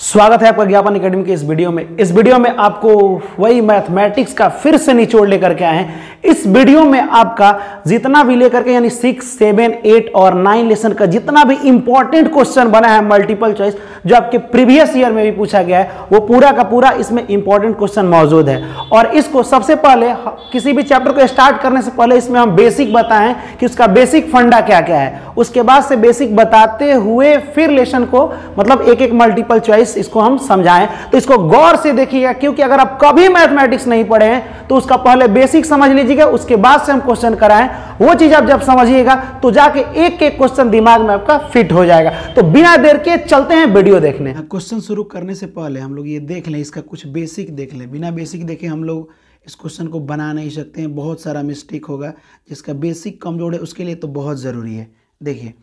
स्वागत है आपका ज्ञापन एकेडमी के इस वीडियो में। इस वीडियो में आपको वही मैथमेटिक्स का फिर से निचोड़ लेकर के आए हैं। इस वीडियो में आपका जितना भी लेकर के, यानी सिक्स सेवन एट और नाइन लेसन का जितना भी इंपॉर्टेंट क्वेश्चन बना है मल्टीपल चॉइस जो आपके प्रीवियस ईयर में भी पूछा गया है, वो पूरा का पूरा इसमें इंपॉर्टेंट क्वेश्चन मौजूद है। और इसको सबसे पहले किसी भी चैप्टर को स्टार्ट करने से पहले इसमें हम बेसिक बताएँ कि उसका बेसिक फंडा क्या क्या है। उसके बाद से बेसिक बताते हुए फिर लेसन को मतलब एक एक मल्टीपल चॉइस इसको हम समझाएँ। तो इसको गौर से देखिएगा, क्योंकि अगर आप कभी मैथमेटिक्स नहीं पढ़े हैं तो उसका पहले बेसिक समझ लीजिएगा उसके बाद से हम क्वेश्चन कराएँ। वो चीज़ आप जब समझिएगा तो जाके एक एक क्वेश्चन दिमाग में आपका फिट हो जाएगा। तो बिना देर के चलते हैं वीडियो देखने। क्वेश्चन शुरू करने से पहले हम लोग ये देख लें, इसका कुछ बेसिक देख लें। बिना बेसिक देखे हम लोग इस क्वेश्चन को बना नहीं सकते हैं। बहुत सारा मिस्टेक होगा। जिसका बेसिक कमज़ोर है, उसके लिए तो बहुत ज़रूरी है। देखिए,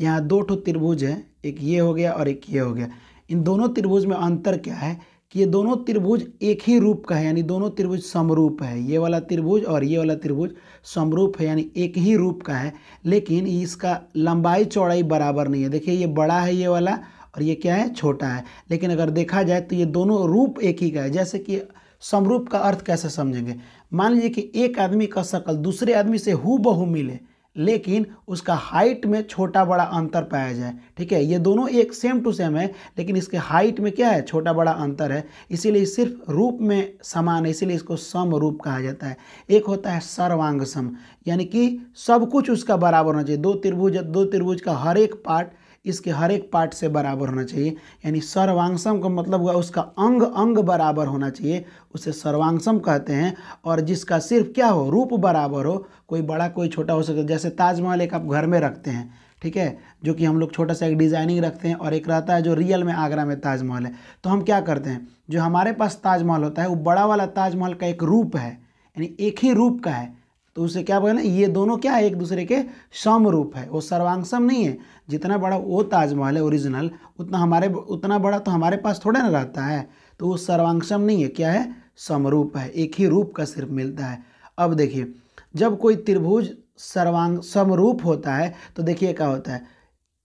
यहाँ दो ठो त्रिभुज है। एक ये हो गया और एक ये हो गया। इन दोनों त्रिभुज में अंतर क्या है? कि ये दोनों त्रिभुज एक ही रूप का है, यानी दोनों त्रिभुज समरूप है। ये वाला त्रिभुज और ये वाला त्रिभुज समरूप है, यानी एक ही रूप का है। लेकिन इसका लंबाई चौड़ाई बराबर नहीं है। देखिए, ये बड़ा है ये वाला और ये क्या है? छोटा है। लेकिन अगर देखा जाए तो ये दोनों रूप एक ही का है। जैसे कि समरूप का अर्थ कैसे समझेंगे? मान लीजिए कि एक आदमी का शकल दूसरे आदमी से हु बहु मिले लेकिन उसका हाइट में छोटा बड़ा अंतर पाया जाए, ठीक है? ये दोनों एक सेम टू सेम है, लेकिन इसके हाइट में क्या है? छोटा बड़ा अंतर है। इसीलिए सिर्फ़ रूप में समान है, इसीलिए इसको सम रूप कहा जाता है। एक होता है सर्वांग सम यानी कि सब कुछ उसका बराबर होना चाहिए। दो त्रिभुज दो त्रिभुज का हर एक पार्ट इसके हर एक पार्ट से बराबर होना चाहिए। यानी सर्वांगसम का मतलब हुआ उसका अंग अंग बराबर होना चाहिए। उसे सर्वांगसम कहते हैं। और जिसका सिर्फ़ क्या हो, रूप बराबर हो, कोई बड़ा, कोई छोटा हो सकता है। जैसे ताजमहल एक आप घर में रखते हैं, ठीक है? जो कि हम लोग छोटा सा एक डिज़ाइनिंग रखते हैं और एक रहता है जो रियल में आगरा में ताजमहल है। तो हम क्या करते हैं? जो हमारे पास ताजमहल होता है, वो बड़ा वाला ताजमहल का एक रूप है। यानी एक ही रूप का है। तो उसे क्या बोले ये दोनों क्या है, एक दूसरे के सम रूप है। वो सर्वांगसम नहीं है, जितना बड़ा वो ताजमहल है, ओरिजिनल, उतना हमारे, उतना बड़ा तो हमारे पास थोड़ा ना रहता है। तो वो सर्वांगसम नहीं है, क्या है, समरूप है, एक ही रूप का सिर्फ़ मिलता है। अब देखिए, जब कोई त्रिभुज सर्वांग, समरूप होता है तो देखिए क्या होता है,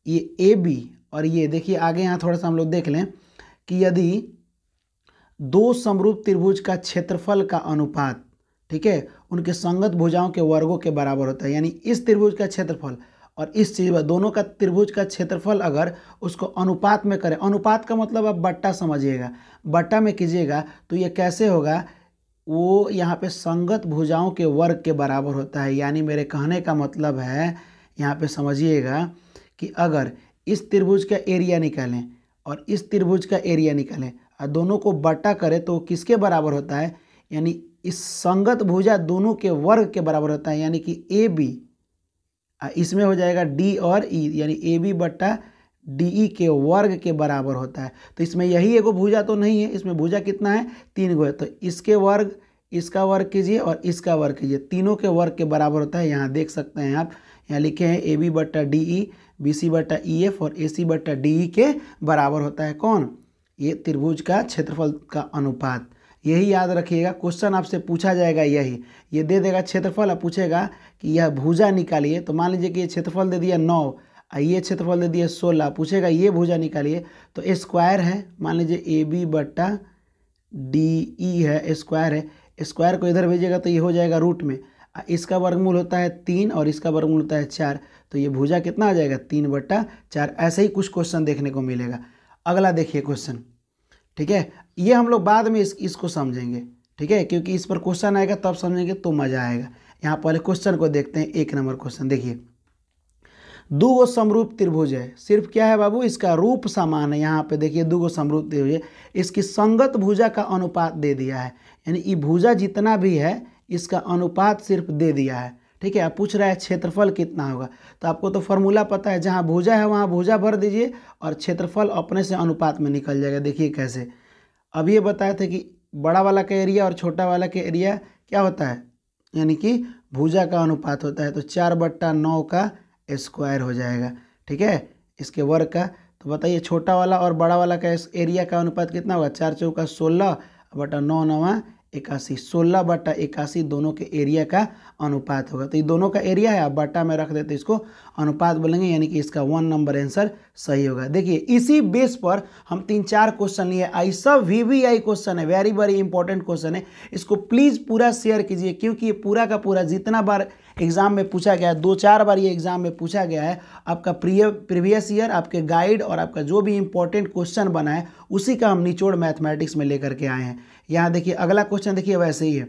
ये ए, बी और ये, देखिए आगे यहाँ थोड़ा सा हम लोग देख लें कि यदि दो समरूप त्रिभुज का क्षेत्रफल का अनुपात, ठीक है उनके संगत भुजाओं के वर्गों के बराबर होता है, यानी इस त्रिभुज का क्षेत्रफल और इस चीज़ दोनों का त्रिभुज का क्षेत्रफल अगर उसको अनुपात में करें, अनुपात का मतलब आप बट्टा समझिएगा, बट्टा में कीजिएगा तो ये कैसे होगा? वो यहाँ पे संगत भुजाओं के वर्ग के बराबर होता है, यानी मेरे कहने का मतलब है, यहाँ पे समझिएगा कि अगर इस त्रिभुज का एरिया निकालें और इस त्रिभुज का एरिया निकालें और दोनों को बट्टा करें तो किसके बराबर होता है? यानी इस संगत भुजा दोनों के वर्ग के बराबर होता है यानी कि ए बी। इसमें हो जाएगा डी और ई e, यानी ए बी बट्टा डी ई के वर्ग के बराबर होता है। तो इसमें यही एगो भुजा तो नहीं है इसमें भुजा कितना है? तीन गो है। तो इसके वर्ग इसका वर्ग कीजिए और इसका वर्ग कीजिए। तीनों के वर्ग के बराबर होता है यहाँ देख सकते हैं आप। यहाँ लिखे हैं ए बी बट्टा डी ई बी सी बट्टा ई एफ़ और ए सी बट्टा डी ई के बराबर होता है कौन? ये त्रिभुज का क्षेत्रफल का अनुपात। यही याद रखिएगा क्वेश्चन आपसे पूछा जाएगा यही। ये दे देगा क्षेत्रफल आप पूछेगा कि यह भुजा निकालिए। तो मान लीजिए कि ये क्षेत्रफल दे दिया नौ, और ये क्षेत्रफल दे दिया सोलह, पूछेगा ये भुजा निकालिए। तो स्क्वायर है, मान लीजिए ए बी बट्टा डी ई है स्क्वायर है। स्क्वायर को इधर भेजिएगा तो ये हो जाएगा रूट में। इसका वर्गमूल होता है तीन और इसका वर्गमूल होता है चार। तो ये भुजा कितना आ जाएगा? तीन बट्टा चार। ऐसे ही कुछ क्वेश्चन देखने को मिलेगा। अगला देखिए क्वेश्चन ठीक है? ये हम लोग बाद में इस, इसको समझेंगे, ठीक है? क्योंकि इस पर क्वेश्चन आएगा, तब समझेंगे तो मज़ा आएगा। यहाँ पहले क्वेश्चन को देखते हैं, एक नंबर क्वेश्चन देखिए। दो गो समरूप त्रिभुज है। सिर्फ़ क्या है बाबू? इसका रूप समान है। यहाँ पे देखिए दो गो समरूप त्रिभुज है। इसकी संगत भुजा का अनुपात दे दिया है। यानी ये भुजा जितना भी है, इसका अनुपात सिर्फ़ दे दिया है। ठीक है? आप पूछ रहा है क्षेत्रफल कितना होगा? तो आपको तो फॉर्मूला पता है, जहाँ भुजा है, वहाँ भुजा भर दीजिए और क्षेत्रफल अपने से अनुपात में निकल जाएगा। देखिए कैसे। अब ये बताया था कि बड़ा वाला का एरिया और छोटा वाला का एरिया क्या होता है? यानी कि भुजा का अनुपात होता है तो चार बट्टा नौ का स्क्वायर हो जाएगा, ठीक है? इसके वर्ग का तो बताइए छोटा वाला और बड़ा वाला का एरिया का अनुपात कितना होगा? चार चौका सोलह बटा नौ, नवा इक्यासी, सोलह बटा इक्यासी दोनों के एरिया का अनुपात होगा। तो ये दोनों का एरिया है, आप बटा में रख देते इसको, अनुपात बोलेंगे, यानी कि इसका वन नंबर आंसर सही होगा। देखिए, इसी बेस पर हम तीन चार क्वेश्चन लिए आई सब वी वी आई क्वेश्चन है। वेरी वेरी इंपॉर्टेंट क्वेश्चन है। इसको प्लीज़ पूरा शेयर कीजिए, क्योंकि ये पूरा का पूरा जितना बार एग्ज़ाम में पूछा गया है, दो चार बार ये एग्ज़ाम में पूछा गया है, आपका प्रिय प्रीवियस ईयर आपके गाइड और आपका जो भी इंपॉर्टेंट क्वेश्चन बना है, उसी का हम निचोड़ मैथमेटिक्स में लेकर के आए हैं। यहाँ देखिए, अगला क्वेश्चन देखिए, वैसे ही है।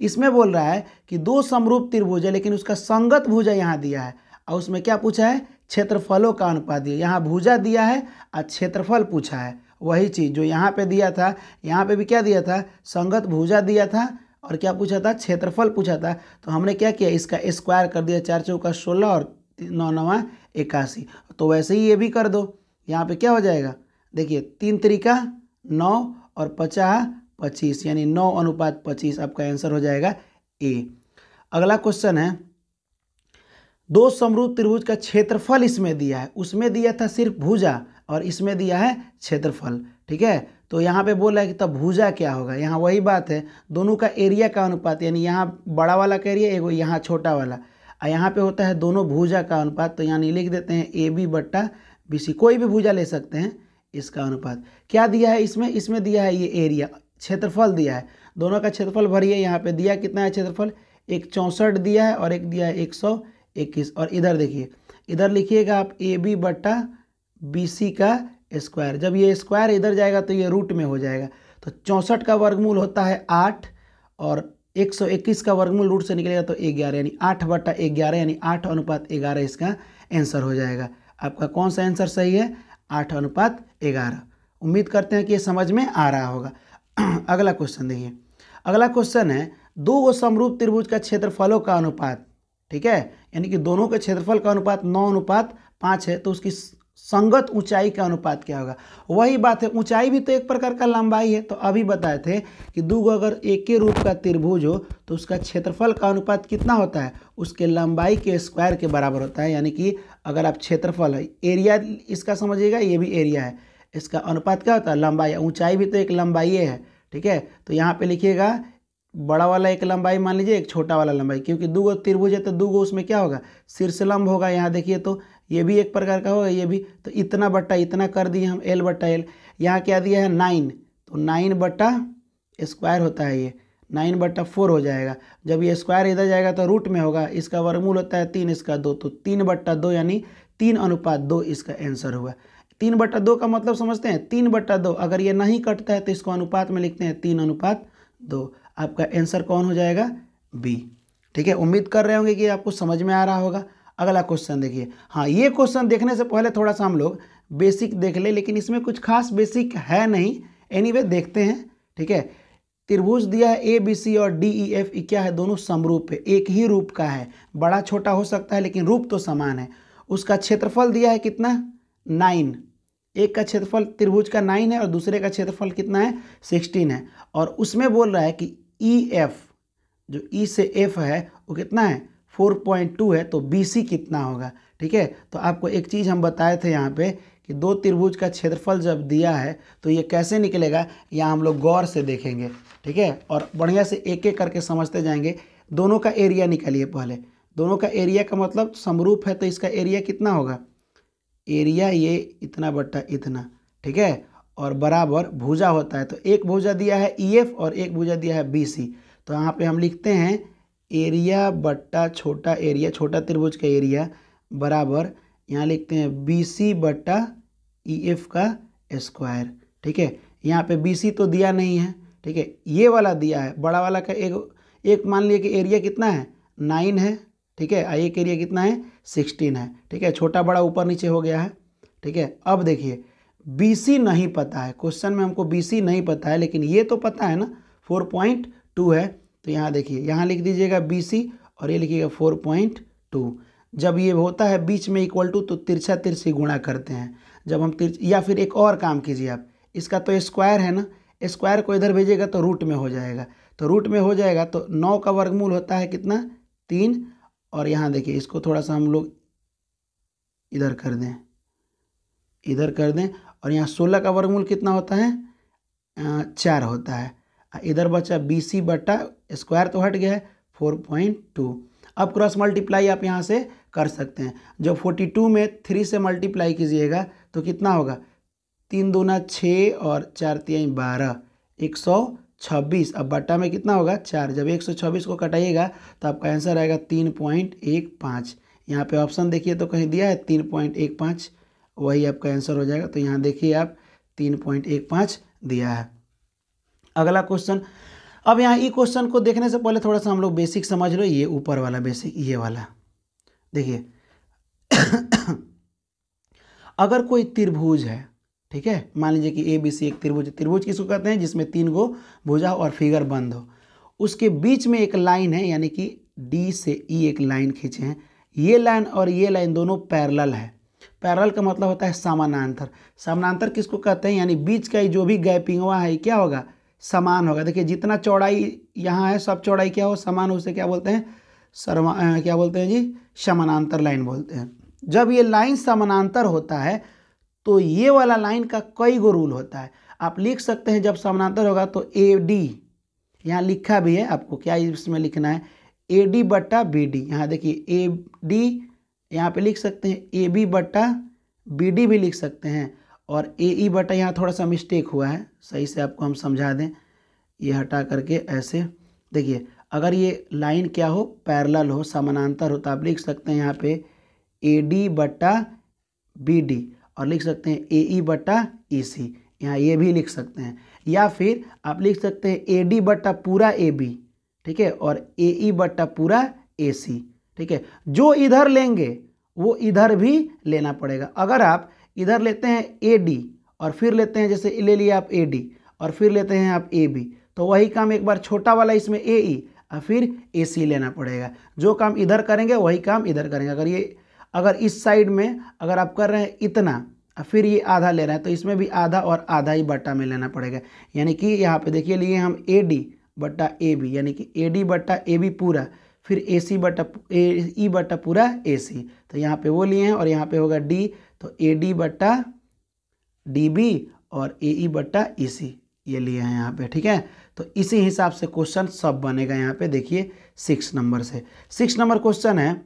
इसमें बोल रहा है कि दो समरूप त्रिभुज है, लेकिन उसका संगत भुजा यहाँ दिया है। और उसमें क्या पूछा है? क्षेत्रफलों का अनुपात दिया। यहाँ भुजा दिया है और क्षेत्रफल पूछा है। वही चीज़ जो यहाँ पे दिया था, यहाँ पे भी क्या दिया था? संगत भुजा दिया था और क्या पूछा था? क्षेत्रफल पूछा था। तो हमने क्या किया? इसका स्क्वायर कर दिया चार चौका सोलह और नौ, नवा इक्यासी तो वैसे ही ये भी कर दो। यहाँ पे क्या हो जाएगा? देखिए, तीन तरीका, नौ और पचास, पच्चीस। यानी नौ अनुपात पच्चीस आपका आंसर हो जाएगा ए अगला क्वेश्चन है दो समरूप त्रिभुज का क्षेत्रफल इसमें दिया है। उसमें दिया था सिर्फ़ भुजा और इसमें दिया है क्षेत्रफल, ठीक है? तो यहाँ पे बोला है कि तब भुजा क्या होगा? यहाँ वही बात है, दोनों का एरिया का अनुपात, यानी यहाँ बड़ा वाला का एरिया, एगो यहाँ छोटा वाला। और यहाँ पे होता है दोनों भुजा का अनुपात तो यानी लिख देते हैं ए बी बट्टा बी सी। कोई भी भुजा ले सकते हैं इसका अनुपात। क्या दिया है इसमें? इसमें दिया है ये एरिया, क्षेत्रफल दिया है। दोनों का क्षेत्रफल भरिए, यहाँ पे दिया कितना है क्षेत्रफल? एक चौंसठ दिया है और एक दिया है एक सौ। इक्कीस। और इधर देखिए, इधर लिखिएगा आप ए बी बट्टा बी सी का स्क्वायर। जब ये स्क्वायर इधर जाएगा तो ये रूट में हो जाएगा। तो चौंसठ का वर्गमूल होता है आठ और एक सौ इक्कीस का वर्गमूल रूट से निकलेगा तो ग्यारह, यानी आठ बट्टा ग्यारह, यानी आठ अनुपात ग्यारह इसका आंसर हो जाएगा। आपका कौन सा आंसर सही है? आठ अनुपात ग्यारह। उम्मीद करते हैं कि ये समझ में आ रहा होगा। अगला क्वेश्चन देखिए। अगला क्वेश्चन है, दो समरूप त्रिभुज का क्षेत्रफलों का अनुपात। ठीक है? यानी कि दोनों के क्षेत्रफल का अनुपात नौ अनुपात पाँच है तो उसकी संगत ऊंचाई का अनुपात क्या होगा? वही बात है, ऊंचाई भी तो एक प्रकार का लंबाई है तो अभी बताए थे कि दो अगर एक ही रूप का त्रिभुज हो तो उसका क्षेत्रफल का अनुपात कितना होता है? उसके लंबाई के स्क्वायर के बराबर होता है, यानी कि अगर आप क्षेत्रफल है, एरिया इसका समझिएगा, ये भी एरिया है, इसका अनुपात क्या होता है? लंबाई ऊंचाई भी तो एक लंबाई है, ठीक है? तो यहाँ पर लिखिएगा बड़ा वाला एक लंबाई मान लीजिए, एक छोटा वाला लंबाई, क्योंकि दो गो त्रिभुज है तो दो गो उसमें क्या होगा? शीर्ष लंब होगा, यहाँ देखिए तो ये भी एक प्रकार का होगा, ये भी तो इतना बट्टा, इतना कर दिए हम एल बट्टा एल यहाँ क्या दिया है? नाइन तो नाइन बट्टा स्क्वायर होता है ये, नाइन बट्टा फोर हो जाएगा, जब ये स्क्वायर इधर जाएगा तो रूट में होगा, इसका वर्गमूल होता है तीन, इसका दो तो तीन बट्टा दो यानी तीन अनुपात दो इसका आंसर हुआ। तीन बट्टा दो का मतलब समझते हैं, तीन बट्टा दो, अगर ये नहीं कटता है तो इसको अनुपात में लिखते हैं, तीन अनुपात दो। आपका आंसर कौन हो जाएगा? बी। ठीक है, उम्मीद कर रहे होंगे कि आपको समझ में आ रहा होगा। अगला क्वेश्चन देखिए। हाँ ये क्वेश्चन देखने से पहले थोड़ा सा हम लोग बेसिक देख ले, लेकिन इसमें कुछ खास बेसिक है नहीं। एनी एनीवे देखते हैं। ठीक है, त्रिभुज दिया है ए बी सी और डी ई एफ़ क्या है? दोनों समरूप है, एक ही रूप का है। बड़ा छोटा हो सकता है, लेकिन रूप तो समान है। उसका क्षेत्रफल दिया है कितना? नाइन। एक का क्षेत्रफल त्रिभुज का नाइन है और दूसरे का क्षेत्रफल कितना है? सिक्सटीन है। और उसमें बोल रहा है कि ई e एफ़ जो ई e से एफ़ है, वो कितना है? फोर पॉइंट टू है तो बी सी कितना होगा? ठीक है? तो आपको एक चीज़ हम बताए थे यहाँ पे कि दो त्रिभुज का क्षेत्रफल जब दिया है तो ये कैसे निकलेगा? यहाँ हम लोग गौर से देखेंगे। ठीक है? और बढ़िया से एक एक करके समझते जाएँगे। दोनों का एरिया निकालिए पहले। दोनों का एरिया का मतलब समरूप है तो इसका एरिया कितना होगा? एरिया ये इतना बट्टा इतना। ठीक है? और बराबर भुजा होता है तो एक भुजा दिया है ई एफ़ और एक भुजा दिया है बी सी तो यहाँ पे हम लिखते हैं, एरिया बट्टा छोटा एरिया, छोटा त्रिभुज का एरिया बराबर, यहाँ लिखते हैं बी सी बट्टा ई एफ़ का स्क्वायर ठीक है? यहाँ पे बी सी तो दिया नहीं है, ठीक है? ये वाला दिया है, बड़ा वाला का एक एक मान लिया कि एरिया कितना है? नाइन है, ठीक है? एक एरिया कितना है? सिक्सटीन है, ठीक है? छोटा बड़ा ऊपर नीचे हो गया है, ठीक है? अब देखिए बी सी नहीं पता है। क्वेश्चन में हमको बी सी नहीं पता है, लेकिन ये तो पता है ना फोर पॉइंट टू है। तो यहाँ देखिए, यहाँ लिख दीजिएगा बी सी और ये लिखिएगा फोर पॉइंट टू जब ये होता है बीच में इक्वल टू तो तिरछा तिरछी गुणा करते हैं। जब हम तिर या फिर एक और काम कीजिए आप। इसका तो स्क्वायर है ना स्क्वायर को इधर भेजिएगा तो रूट में हो जाएगा। तो रूट में हो जाएगा तो नौ का वर्गमूल होता है कितना? तीन। और यहाँ देखिए, इसको थोड़ा सा हम लोग इधर कर दें। इधर कर दें। और यहाँ सोलह का वर्गमूल कितना होता है? चार होता है। इधर बचा बी सी बटा स्क्वायर तो हट गया है फोर पॉइंट टू अब क्रॉस मल्टीप्लाई आप यहाँ से कर सकते हैं। जब फोर्टी टू में थ्री से मल्टीप्लाई कीजिएगा तो कितना होगा? तीन दूना छः और चार तिहाई बारह, एक सौ छब्बीस। अब बट्टा में कितना होगा? चार। जब एक सौ छब्बीस को कटाइएगा तो आपका आंसर आएगा तीन पॉइंट एक पाँच। यहाँ पे ऑप्शन देखिए तो कहीं दिया है तीन पॉइंट एक पाँच। वही आपका आंसर हो जाएगा। तो यहाँ देखिए आप तीन पॉइंट एक पाँच दिया है। अगला क्वेश्चन। अब यहाँ ई क्वेश्चन को देखने से पहले थोड़ा सा हम लोग बेसिक समझ लो। ये ऊपर वाला, बेसिक ये वाला। देखिए। अगर कोई त्रिभुज है, ठीक है? मान लीजिए कि ए बी सी एक त्रिभुज त्रिभुज किसको कहते हैं? जिसमें तीन गो भुजा और फिगर बंद हो। उसके बीच में एक लाइन है, यानी कि डी से ई एक लाइन खींचे हैं। ये लाइन और ये लाइन दोनों पैरेलल है। पैरेलल का मतलब होता है समानांतर। समानांतर किसको कहते हैं? यानी बीच का जो भी गैपिंग हुआ है क्या होगा? समान होगा। देखिए, जितना चौड़ाई यहाँ है, सब चौड़ाई क्या हो? समान उसे क्या बोलते हैं? सर्वा क्या बोलते हैं जी? समानांतर लाइन बोलते हैं। जब ये लाइन समानांतर होता है तो ये वाला लाइन का कई गो रूल होता है। आप लिख सकते हैं जब समानांतर होगा तो ए डी। यहाँ लिखा भी है आपको, क्या इसमें लिखना है? ए डी बट्टा बी डी। यहाँ देखिए, ए डी यहाँ पे लिख सकते हैं, ए बी बट्टा बी डी भी लिख सकते हैं। और ए ई बटा यहाँ थोड़ा सा मिस्टेक हुआ है, सही से आपको हम समझा दें। ये हटा करके ऐसे, देखिए, अगर ये लाइन क्या हो पैरेलल हो, समानांतर हो तो आप लिख सकते हैं यहाँ पे ए डी बट्टा बी डी और लिख सकते हैं ए ई बट्टा ई सी। यहाँ ये भी लिख सकते हैं। या फिर आप लिख सकते हैं ए डी बट्टा पूरा ए बी, ठीक है, और ए ई बट्टा पूरा ए सी, ठीक है। जो इधर लेंगे वो इधर भी लेना पड़ेगा। अगर आप इधर लेते हैं ए डी और फिर लेते हैं, जैसे ले लिया आप ए डी और फिर लेते हैं आप ए बी तो वही काम एक बार छोटा वाला इसमें ए ई और फिर ए सी लेना पड़ेगा। जो काम इधर करेंगे, वही काम इधर करेंगे। अगर ये, अगर इस साइड में अगर आप कर रहे हैं इतना और फिर ये आधा ले रहे हैं तो इसमें भी आधा और आधा ही बट्टा में लेना पड़ेगा। यानी कि यहाँ पे देखिए, लिए हम ए डी बट्टा ए बी यानी कि ए डी बट्टा ए बी पूरा। फिर ए सी बटा ए ई बट्टा पूरा ए सी तो यहाँ पे वो लिए हैं और यहाँ पे होगा डी तो ए डी बट्टा डी बी और ए ई बट्टा ई सी ये लिए हैं यहाँ पे, ठीक है? तो इसी हिसाब से क्वेश्चन सब बनेगा यहाँ पे, देखिए सिक्स नंबर से। सिक्स नंबर क्वेश्चन है,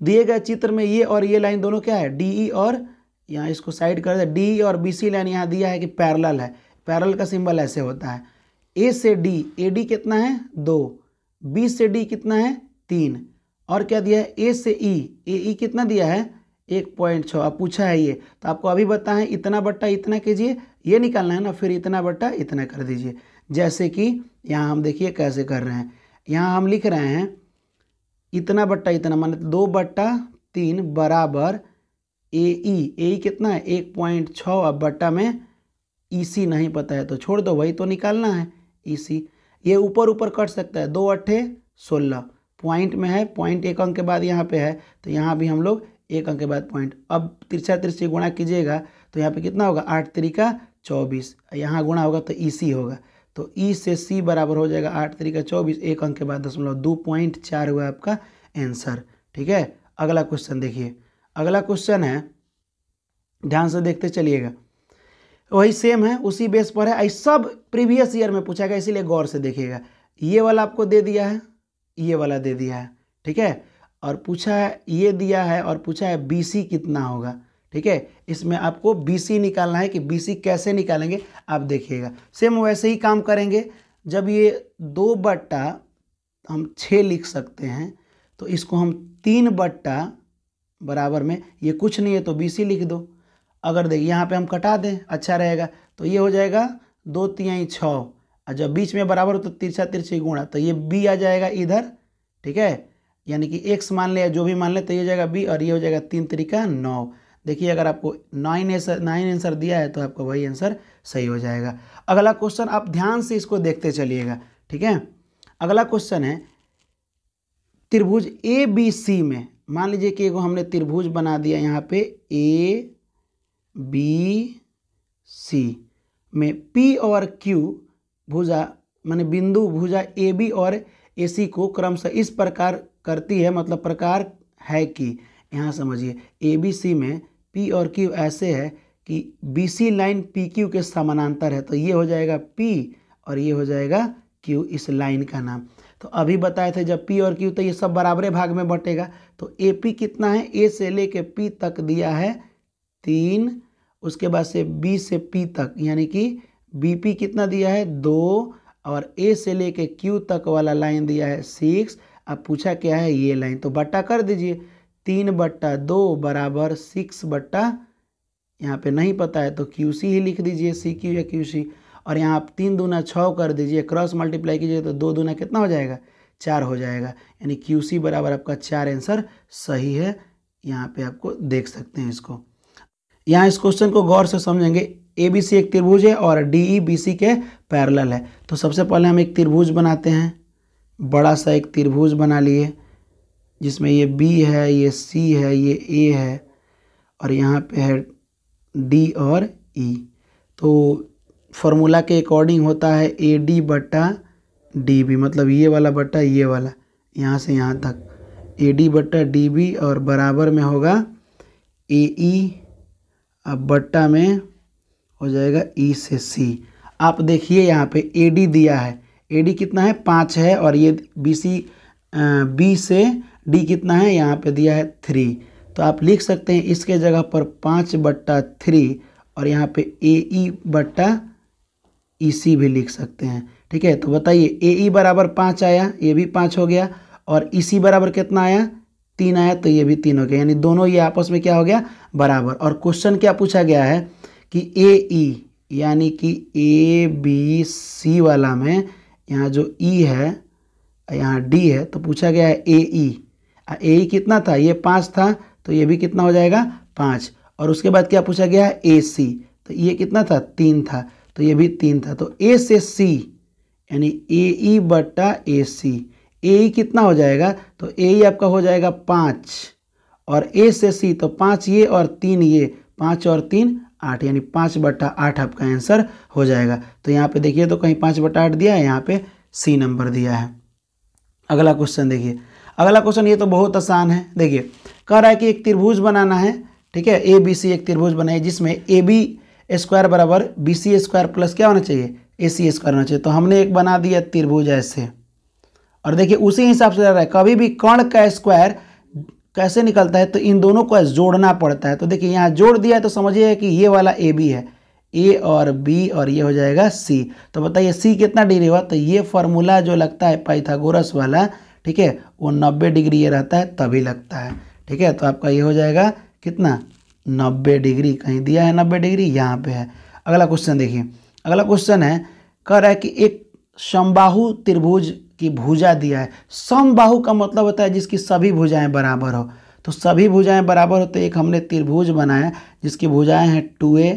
दिए गए चित्र में ये और ये लाइन दोनों क्या है? डी ई और, यहाँ इसको साइड कर दे डी और बी सी लाइन यहाँ दिया है कि पैरल है। पैरल का सिंबल ऐसे होता है। ए से डी ए डी कितना है? दो। बी से डी कितना है? तीन। और क्या दिया है? ए से ई। ए, ई कितना दिया है? एक पॉइंट छः अब पूछा है ये। तो आपको अभी बताएँ, इतना बट्टा इतना कीजिए। ये निकालना है ना, फिर इतना बट्टा इतना कर दीजिए। जैसे कि यहाँ हम देखिए कैसे कर रहे हैं। यहाँ हम लिख रहे हैं, इतना बट्टा इतना, मान दो बट्टा तीन बराबर ए ई। ए कितना है? एक पॉइंट छः अब बट्टा में ई सी नहीं पता है तो छोड़ दो, वही तो निकालना है, ई सी। ये ऊपर ऊपर कट सकता है। दो अट्ठे, सोलह। पॉइंट में है पॉइंट एक अंक के बाद यहाँ पे है तो यहाँ भी हम लोग एक अंक के बाद पॉइंट अब तिरछा तिरछी गुणा कीजिएगा तो यहाँ पे कितना होगा? आठ तरीका चौबीस। यहाँ गुणा होगा तो ई सी होगा। तो ई से सी बराबर हो जाएगा आठ तरीका चौबीस, एक अंक के बाद दशमलव दो पॉइंट चार हुआ आपका आंसर ठीक है? अगला क्वेश्चन देखिए। अगला क्वेश्चन है, ध्यान से देखते चलिएगा। वही सेम है, उसी बेस पर है। आई सब प्रीवियस ईयर में पूछा गया, इसीलिए गौर से देखिएगा। ये वाला आपको दे दिया है, ये वाला दे दिया है, ठीक है? और पूछा है, ये दिया है, और पूछा है बीसी कितना होगा, ठीक है? इसमें आपको बीसी निकालना है कि बीसी कैसे निकालेंगे, आप देखिएगा। सेम वैसे ही काम करेंगे। जब ये दो बट्टा हम छः लिख सकते हैं तो इसको हम तीन बट्टा बराबर में, ये कुछ नहीं है तो बीसी लिख दो। अगर देखिए यहाँ पे हम कटा दें अच्छा रहेगा। तो ये हो जाएगा दो तिहाई छः। और जब बीच में बराबर हो तो तिरछा तिरछी गुणा तो ये बी आ जाएगा इधर, ठीक है? यानी कि एक्स मान लिया, जो भी मान ले तो ये हो जाएगा बी और ये हो जाएगा तीन तरीका नौ। देखिए, अगर आपको नाइन आंसर नाइन आंसर दिया है तो आपका वही आंसर सही हो जाएगा। अगला क्वेश्चन, आप ध्यान से इसको देखते चलिएगा, ठीक है? अगला क्वेश्चन है, त्रिभुज ए बी सी में, मान लीजिए कि एगो हमने त्रिभुज बना दिया यहाँ पे ए बी सी में पी और क्यू भुजा, माने बिंदु भुजा ए बी और ए सी को क्रमशः इस प्रकार करती है मतलब प्रकार है कि, यहाँ समझिए ए बी सी में पी और क्यू ऐसे है कि B C line P Q के समानांतर है तो ये हो जाएगा पी और ये हो जाएगा क्यू इस लाइन का नाम। तो अभी बताए थे जब पी और क्यू तो ये सब बराबरे भाग में बटेगा। तो ए पी कितना है? ए से लेके पी तक दिया है तीन उसके बाद से बी से पी तक, यानी कि बी पी कितना दिया है? दो। और ए से लेके क्यू तक वाला लाइन दिया है सिक्स अब पूछा क्या है ये लाइन? तो बट्टा कर दीजिए। तीन बट्टा दो बराबर सिक्स बट्टा, यहाँ पे नहीं पता है तो क्यू सी ही लिख दीजिए सी क्यू या क्यू सी और यहाँ आप तीन दूना छः कर दीजिए क्रॉस मल्टीप्लाई कीजिए तो दो दूना कितना हो जाएगा? चार हो जाएगा। यानी क्यू सी बराबर आपका चार आंसर सही है। यहाँ पे आपको देख सकते हैं इसको। यहाँ इस क्वेश्चन को गौर से समझेंगे। ए बी सी एक त्रिभुज है और डी ई बी सी के पैरेलल है। तो सबसे पहले हम एक त्रिभुज बनाते हैं। बड़ा सा एक त्रिभुज बना लिए, जिसमें ये बी है, ये सी है, ये ए है और यहाँ पे है डी और ई तो फॉर्मूला के अकॉर्डिंग होता है ए डी बट्टा डी बी मतलब ये वाला बट्टा ये वाला, यहाँ से यहाँ तक। ए डी बट्टा डी बी और बराबर में होगा ए ई अब बट्टा में हो जाएगा ई से सी आप देखिए यहाँ पे ए डी दिया है। ए डी कितना है? पाँच है और ये बी सी बी से डी कितना है? यहाँ पे दिया है थ्री तो आप लिख सकते हैं इसके जगह पर पाँच बट्टा थ्री और यहाँ पे ए ई बट्टा ई सी भी लिख सकते हैं। ठीक है? तो बताइए ए ई बराबर पाँच आया, ये भी पाँच हो गया और ई सी बराबर कितना आया? तीन आया तो ये भी तीन हो गया। यानी दोनों ये आपस में क्या हो गया? बराबर। और क्वेश्चन क्या पूछा गया है कि ए ई यानी कि ए बी सी वाला में यहाँ जो ई है, यहाँ डी है तो पूछा गया है ए ई ए ई कितना था? ये पाँच था तो ये भी कितना हो जाएगा? पाँच। और उसके बाद क्या पूछा गया है? ए सी तो ये कितना था? तीन था। तो ये भी तीन था। तो ए से सी यानी ए ई बट्टा ए सी ए कितना हो जाएगा? तो ए आपका हो जाएगा पाँच। और ए से सी तो पाँच ये और तीन ये। पाँच और तीन, आठ। यानी पाँच बट्टा आठ आपका आंसर हो जाएगा। तो यहाँ पे देखिए तो कहीं पाँच बट्टा आठ दिया है, यहाँ पे सी नंबर दिया है। अगला क्वेश्चन देखिए। अगला क्वेश्चन ये तो बहुत आसान है। देखिए, कह रहा है कि एक त्रिभुज बनाना है, ठीक है? ए बी सी एक त्रिभुज बनाए जिसमें ए बी स्क्वायर बराबर बी सी स्क्वायर प्लस क्या होना चाहिए? ए सी स्क्वायर होना चाहिए। तो हमने एक बना दिया त्रिभुज ऐसे। और देखिए, उसी हिसाब से रहा है। कभी भी कर्ण का स्क्वायर कैसे निकलता है तो इन दोनों को जोड़ना पड़ता है। तो देखिए, यहाँ जोड़ दिया है तो समझिए कि ये वाला ए बी है। ए और बी और ये हो जाएगा सी तो बताइए सी कितना डिग्री हुआ? तो ये फॉर्मूला जो लगता है पाइथागोरस वाला, ठीक है, वो नब्बे डिग्री ये रहता है, तभी लगता है। ठीक है तो आपका ये हो जाएगा कितना? नब्बे डिग्री कहीं दिया है नब्बे डिग्री यहाँ पे है। अगला क्वेश्चन देखिए। अगला क्वेश्चन है, कह रहा है कि एक समबाहु त्रिभुज की भुजा दिया है। समबाहु का मतलब होता है जिसकी सभी भुजाएँ बराबर हो। तो सभी भुजाएँ बराबर हो तो एक हमने त्रिभुज बनाया जिसकी भुजाएँ हैं टू ए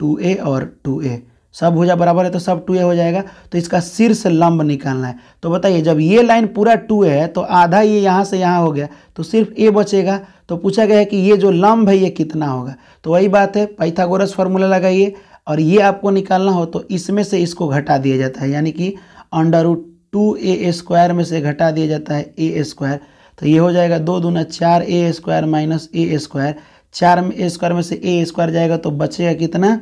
टू ए और टू ए। सब भुजा बराबर है तो सब टू ए हो जाएगा। तो इसका शीर्ष लंब निकालना है। तो बताइए, जब ये लाइन पूरा टू ए है तो आधा ये यहाँ से यहाँ हो गया तो सिर्फ़ ए बचेगा। तो पूछा गया है कि ये जो लंब है, ये कितना होगा? तो वही बात है, पाइथागोरस फॉर्मूला लगाइए, और ये आपको निकालना हो तो इसमें से इसको घटा दिया जाता है। यानी कि under root two A square में से घटा दिया जाता है ए स्क्वायर। तो ये हो जाएगा दो दूना चार A square minus A square. चार में ए स्क्वायर में से ए स्क्वायर जाएगा तो बचेगा कितना?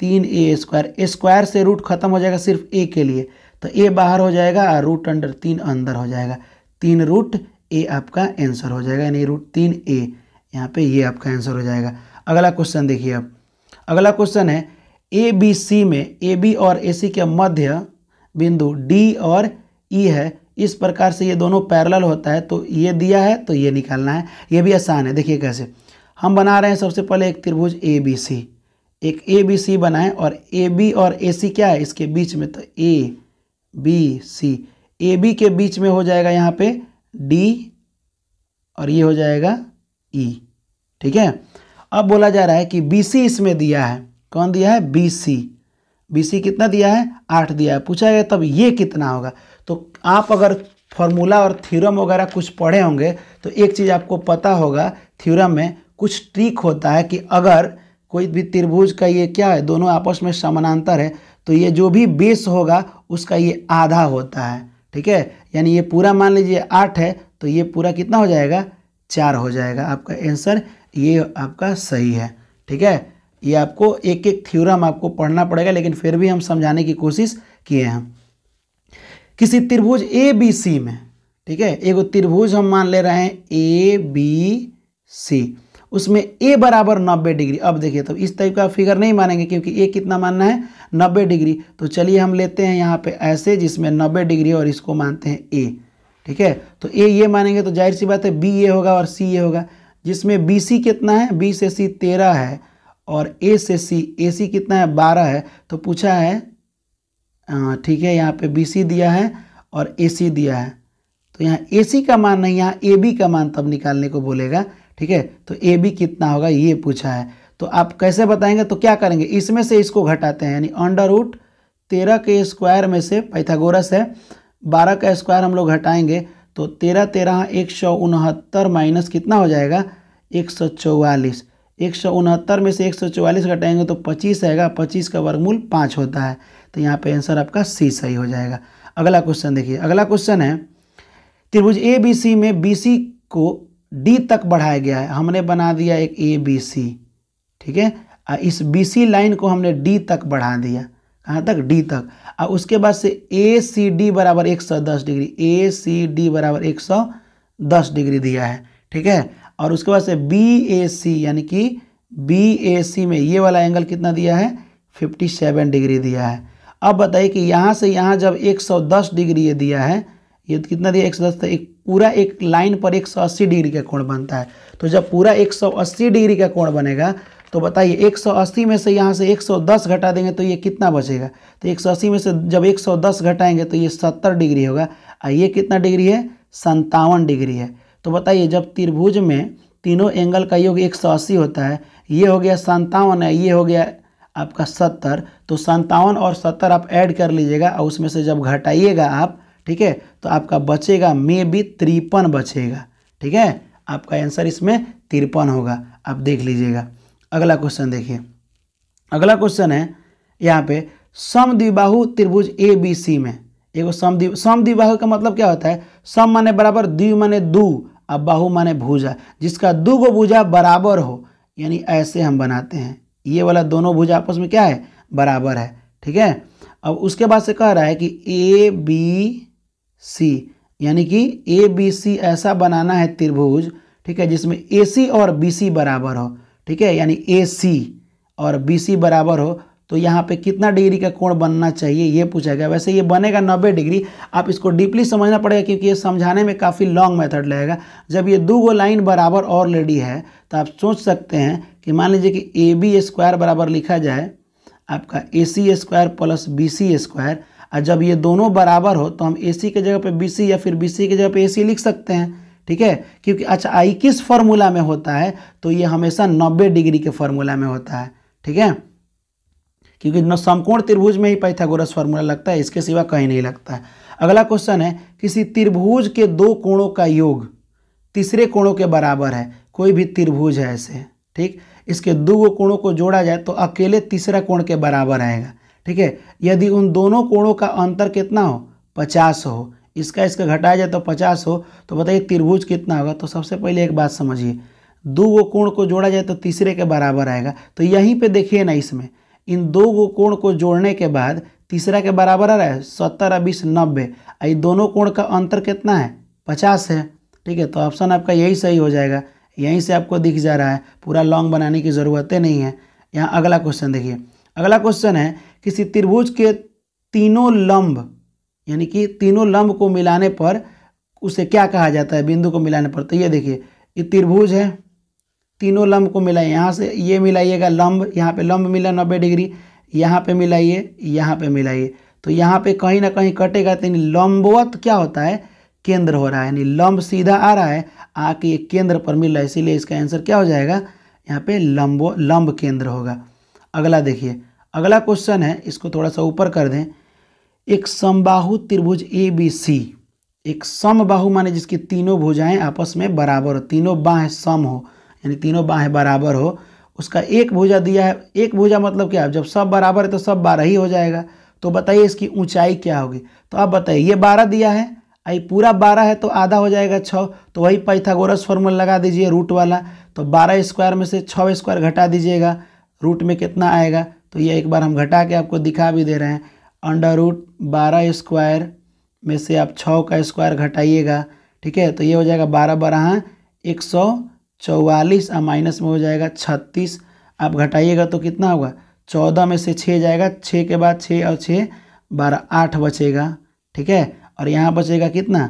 तीन ए स्क्वायर। स्क्वायर से रूट खत्म हो जाएगा सिर्फ़ ए के लिए। तो ए बाहर हो जाएगा और रूट अंडर तीन अंदर हो जाएगा। तीन रूट ए आपका आंसर हो जाएगा, यानी रूट तीन ए। यहाँ पे ये आपका आंसर हो जाएगा। अगला क्वेश्चन देखिए अब अगला क्वेश्चन है ए बी सी में ए बी और ए सी के मध्य बिंदु डी और ई e है। इस प्रकार से ये दोनों पैरेलल होता है तो ये दिया है तो ये निकालना है। ये भी आसान है देखिए कैसे। हम बना रहे हैं सबसे पहले एक त्रिभुज ए बी सी एक ए बी सी बनाएँ और ए बी और ए सी क्या है? इसके बीच में तो A B C A B के बीच में हो जाएगा यहाँ पे डी और ये हो जाएगा ई e, ठीक है? अब बोला जा रहा है कि बी सी इसमें दिया है। कौन दिया है? बी सी बी सी कितना दिया है? आठ दिया है। पूछा गया, तब ये कितना होगा? तो आप अगर फॉर्मूला और थ्योरम वगैरह कुछ पढ़े होंगे तो एक चीज़ आपको पता होगा थ्योरम में कुछ ट्रिक होता है कि अगर कोई भी त्रिभुज का ये क्या है, दोनों आपस में समानांतर है तो ये जो भी बेस होगा, उसका ये आधा होता है। ठीक है? यानी ये पूरा मान लीजिए आठ है तो ये पूरा कितना हो जाएगा? चार हो जाएगा। आपका आंसर ये आपका सही है। ठीक है? ये आपको एक एक थ्योरम आपको पढ़ना पड़ेगा, लेकिन फिर भी हम समझाने की कोशिश किए हैं। किसी त्रिभुज ए बी सी में, ठीक है? एगो त्रिभुज हम मान ले रहे हैं ए बी सी उसमें ए बराबर नब्बे डिग्री। अब देखिए तो इस टाइप का फिगर नहीं मानेंगे, क्योंकि ए कितना मानना है? नब्बे डिग्री। तो चलिए हम लेते हैं यहाँ पे ऐसे, जिसमें नब्बे डिग्री और इसको मानते हैं ए ठीक है? तो ए ये मानेंगे तो ज़ाहिर सी बात है बी ए होगा और सी ए होगा। जिसमें बी सी कितना है? बी से सी तेरह है। और ए से सी ए सी कितना है? बारह है। तो पूछा है ठीक है, यहाँ पे बी सी दिया है और ए सी दिया है। तो यहाँ ए सी का मान नहीं, यहाँ ए बी का मान तब निकालने को बोलेगा, ठीक है? तो ए बी कितना होगा? ये पूछा है। तो आप कैसे बताएँगे? तो क्या करेंगे? इसमें से इसको घटाते हैं, यानी अंडर रूट तेरह के स्क्वायर में से पैथागोरस है, बारह का स्क्वायर हम लोग घटाएँगे तो तेरह तेरह एक सौ उनहत्तर माइनस कितना हो जाएगा? एक सौ चौवालीस। एक सौ उनहत्तर में से एक सौ चौवालीस घटाएँगे तो पच्चीस आएगा पच्चीस का वर्गमूल पाँच होता है। तो यहाँ पे आंसर आपका सी सही हो जाएगा। अगला क्वेश्चन देखिए। अगला क्वेश्चन है, त्रिभुज ए बी सी में बी सी को डी तक बढ़ाया गया है। हमने बना दिया एक ए बी सी ठीक है? इस बी सी लाइन को हमने डी तक बढ़ा दिया। कहाँ तक? डी तक। और उसके बाद से ए सी डी बराबर एक सौ दस डिग्री। ए सी डी बराबर एक सौ दस डिग्री दिया है, ठीक है? और उसके बाद से बी ए सी यानी कि बी ए सी में ये वाला एंगल कितना दिया है? फिफ्टी सेवन डिग्री दिया है। अब बताइए कि यहाँ से यहाँ जब एक सौ दस डिग्री ये दिया है, ये कितना दिया? एक सौ दस तो एक पूरा एक लाइन पर एक सौ अस्सी डिग्री का कोण बनता है। तो जब पूरा एक सौ अस्सी डिग्री का कोण बनेगा तो बताइए 180 में से यहाँ से 110 घटा देंगे तो ये कितना बचेगा? तो 180 में से जब 110 घटाएँगे तो ये 70 डिग्री होगा। और ये कितना डिग्री है? संतावन डिग्री है। तो बताइए, जब त्रिभुज में तीनों एंगल का योग 180 होता है, ये हो गया संतावन है ये हो गया आपका सत्तर तो संतावन और सत्तर आप ऐड कर लीजिएगा और उसमें से जब घटाइएगा आप, ठीक है तो आपका बचेगा, मे बी तिरपन बचेगा, ठीक है, आपका आंसर इसमें तिरपन होगा, आप देख लीजिएगा। अगला क्वेश्चन देखिए, अगला क्वेश्चन है, यहाँ पे सम समद्विबाहु त्रिभुज ए बी सी में, एगो समद्वि, समद्विबाहु का मतलब क्या होता है, सम माने बराबर द्वि माने दू और बाहु माने भुजा, जिसका दो गो भुजा बराबर हो, यानी ऐसे हम बनाते हैं। ये वाला दोनों भुजा आपस में क्या है? बराबर है, ठीक है? अब उसके बाद से कह रहा है कि ए बी सी यानी कि ए बी सी ऐसा बनाना है त्रिभुज, ठीक है, जिसमें ए सी और बी सी बराबर हो, ठीक है? यानी ए सी और बी सी बराबर हो तो यहाँ पे कितना डिग्री का कोण बनना चाहिए, ये पूछा गया। वैसे ये बनेगा 90 डिग्री। आप इसको डीपली समझना पड़ेगा क्योंकि ये समझाने में काफ़ी लॉन्ग मेथड लगेगा। जब ये दो गो लाइन बराबर लेडी है तो आप सोच सकते हैं कि मान लीजिए कि ए बी स्क्वायर बराबर लिखा जाए, आपका A C square plus B C square. और जब ये दोनों बराबर हो तो हम ए सी के जगह पे बी सी या फिर बी सी की जगह पे ए सी लिख सकते हैं। ठीक है? क्योंकि अच्छा आई किस फॉर्मूला में होता है तो ये हमेशा नब्बे डिग्री के फॉर्मूला में होता है। ठीक है? क्योंकि न समकोण त्रिभुज में ही पैथागोरस फार्मूला लगता है, इसके सिवा कहीं नहीं लगता है। अगला क्वेश्चन है, किसी त्रिभुज के दो कोणों का योग तीसरे कोणों के बराबर है, कोई भी त्रिभुज है ऐसे, ठीक? इसके दो कोणों को जोड़ा जाए तो अकेले तीसरा कोण के बराबर आएगा, ठीक है? यदि उन दोनों कोणों का अंतर कितना हो, पचास हो, इसका इसका घटाया जाए तो पचास हो तो बताइए त्रिभुज कितना होगा? तो सबसे पहले एक बात समझिए, दो कोण को जोड़ा जाए तो तीसरे के बराबर आएगा। तो यहीं पे देखिए ना इसमें इन दो गो कोण को जोड़ने के बाद तीसरा के बराबर आ रहा है सत्तर और बीस नब्बे ये दोनों कोण का अंतर कितना है? पचास है। ठीक है तो ऑप्शन आपका यही सही हो जाएगा। यहीं से आपको दिख जा रहा है। पूरा लॉन्ग बनाने की ज़रूरतें नहीं है। यहाँ अगला क्वेश्चन देखिए। अगला क्वेश्चन है किसी त्रिभुज के तीनों लंब, यानी कि तीनों लंब को मिलाने पर उसे क्या कहा जाता है? बिंदु को मिलाने पर। तो ये देखिए, ये त्रिभुज है। तीनों लंब को मिलाइए। यहाँ से ये मिलाइएगा लंब, यहाँ पे लंब मिला नब्बे डिग्री, यहाँ पे मिलाइए, यहाँ पे मिलाइए। तो यहाँ पे कहीं ना कहीं कटेगा तो यानी लंबवत क्या होता है? केंद्र हो रहा है। यानी लंब सीधा आ रहा है, आके ये केंद्र पर मिल रहा है। इसीलिए इसका आंसर क्या हो जाएगा? यहाँ पे लंबो, लंब केंद्र होगा। अगला देखिए, अगला क्वेश्चन है, इसको थोड़ा सा ऊपर कर दें। एक समबाहु त्रिभुज ए, बी, सी। एक समबाहु माने जिसकी तीनों भुजाएँ आपस में बराबर हो, तीनों बाहें सम हो। यानी तीनों बाहें बराबर हो, उसका एक भुजा दिया है। एक भुजा मतलब क्या? जब सब बराबर है तो सब बारह ही हो जाएगा। तो बताइए इसकी ऊंचाई क्या होगी? तो आप बताइए, ये बारह दिया है, आई पूरा बारह है तो आधा हो जाएगा छः तो वही पैथागोरस फॉर्मूला लगा दीजिए रूट वाला। तो बारह स्क्वायर में से छः स्क्वायर घटा दीजिएगा। रूट में कितना आएगा? तो ये एक बार हम घटा के आपको दिखा भी दे रहे हैं। अंडर रूट बारह स्क्वायर में से आप छः का स्क्वायर घटाइएगा। ठीक है? तो ये हो जाएगा बारह बारह एक सौ। चौवालीस और माइनस में हो जाएगा छत्तीस। आप घटाइएगा तो कितना होगा? चौदह में से छः जाएगा छः के बाद छः और छः बारह, आठ बचेगा, ठीक है? और यहाँ बचेगा कितना?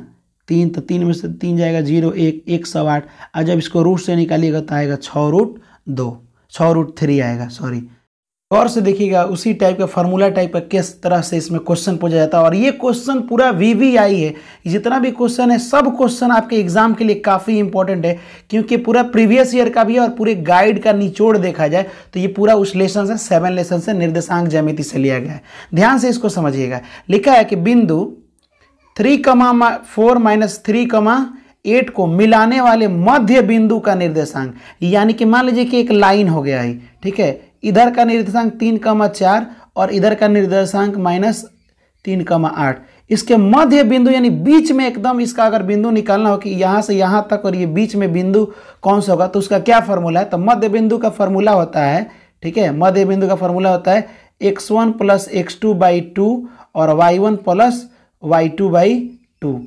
तीन तो तीन में से तीन जाएगा ज़ीरो, एक एक सौ आठ। और जब इसको रूट से निकालिएगा तो आएगा छः रूट दो छः रूट थ्री आएगा सॉरी गौर से देखिएगा, उसी टाइप का फार्मूला टाइप का किस तरह से इसमें क्वेश्चन पूछा जाता है। और ये क्वेश्चन पूरा वीवीआई है। जितना भी क्वेश्चन है, सब क्वेश्चन आपके एग्ज़ाम के लिए काफ़ी इंपॉर्टेंट है, क्योंकि पूरा प्रीवियस ईयर का भी है और पूरे गाइड का निचोड़ देखा जाए तो ये पूरा उस लेसन से सेवन लेसन से निर्देशांक जमिति से लिया गया है। ध्यान से इसको समझिएगा। लिखा है कि बिंदु three comma four minus three comma eight को मिलाने वाले मध्य बिंदु का निर्देशांक, यानी कि मान लीजिए कि एक लाइन हो गया है, ठीक है? इधर का निर्देशांक तीन कमा चार और इधर का निर्देशांक माइनस तीन कमा आठ। इसके मध्य बिंदु यानी बीच में एकदम इसका अगर बिंदु निकालना हो कि यहाँ से यहाँ तक और ये बीच में बिंदु कौन सा होगा तो उसका क्या फॉर्मूला है? तो मध्य बिंदु का फॉर्मूला होता है, ठीक है? मध्य बिंदु का फॉर्मूला होता है x one plus x two by two और y one plus y two by two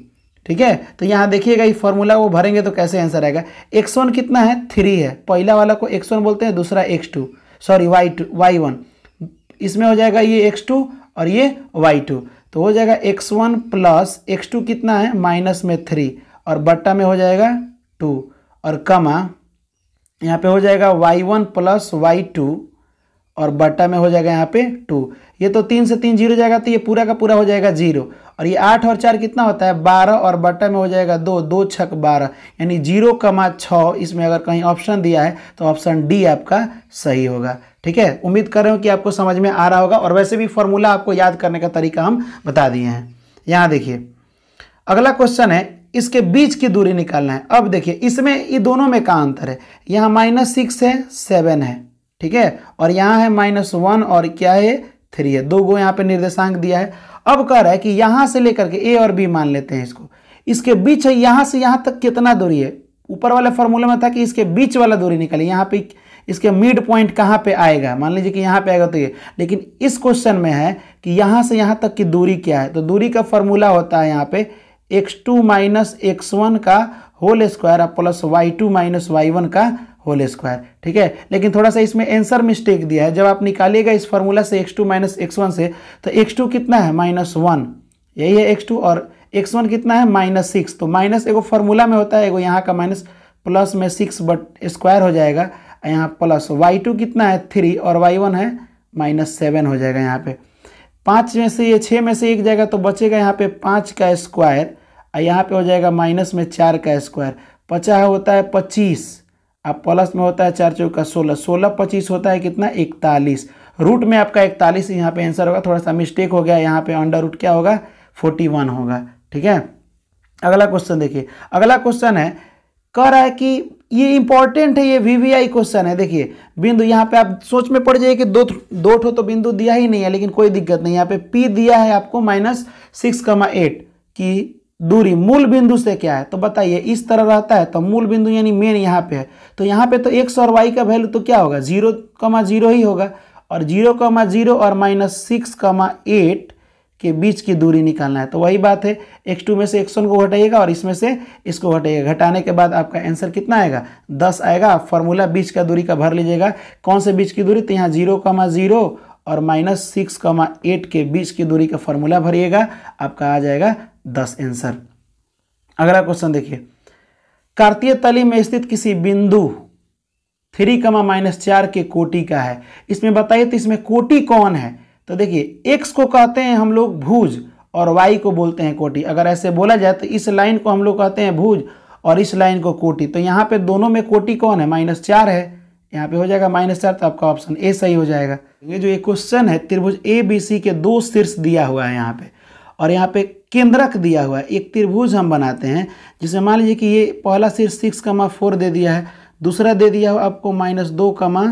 ठीक है? तो यहाँ देखिएगा, ये फॉर्मूला वो भरेंगे तो कैसे आंसर आएगा? एक्स वन कितना है? थ्री है। पहला वाला को एक्स वन बोलते हैं, दूसरा x two sorry y two y one इसमें हो जाएगा ये एक्स टू और ये वाई टू तो हो जाएगा x one plus x two कितना है? माइनस में थ्री और बट्टा में हो जाएगा टू और कमा यहाँ पे हो जाएगा y one plus y two और बट्टा में हो जाएगा यहाँ पे टू ये तो तीन से तीन ज़ीरो जाएगा तो ये पूरा का पूरा हो जाएगा ज़ीरो. और ये आठ और चार कितना होता है? बारह और बट्टा में हो जाएगा दो. दो छक बारह. यानी ज़ीरो कमा छः इसमें अगर कहीं ऑप्शन दिया है तो ऑप्शन डी आपका सही होगा. ठीक है? उम्मीद कर रहे हो कि आपको समझ में आ रहा होगा, और वैसे भी फॉर्मूला आपको याद करने का तरीका हम बता दिए हैं. यहाँ देखिए, अगला क्वेश्चन है, इसके बीच की दूरी निकालना है. अब देखिए, इसमें, ये दोनों में का अंतर है? यहाँ माइनस सिक्स है सेवन है. ठीक है? और यहाँ है माइनस वन और क्या है? थ्री है। दो गो यहाँ पे निर्देशांक दिया है। अब कह रहा है कि यहाँ से लेकर के ए और बी मान लेते हैं इसको। इसके बीच है, यहाँ से यहाँ तक कितना दूरी है? ऊपर वाले फॉर्मूले में था कि इसके बीच वाला दूरी निकाले यहाँ पे इसके मिड पॉइंट कहाँ पे आएगा? मान लीजिए कि यहाँ पे आएगा तो ये। लेकिन इस क्वेश्चन में है कि यहाँ से यहाँ तक की दूरी क्या है? तो दूरी का फॉर्मूला होता है यहाँ पे x two minus x one का whole square plus y two minus y one का होल स्क्वायर ठीक है? लेकिन थोड़ा सा इसमें आंसर मिस्टेक दिया है। जब आप निकालिएगा इस फॉर्मूला से x two minus x one से तो एक्स टू कितना है? माइनस वन यही है एक्स टू और एक्स वन कितना है? माइनस सिक्स तो माइनस एगो फार्मूला में होता है, एगो यहाँ का माइनस प्लस में सिक्स बट स्क्वायर हो जाएगा। यहाँ प्लस वाई टू कितना है? थ्री और वाई वन है? माइनस सेवन हो जाएगा यहाँ पे। पाँच में से ये छः में से एक जाएगा तो बचेगा यहाँ पे पाँच का स्क्वायर और यहाँ पे हो जाएगा माइनस में चार का स्क्वायर पचास होता है पच्चीस। अब प्लस में होता है चार चौका सोलह सोलह पच्चीस होता है कितना? इकतालीस। रूट में आपका इकतालीस, यहाँ पे आंसर होगा, थोड़ा सा मिस्टेक हो गया, यहाँ पे अंडर रूट क्या होगा? फोर्टी वन होगा, ठीक है? अगला क्वेश्चन देखिए, अगला क्वेश्चन है, कह रहा है कि ये इंपॉर्टेंट है, ये वीवीआई क्वेश्चन है, देखिए, बिंदु यहाँ पे आप सोच में पड़ जाइए कि दो दो ठो तो बिंदु दिया ही नहीं है, लेकिन कोई दिक्कत नहीं, यहाँ पे पी दिया है आपको माइनस सिक्स कमा एट की दूरी मूल बिंदु से क्या है? तो बताइए, इस तरह रहता है तो मूल बिंदु यानी मेन यहाँ पे है। तो यहाँ पे तो एक्स और वाई का वैल्यू तो क्या होगा? ज़ीरो कमा ज़ीरो ही होगा। और ज़ीरो कमा ज़ीरो और माइनस सिक्स कमा एट के बीच की दूरी निकालना है। तो वही बात है एक्स टू में से एक्स वन को घटाइएगा और इसमें से इसको घटाइएगा। घटाने के बाद आपका आंसर कितना आएगा? दस आएगा। फॉर्मूला बीच का दूरी का भर लीजिएगा। कौन से बीच की दूरी? तो यहाँ ज़ीरो कमा ज़ीरो और माइनस सिक्स कमा एट के बीच की दूरी का फॉर्मूला भरिएगा। आपका आ जाएगा दस आंसर अगला क्वेश्चन देखिए। कार्तीय तली में स्थित किसी बिंदु थ्री कमा माइनस चार के कोटि का है। इसमें बताइए तो इसमें कोटि कौन है? तो देखिए एक्स को कहते हैं हम लोग भूज और वाई को बोलते हैं कोटि। अगर ऐसे बोला जाए तो इस लाइन को हम लोग कहते हैं भूज और इस लाइन को कोटि। तो यहाँ पे दोनों में कोटि कौन है? माइनस चार है। यहाँ पे हो जाएगा माइनस चार तो आपका ऑप्शन ए सही हो जाएगा। ये जो एक क्वेश्चन है, त्रिभुज ए बी सी के दो शीर्ष दिया हुआ है यहाँ पे। और यहाँ पे केंद्रक दिया हुआ है, एक त्रिभुज हम बनाते हैं जिसमें मान लीजिए कि ये पहला शीर्ष सिक्स कमा फोर दे दिया है, दूसरा दे दिया हो आपको माइनस दो कमा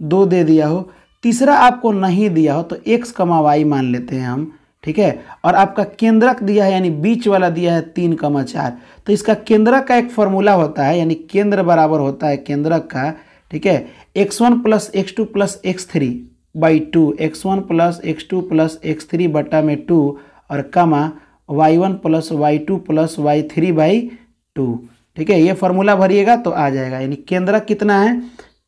दो दे दिया हो, तीसरा आपको नहीं दिया हो तो एक्स कमा वाई मान लेते हैं हम, ठीक है? और आपका केंद्रक दिया है, यानी बीच वाला दिया है तीन कमा चार तो इसका केंद्रक का एक फॉर्मूला होता है, यानी केंद्र बराबर होता है केंद्रक का, ठीक है? X one plus x two plus x three by two x one plus x two plus x three बट्टा में टू और comma y one plus y two plus y three by two ठीक है, ये फॉर्मूला भरिएगा तो आ जाएगा। यानी केंद्रक कितना है?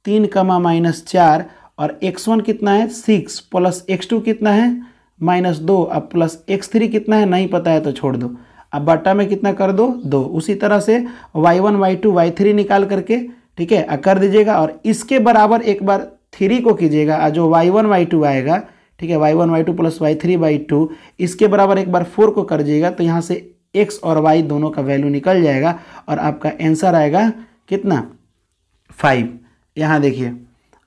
तीन कमा माइनस चार और एक्स वन कितना है? सिक्स प्लस एक्स टू कितना है? माइनस दो। अब प्लस एक्स थ्री कितना है? नहीं पता है तो छोड़ दो। अब बट्टा में कितना कर दो? दो। उसी तरह से y one y two y three निकाल करके, ठीक है कर दीजिएगा और इसके बराबर एक बार थ्री को कीजिएगा। जो वाई वन वाई टू आएगा ठीक है y one y two plus y three by two इसके बराबर एक बार फोर को कर दीजिएगा तो यहाँ से एक्स और वाई दोनों का वैल्यू निकल जाएगा और आपका आंसर आएगा कितना? फाइव यहाँ देखिए,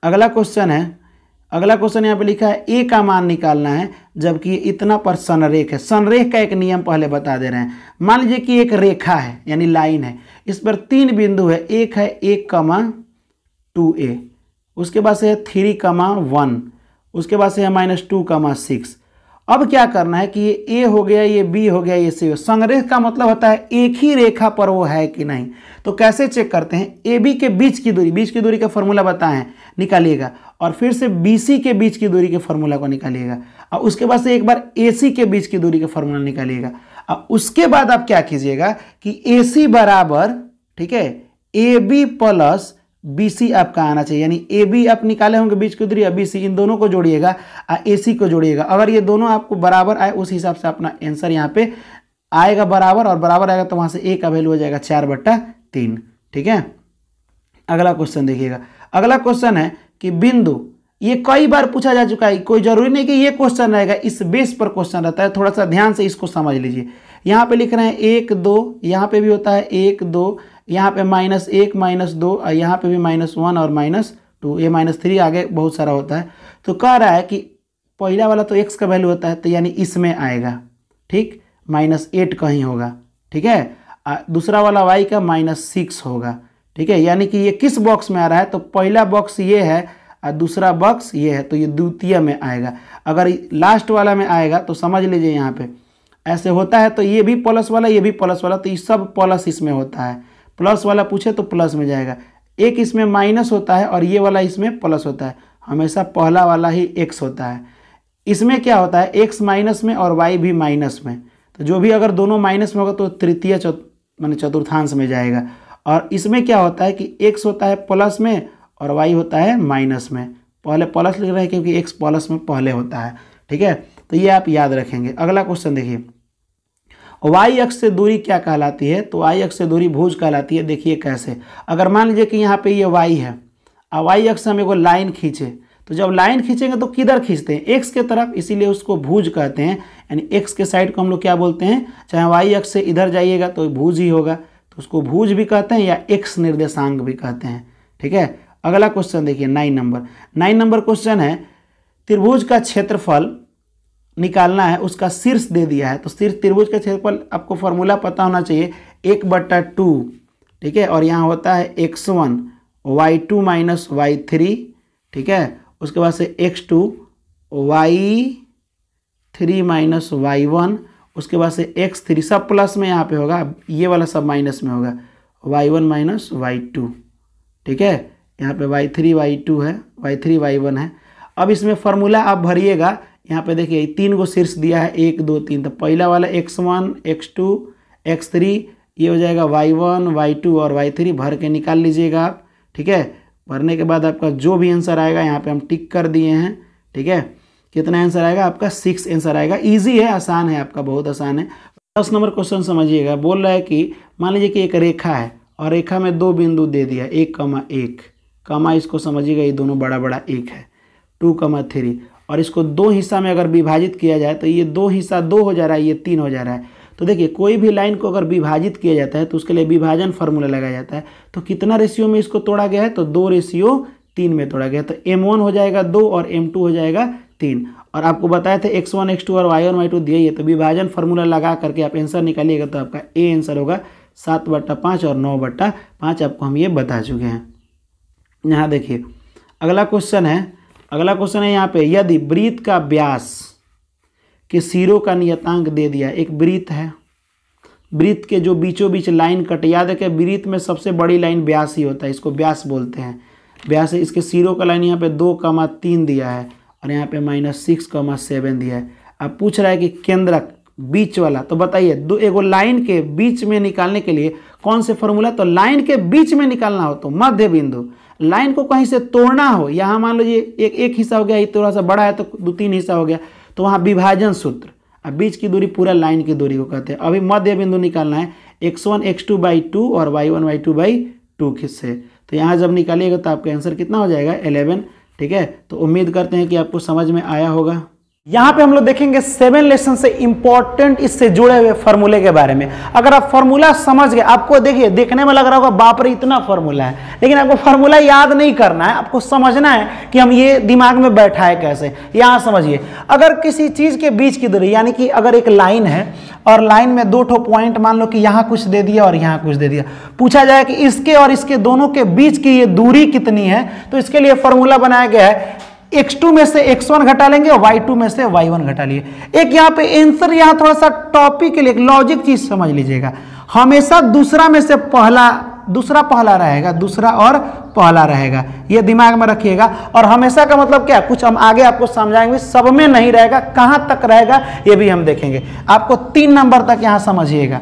अगला क्वेश्चन है, अगला क्वेश्चन यहाँ पे लिखा है ए का मान निकालना है, जबकि इतना पर संरेख है। संरेख का एक नियम पहले बता दे रहे हैं। मान लीजिए कि एक रेखा है, यानी लाइन है, इस पर तीन बिंदु है, एक है एक कमा टू ए उसके बाद से है थ्री कमा वन उसके बाद से है माइनस टू कमा सिक्स। अब क्या करना है कि ये ए हो गया, ये बी हो गया, ये सी हो संग्रह का मतलब होता है एक ही रेखा पर वो है कि नहीं। तो कैसे चेक करते हैं? ए, बी के बीच की दूरी, बीच की दूरी का फॉर्मूला बताएँ, निकालिएगा। और फिर से बी, सी के बीच की दूरी के फॉर्मूला को निकालिएगा। और उसके बाद से एक बार ए, सी के बीच की दूरी का फॉर्मूला निकालिएगा। और उसके बाद आप क्या कीजिएगा कि ए, सी बराबर, ठीक है, ए, बी प्लस सी आपका आना चाहिए, यानी ए बी आप निकाले होंगे बीच की दूरी बी इन दोनों को जोड़िएगा और ए सी को जोड़िएगा। अगर ये दोनों आपको बराबर आए, उस हिसाब से अपना आंसर यहाँ पे आएगा बराबर, और बराबर आएगा तो वहाँ से ए का वैल्यू हो जाएगा चार बट्टा तीन। ठीक है? अगला क्वेश्चन देखिएगा। अगला क्वेश्चन है कि बिंदु, ये कई बार पूछा जा चुका है, कोई ज़रूरी नहीं कि ये क्वेश्चन रहेगा, इस बेस पर क्वेश्चन रहता है, थोड़ा सा ध्यान से इसको समझ लीजिए। यहाँ पे लिख रहे हैं, एक, दो, यहाँ पे भी होता है, एक, दो यहाँ पे माइनस एक, माइनस दो, और यहाँ पे भी माइनस वन और माइनस टू। ये माइनस थ्री आगे बहुत सारा होता है। तो कह रहा है कि पहला वाला तो एक्स का वैल्यू होता है तो यानी इसमें आएगा। ठीक? माइनस एट कहीं होगा। ठीक है? दूसरा वाला वाई का माइनस सिक्स होगा। ठीक है? यानी कि ये किस बॉक्स में आ रहा है? तो पहला बॉक्स ये है, और दूसरा बॉक्स ये है तो ये द्वितीय में आएगा। अगर लास्ट वाला में आएगा तो समझ लीजिए यहाँ पे। ऐसे होता है तो ये भी प्लस वाला, ये भी प्लस वाला तो ये सब प्लस इसमें होता है। प्लस वाला पूछे तो प्लस में जाएगा। एक इसमें माइनस होता है और ये वाला इसमें प्लस होता है। हमेशा पहला वाला ही एक्स होता है। इसमें क्या होता है? एक्स माइनस में और वाई भी माइनस में। तो जो भी अगर दोनों माइनस में होगा तो तृतीय मान चतुर्थांश में जाएगा। और इसमें क्या होता है कि एक्स होता है प्लस में और वाई होता है माइनस में। पहले प्लस लिख रहे हैं क्योंकि एक्स प्लस में पहले होता है। ठीक है? तो ये आप याद रखेंगे। अगला क्वेश्चन देखिए। वाई अक्ष से दूरी क्या कहलाती है? तो वाई अक्ष से दूरी भुज कहलाती है। देखिए कैसे। अगर मान लीजिए कि यहाँ पे ये वाई है और वाई अक्ष हम एगो लाइन खींचे तो जब लाइन खींचेंगे तो किधर खींचते हैं? एक्स के तरफ़, इसीलिए उसको भूज कहते हैं। यानी एक्स के साइड को हम लोग क्या बोलते हैं? चाहे वाई अक्ष से इधर जाइएगा तो भूज ही होगा। तो उसको भूज भी कहते हैं या एक्स निर्देशांक भी कहते हैं। ठीक है? अगला क्वेश्चन देखिए nine number nine number question है, त्रिभुज का क्षेत्रफल निकालना है, उसका शीर्ष दे दिया है। तो शीर्ष त्रिभुज के क्षेत्रफल, आपको फॉर्मूला पता होना चाहिए, एक बट्टा टू, ठीक है? और यहाँ होता है x one, y two minus y three, ठीक है? उसके बाद से x two, y three minus y one, उसके बाद से एक्स थ्री, सब प्लस में यहाँ पे होगा ये वाला सब माइनस में होगा, y one minus y two, ठीक है? यहाँ पे वाई थ्री, वाई टू है, वाई थ्री, वाई वन है। अब इसमें फॉर्मूला आप भरिएगा यहाँ पे देखिए, तीन गो शीर्ष दिया है, एक, दो, तीन। तो पहला वाला x one x two x three ये हो जाएगा वाई वन वाई टू और वाई थ्री भर के निकाल लीजिएगा आप, ठीक है? भरने के बाद आपका जो भी आंसर आएगा, यहाँ पे हम टिक कर दिए हैं, ठीक है? कितना आंसर आएगा? आपका सिक्स आंसर आएगा। ईजी है, आसान है आपका, बहुत आसान है। दस नंबर क्वेश्चन समझिएगा। बोल रहा है कि, मान लीजिए कि एक रेखा है, और रेखा में दो बिंदु दे दिया, एक कमा एक। कमा इसको समझिएगा, ये दोनों बड़ा बड़ा एक है। टू कमा थ्री और इसको दो हिस्सा में अगर विभाजित किया जाए तो ये दो हिस्सा दो हो जा रहा है, ये तीन हो जा रहा है। तो देखिए, कोई भी लाइन को अगर विभाजित किया जाता है तो उसके लिए विभाजन फार्मूला लगाया जाता है। तो कितना रेशियो में इसको तोड़ा गया है तो दो रेशियो तीन में तोड़ा गया तो एम वन हो जाएगा दो और एम टू हो जाएगा तीन। और आपको बताया था एक्स वन एक्स टू और वाई वन वाई टू दिए तो विभाजन फार्मूला लगा करके आप आंसर निकालिएगा तो आपका ए आंसर होगा सात बट्टा पाँच और नौ बट्टा पाँच। आपको हम ये बता चुके हैं। यहाँ देखिए, अगला क्वेश्चन है अगला क्वेश्चन है यहाँ पे, यदि वृत्त का व्यास के सिरों का नियतांक दे दिया, एक वृत्त है। वृत्त के जो बीचों बीच लाइन कट, याद है कि वृत्त में सबसे बड़ी लाइन व्यास ही होता है, इसको व्यास बोलते हैं। व्यास इसके सिरों का लाइन यहाँ पे दो कमा तीन दिया है, और यहाँ पे माइनस सिक्स कमा सेवन दिया है। अब पूछ रहा है कि केंद्रक, बीच वाला तो बताइए, दो, एगो लाइन के बीच में निकालने के लिए कौन से फॉर्मूला तो लाइन के बीच में निकालना हो तो मध्य बिंदु। लाइन को कहीं से तोड़ना हो यहाँ मान लीजिए एक एक हिस्सा हो गया, ये थोड़ा सा बड़ा है तो दो तीन हिस्सा हो गया तो वहाँ विभाजन सूत्र, अब बीच की दूरी पूरा लाइन की दूरी को कहते हैं। अभी मध्य बिंदु निकालना है x one x two by two और y one y two by two से तो यहाँ जब निकालिएगा तो आपका आंसर कितना हो जाएगा? एलेवन ठीक है? तो उम्मीद करते हैं कि आपको समझ में आया होगा। यहाँ पे हम लोग देखेंगे सेवन लेसन से इंपॉर्टेंट इससे जुड़े हुए फॉर्मूले के बारे में। अगर आप फॉर्मूला समझ गए, आपको देखिए, देखने में लग रहा होगा, बाप रे, इतना फॉर्मूला है। लेकिन आपको फार्मूला याद नहीं करना है, आपको समझना है कि हम ये दिमाग में बैठा है कैसे। यहाँ समझिए, अगर किसी चीज़ के बीच की दूरी, यानी कि अगर एक लाइन है, और लाइन में दो ठो पॉइंट मान लो कि यहाँ कुछ दे दिया और यहाँ कुछ दे दिया। पूछा जाए कि इसके और इसके दोनों के बीच की ये दूरी कितनी है तो इसके लिए फॉर्मूला बनाया गया है x2 में से x1 घटा लेंगे और y2 में से y1 घटा लिए। एक यहाँ पे आंसर यहाँ थोड़ा सा टॉपिक के लिए, एक लॉजिक चीज़ समझ लीजिएगा। हमेशा दूसरा में से पहला, दूसरा पहला रहेगा, दूसरा और पहला रहेगा। ये दिमाग में रखिएगा। और हमेशा का मतलब क्या, कुछ हम आगे आपको समझाएँगे, सब में नहीं रहेगा, कहाँ तक रहेगा, ये भी हम देखेंगे। आपको तीन नंबर तक यहाँ समझिएगा।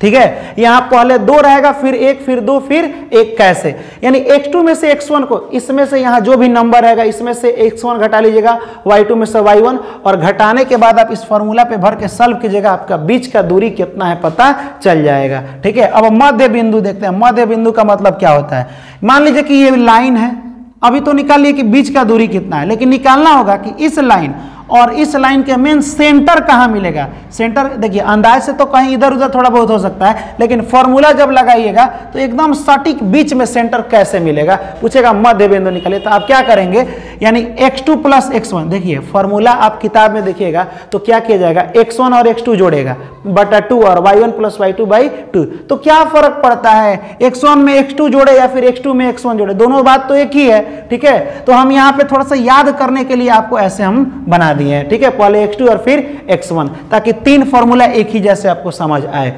ठीक है? यहाँ पहले दो रहेगा, फिर एक, फिर दो, फिर एक, कैसे? यानी x2 में से x1 को, इसमें से यहाँ जो भी नंबर रहेगा, इसमें से x1 घटा लीजिएगा y2 में से y1 और घटाने के बाद आप इस फॉर्मूला पे भर के सॉल्व कीजिएगा, आपका बीच का दूरी कितना है पता चल जाएगा। ठीक है? अब मध्य बिंदु देखते हैं। मध्य बिंदु का मतलब क्या होता है? मान लीजिए कि ये लाइन है। अभी तो निकालिए कि बीच का दूरी कितना है, लेकिन निकालना होगा कि इस लाइन और इस लाइन के मेन सेंटर कहाँ मिलेगा? सेंटर देखिए, अंदाज से तो कहीं इधर उधर थोड़ा बहुत हो सकता है, लेकिन फॉर्मूला जब लगाइएगा तो एकदम सटीक बीच में सेंटर कैसे मिलेगा? पूछेगा मध्य बिंदु निकालिए। तो आप क्या करेंगे? यानी x2 two plus x one देखिए फॉर्मूला आप किताब में देखिएगा तो क्या किया जाएगा? x1 और x2 जोड़ेगा, बटा टू और y1 one plus y two by two तो क्या फ़र्क पड़ता है? x1 में x2 जोड़े या फिर x2 में x1 जोड़े? दोनों बात तो एक ही है, ठीक है? तो हम यहाँ पे थोड़ा सा याद करने के लिए आपको ऐसे हम बना दिए हैं। ठीक है, पहले x2 और फिर x1 ताकि तीन फॉर्मूला एक ही जैसे आपको समझ आए।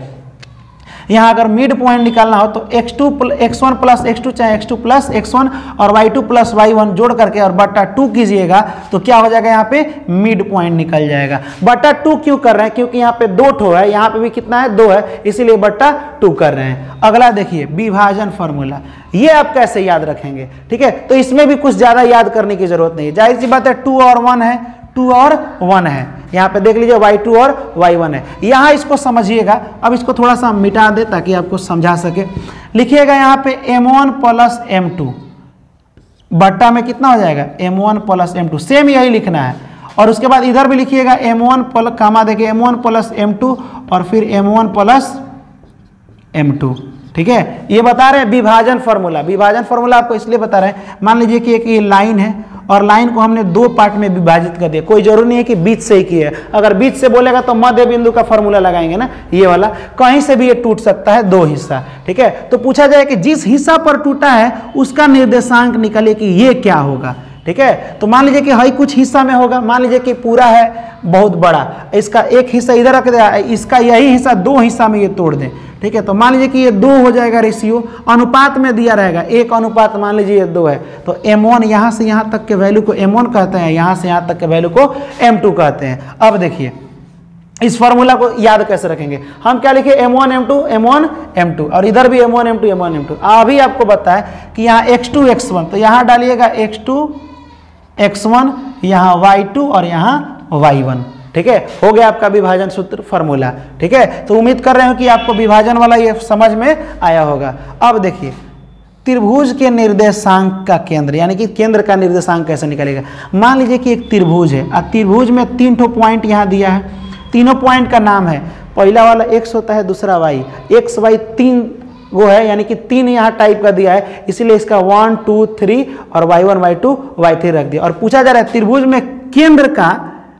यहाँ अगर मिड पॉइंट निकालना हो तो x2 two x one plus x two चाहे x2 प्लस एक्स और y2 प्लस वाई जोड़ करके और बट्टा टू कीजिएगा तो क्या हो जाएगा यहाँ पे? मिड पॉइंट निकल जाएगा। बट्टा टू क्यों कर रहे हैं? क्योंकि यहाँ पे दो ठो है, यहाँ पे भी कितना है? दो है, इसीलिए बट्टा टू कर रहे हैं। अगला देखिए, विभाजन फॉर्मूला ये आप कैसे याद रखेंगे? ठीक है तो इसमें भी कुछ ज़्यादा याद करने की ज़रूरत नहीं है। ज़ाहिर सी बात है टू और वन है टू और वन है। यहाँ पे देख लीजिए वाई टू और वाई वन है। यहाँ इसको समझिएगा। अब इसको थोड़ा सा मिटा दे ताकि आपको समझा सके। लिखिएगा यहाँ पे m one plus m two बट्टा में कितना हो जाएगा? M one plus m two same यही लिखना है। और उसके बाद इधर भी लिखिएगा एम वन प्लस कामा देखिए m one plus m two और फिर m one plus m two ठीक है? ये बता रहे हैं विभाजन फॉर्मूला विभाजन फॉर्मूला आपको इसलिए बता रहे हैं, मान लीजिए कि एक ये लाइन है और लाइन को हमने दो पार्ट में विभाजित कर दिया। कोई ज़रूरी नहीं है कि बीच से ही किया है। अगर बीच से बोलेगा तो मध्य बिंदु का फॉर्मूला लगाएँगे ना, ये वाला। कहीं से भी ये टूट सकता है, दो हिस्सा, ठीक है? तो पूछा जाए कि जिस हिस्सा पर टूटा है, उसका निर्देशांक निकले कि ये क्या होगा? ठीक है? तो मान लीजिए कि हई कुछ हिस्सा में होगा, मान लीजिए कि पूरा है बहुत बड़ा, इसका एक हिस्सा इधर रख दिया, इसका यही हिस्सा दो हिस्सा में ये तोड़ दें, ठीक है? तो मान लीजिए कि ये दो हो जाएगा रेशियो अनुपात में दिया रहेगा, एक अनुपात मान लीजिए ये दो है तो एम वन यहाँ से यहाँ तक के वैल्यू को एम वन कहते हैं, यहाँ से यहाँ तक के वैल्यू को एम टू कहते हैं। अब देखिए, इस फॉर्मूला को याद कैसे रखेंगे? हम क्या लिखे? M one m two m one m two और इधर भी m one m two m one m two अभी आपको बताए कि यहाँ एक्स टू एक्स वन तो यहाँ डालिएगा एक्स टू एक्स वन यहाँ वाई टू और यहाँ वाई वन ठीक है? हो गया आपका विभाजन सूत्र फॉर्मूला ठीक है? तो उम्मीद कर रहे हो कि आपको विभाजन वाला ये समझ में आया होगा। अब देखिए, त्रिभुज के निर्देशांक का केंद्र, यानी कि केंद्र का निर्देशांक कैसे निकलेगा? मान लीजिए कि एक त्रिभुज है, और त्रिभुज में तीन ठो पॉइंट यहाँ दिया है। तीनों पॉइंट का नाम है। पहला वाला एक्स होता है, दूसरा वाई एक्स वाई तीन वो है, यानी कि तीन यहाँ टाइप का दिया है, इसीलिए इसका वन टू थ्री और y one y two y three रख दिया। और पूछा जा रहा है, त्रिभुज में केंद्र का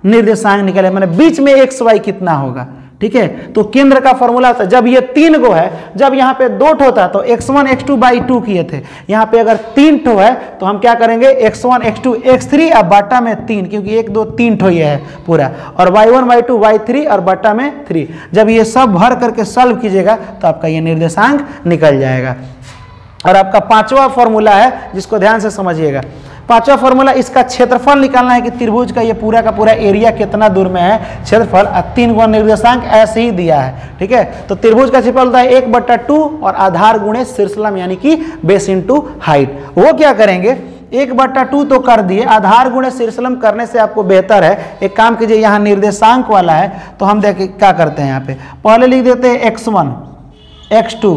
निर्देशांक निकले, मैंने बीच में एक्स वाई कितना होगा? ठीक है? तो केंद्र का फॉर्मूला है जब ये तीन गो है, जब यहाँ पे दो ठो था तो x one x two by two किए थे। यहाँ पे अगर तीन ठो है तो हम क्या करेंगे? X one x two x three और बाटा में तीन, क्योंकि एक, दो, तीन ठो ये है पूरा। और y one y two y three और बाटा में थ्री जब ये सब भर करके सॉल्व कीजिएगा तो आपका ये निर्देशांक निकल जाएगा। और आपका पांचवा फॉर्मूला है, जिसको ध्यान से समझिएगा। पांचवा फॉर्मूला इसका क्षेत्रफल निकालना है कि त्रिभुज का ये पूरा का पूरा एरिया कितना दूर में है? क्षेत्रफल तीन गुण निर्देशांक ऐसे ही दिया है, ठीक है? तो त्रिभुज का क्षेत्रफल होता है एक बट्टा टू और आधार गुणे शीर्षलम यानी कि बेस इंटू हाइट वो क्या करेंगे? एक बट्टा टू तो कर दिए, आधार गुणे शीर्षलम करने से आपको बेहतर है। एक काम कीजिए, यहाँ निर्देशांक वाला है तो हम देखें क्या करते हैं यहाँ पे। पहले लिख देते हैं x one x two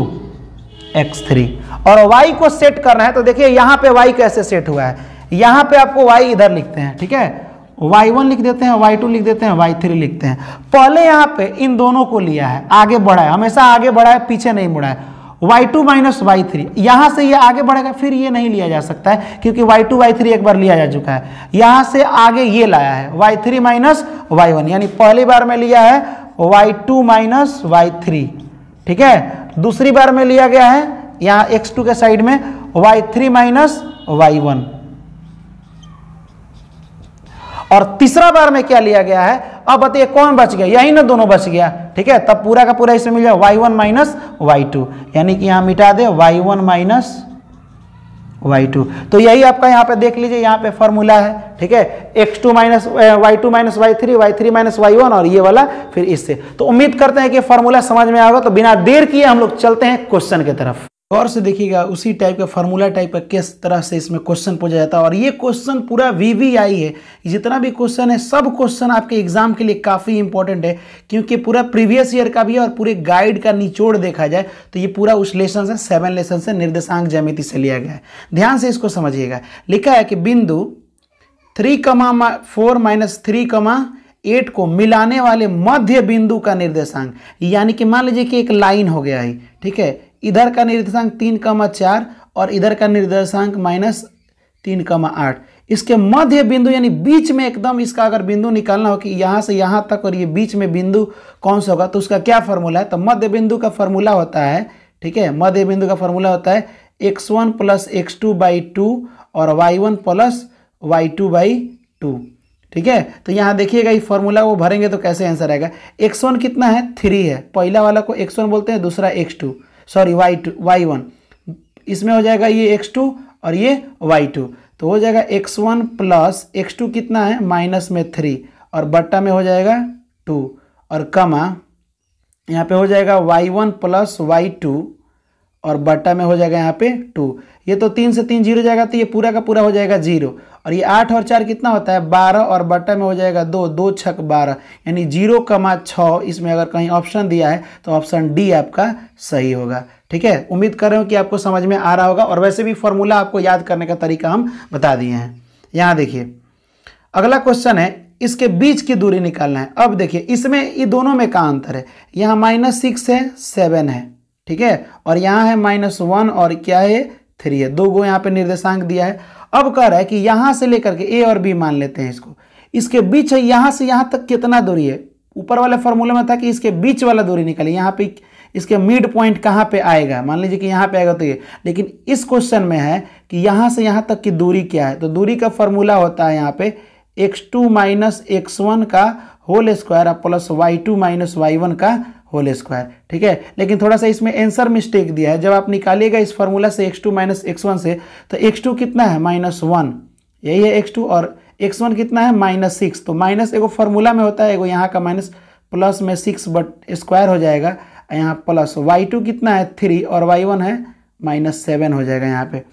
x three और वाई को सेट करना है तो देखिए यहाँ पे वाई कैसे सेट हुआ है? यहाँ पे आपको वाई इधर लिखते हैं, ठीक है? वाई वन लिख देते हैं वाई टू लिख देते हैं वाई थ्री लिखते हैं। पहले यहाँ पे इन दोनों को लिया है, आगे बढ़ा है, हमेशा आगे बढ़ा है, पीछे नहीं मुड़ा है। Y two minus y three यहाँ से ये आगे बढ़ेगा, फिर ये नहीं लिया जा सकता है, क्योंकि वाई टू वाई थ्री एक बार लिया जा चुका है। यहाँ से आगे ये लाया है वाई थ्री माइनस वाई यानी पहली बार में लिया है वाई टू माइनस वाई ठीक है? दूसरी बार में लिया गया है, यहाँ एक्स टू के साइड में y three minus y one और तीसरा बार में क्या लिया गया है? अब बताइए, कौन बच गया? यही ना दोनों बच गया। ठीक है? तब पूरा का पूरा इसमें मिल जाए y one minus y two यानी कि यहाँ मिटा दे y one minus y two तो यही आपका यहाँ पे देख लीजिए, यहाँ पे फॉर्मूला है। ठीक है? X two minus y two minus y three y three minus y one और ये वाला फिर इससे। तो उम्मीद करते हैं कि फॉर्मूला समझ में आएगा। तो बिना देर किए हम लोग चलते हैं क्वेश्चन की तरफ़। गौर से देखिएगा, उसी टाइप का फार्मूला टाइप का किस तरह से इसमें क्वेश्चन पूछा जाता है। और ये क्वेश्चन पूरा वीवीआई है। जितना भी क्वेश्चन है, सब क्वेश्चन आपके एग्ज़ाम के लिए काफ़ी इंपॉर्टेंट है, क्योंकि पूरा प्रीवियस ईयर का भी है और पूरे गाइड का निचोड़ देखा जाए तो ये पूरा उस लेसन से सेवन लेसन से निर्देशांक ज्यामिति से लिया गया है। ध्यान से इसको समझिएगा। लिखा है कि बिंदु three comma four minus three comma eight को मिलाने वाले मध्य बिंदु का निर्देशांक, यानी कि मान लीजिए कि एक लाइन हो गया है, ठीक है? इधर का निर्देशांक तीन कमा चार और इधर का निर्देशांक माइनस तीन कमा आठ। इसके मध्य बिंदु यानी बीच में एकदम इसका अगर बिंदु निकालना हो कि यहाँ से यहाँ तक और ये बीच में बिंदु कौन सा होगा तो उसका क्या फॉर्मूला है? तो मध्य बिंदु का फॉर्मूला होता है, ठीक है, मध्य बिंदु का फॉर्मूला होता है x one plus x two by two और y one plus y two by two ठीक है? तो यहाँ देखिएगा ये फॉर्मूला वो भरेंगे तो कैसे आंसर आएगा? एक्स वन कितना है? थ्री है। पहला वाला को एक्स वन बोलते हैं, दूसरा x two sorry y two y one इसमें हो जाएगा ये एक्स टू और ये वाई टू तो हो जाएगा x one plus x two कितना है? माइनस में थ्री और बट्टा में हो जाएगा टू और कमा यहाँ पे हो जाएगा y one plus y two और बट्टा में हो जाएगा यहाँ पे टू ये तो तीन से तीन ज़ीरो जाएगा तो ये पूरा का पूरा हो जाएगा ज़ीरो. और ये आठ और चार कितना होता है? बारह और बट्टा में हो जाएगा दो. दो छक बारह. यानी ज़ीरो कमा छः. इसमें अगर कहीं ऑप्शन दिया है तो ऑप्शन डी आपका सही होगा. ठीक है? उम्मीद कर रहे हो कि आपको समझ में आ रहा होगा और वैसे भी फॉर्मूला आपको याद करने का तरीका हम बता दिए हैं. यहाँ देखिए. अगला क्वेश्चन है, इसके बीच की दूरी निकालना है. अब देखिए, इसमें ये दोनों में का अंतर है. यहाँ माइनस सिक्स है सेवन है. ठीक है? और यहाँ है माइनस वन और क्या है? थ्री है। दो गो यहाँ पे निर्देशांक दिया है। अब कह रहा है कि यहाँ से लेकर के ए और बी मान लेते हैं इसको। इसके बीच है, यहाँ से यहाँ तक कितना दूरी है? ऊपर वाले फॉर्मूले में था कि इसके बीच वाला दूरी निकाले। यहाँ पे इसके मिड पॉइंट कहाँ पे आएगा? मान लीजिए कि यहाँ पे आएगा तो ये। लेकिन इस क्वेश्चन में है कि यहाँ से यहाँ तक की दूरी क्या है? तो दूरी का फॉर्मूला होता है यहाँ पे x two minus x one का whole square plus y two minus y one का होल स्क्वायर ठीक है? लेकिन थोड़ा सा इसमें आंसर मिस्टेक दिया है। जब आप निकालिएगा इस फॉर्मूला से x two minus x one से तो एक्स टू कितना है? माइनस वन यही है एक्स टू और एक्स वन कितना है? माइनस सिक्स तो माइनस एगो फार्मूला में होता है, एगो यहाँ का माइनस प्लस में सिक्स बट स्क्वायर हो जाएगा। यहाँ प्लस वाई टू कितना है? थ्री और वाई वन है? माइनस सेवन हो जाएगा यहाँ पे।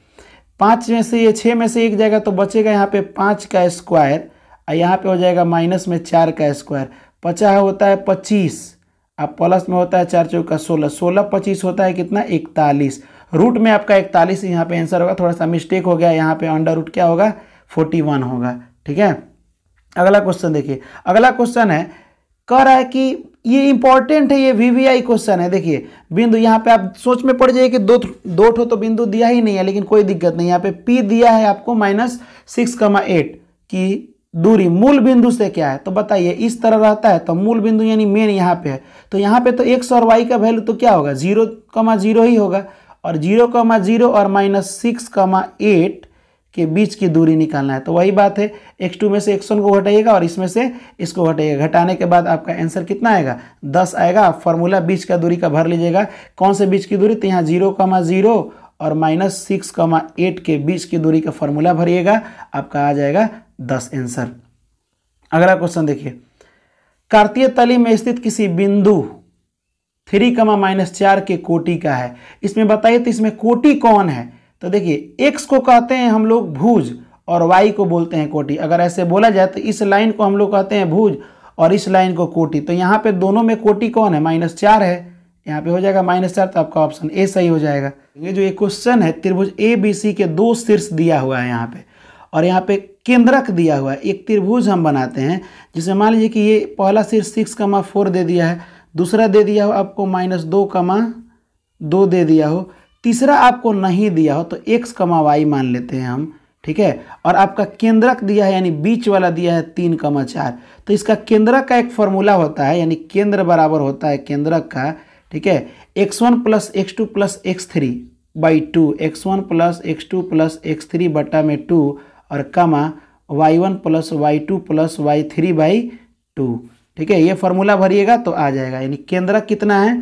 पाँच में से ये छः में से एक जाएगा तो बचेगा यहाँ पे पाँच का स्क्वायर और यहाँ पे हो जाएगा माइनस में चार का स्क्वायर पचास होता है पच्चीस। अब प्लस में होता है चार चौका सोलह। सोलह पच्चीस होता है कितना? इकतालीस। रूट में आपका इकतालीस, यहाँ पे आंसर होगा, थोड़ा सा मिस्टेक हो गया, यहाँ पे अंडर रूट क्या होगा? फोर्टी वन होगा, ठीक है? अगला क्वेश्चन देखिए। अगला क्वेश्चन है, कह रहा है कि ये इंपॉर्टेंट है, ये वीवीआई क्वेश्चन है। देखिए, बिंदु यहाँ पे आप सोच में पड़ जाइए कि दो दो ठो तो बिंदु दिया ही नहीं है, लेकिन कोई दिक्कत नहीं। यहाँ पे पी दिया है आपको माइनस सिक्स कमा एट की दूरी मूल बिंदु से क्या है? तो बताइए, इस तरह रहता है तो मूल बिंदु यानी मेन यहाँ पे है। तो यहाँ पे तो एक्स और वाई का वैल्यू तो क्या होगा? ज़ीरो कमा ज़ीरो ही होगा। और ज़ीरो कमा ज़ीरो और माइनस सिक्स कमा एट के बीच की दूरी निकालना है। तो वही बात है एक्स टू में से एक्स वन को घटाइएगा और इसमें से इसको घटाइएगा। घटाने के बाद आपका आंसर कितना आएगा? दस आएगा। फॉर्मूला बीच का दूरी का भर लीजिएगा। कौन से बीच की दूरी? तो यहाँ ज़ीरो कमा ज़ीरो और माइनस सिक्स कमा एट के बीच की दूरी का फॉर्मूला भरिएगा। आपका आ जाएगा दस आंसर। अगला क्वेश्चन देखिए। कार्तीय तली में स्थित किसी बिंदु थ्री कमा माइनस चार के कोटि का है। इसमें बताइए तो इसमें कोटि कौन है? तो देखिए एक्स को कहते हैं हम लोग भूज और वाई को बोलते हैं कोटि। अगर ऐसे बोला जाए तो इस लाइन को हम लोग कहते हैं भूज और इस लाइन को कोटि। तो यहाँ पे दोनों में कोटि कौन है? माइनस चार है। यहाँ पे हो जाएगा माइनस चार तो आपका ऑप्शन ए सही हो जाएगा। ये जो एक क्वेश्चन है, त्रिभुज ए बी सी के दो शीर्ष दिया हुआ है यहाँ पे। और यहाँ पे केंद्रक दिया हुआ है। एक त्रिभुज हम बनाते हैं, जिसमें मान लीजिए कि ये पहला शीर्ष सिक्स कमा फोर दे दिया है, दूसरा दे दिया हो आपको माइनस दो कमा दो दे दिया हो, तीसरा आपको नहीं दिया हो तो एक्स कमा वाई मान लेते हैं हम, ठीक है? और आपका केंद्रक दिया है, यानी बीच वाला दिया है तीन कमा चार। तो इसका केंद्रक का एक फॉर्मूला होता है, यानी केंद्र बराबर होता है केंद्रक का, ठीक है? X one plus x two plus x three by two, x one plus x two plus x three बटा में टू और comma y one plus y two plus y three by two ठीक है, ये फॉर्मूला भरिएगा तो आ जाएगा। यानी केंद्रक कितना है?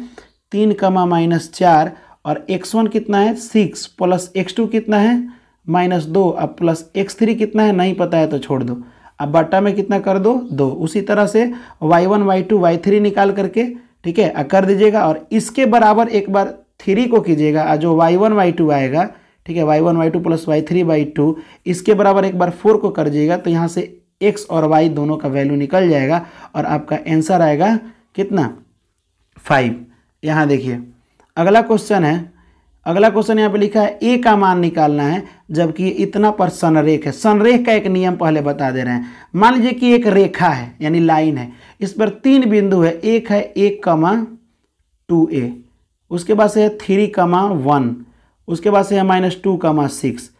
तीन कमा माइनस चार और एक्स वन कितना है? सिक्स प्लस एक्स टू कितना है? माइनस दो। अब प्लस एक्स थ्री कितना है? नहीं पता है तो छोड़ दो। अब बट्टा में कितना कर दो? दो। उसी तरह से y one y two y three निकाल करके, ठीक है, कर दीजिएगा और इसके बराबर एक बार थ्री को कीजिएगा। जो वाई वन वाई टू आएगा ठीक है y one y two plus y three by two इसके बराबर एक बार फोर को कर दीजिएगा तो यहाँ से एक्स और वाई दोनों का वैल्यू निकल जाएगा और आपका आंसर आएगा कितना? फाइव यहाँ देखिए, अगला क्वेश्चन है, अगला क्वेश्चन यहाँ पे लिखा है ए का मान निकालना है, जबकि इतना पर सनरेख है। सनरेख का एक नियम पहले बता दे रहे हैं। मान लीजिए कि एक रेखा है, यानी लाइन है, इस पर तीन बिंदु है, एक है एक कमा टू ए उसके बाद से है थ्री कमा वन उसके बाद से है माइनस टू कमा सिक्स।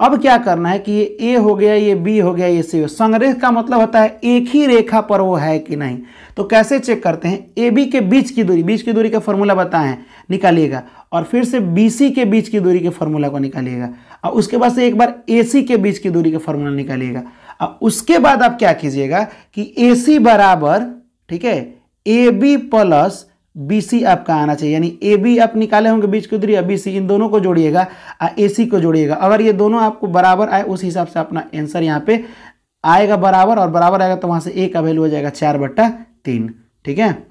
अब क्या करना है कि ये ए हो गया, ये बी हो गया, ये सी हो संरेख का मतलब होता है एक ही रेखा पर वो है कि नहीं। तो कैसे चेक करते हैं? ए, बी के बीच की दूरी, बीच की दूरी का फॉर्मूला बताएँ, निकालिएगा। और फिर से बी, सी के बीच की दूरी के फॉर्मूला को निकालिएगा। और उसके बाद से एक बार ए, सी के बीच की दूरी का फॉर्मूला निकालिएगा। और उसके बाद आप क्या कीजिएगा कि ए, सी बराबर, ठीक है, a, b plus b c आपका आना चाहिए, यानी ए बी आप निकाले होंगे बीच की दूरी बी सी इन दोनों को जोड़िएगा और ए सी को जोड़िएगा। अगर ये दोनों आपको बराबर आए, उस हिसाब से अपना आंसर यहाँ पे आएगा बराबर, और बराबर आएगा तो वहाँ से ए का वैल्यू हो जाएगा चार बट्टा तीन। ठीक है?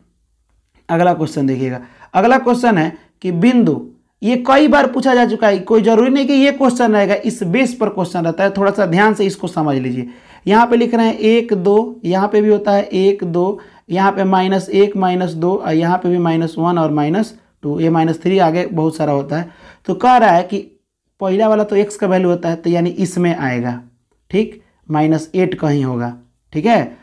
अगला क्वेश्चन देखिएगा। अगला क्वेश्चन है कि बिंदु, ये कई बार पूछा जा चुका है, कोई ज़रूरी नहीं कि ये क्वेश्चन रहेगा, इस बेस पर क्वेश्चन रहता है, थोड़ा सा ध्यान से इसको समझ लीजिए। यहाँ पे लिख रहे हैं एक, दो, यहाँ पे भी होता है एक, दो यहाँ पे माइनस एक माइनस दो यहाँ पे भी माइनस वन और माइनस टू ये माइनस थ्री आगे बहुत सारा होता है। तो कह रहा है कि पहला वाला तो एक्स का वैल्यू होता है तो यानी इसमें आएगा। ठीक? माइनस एट कहीं होगा। ठीक है?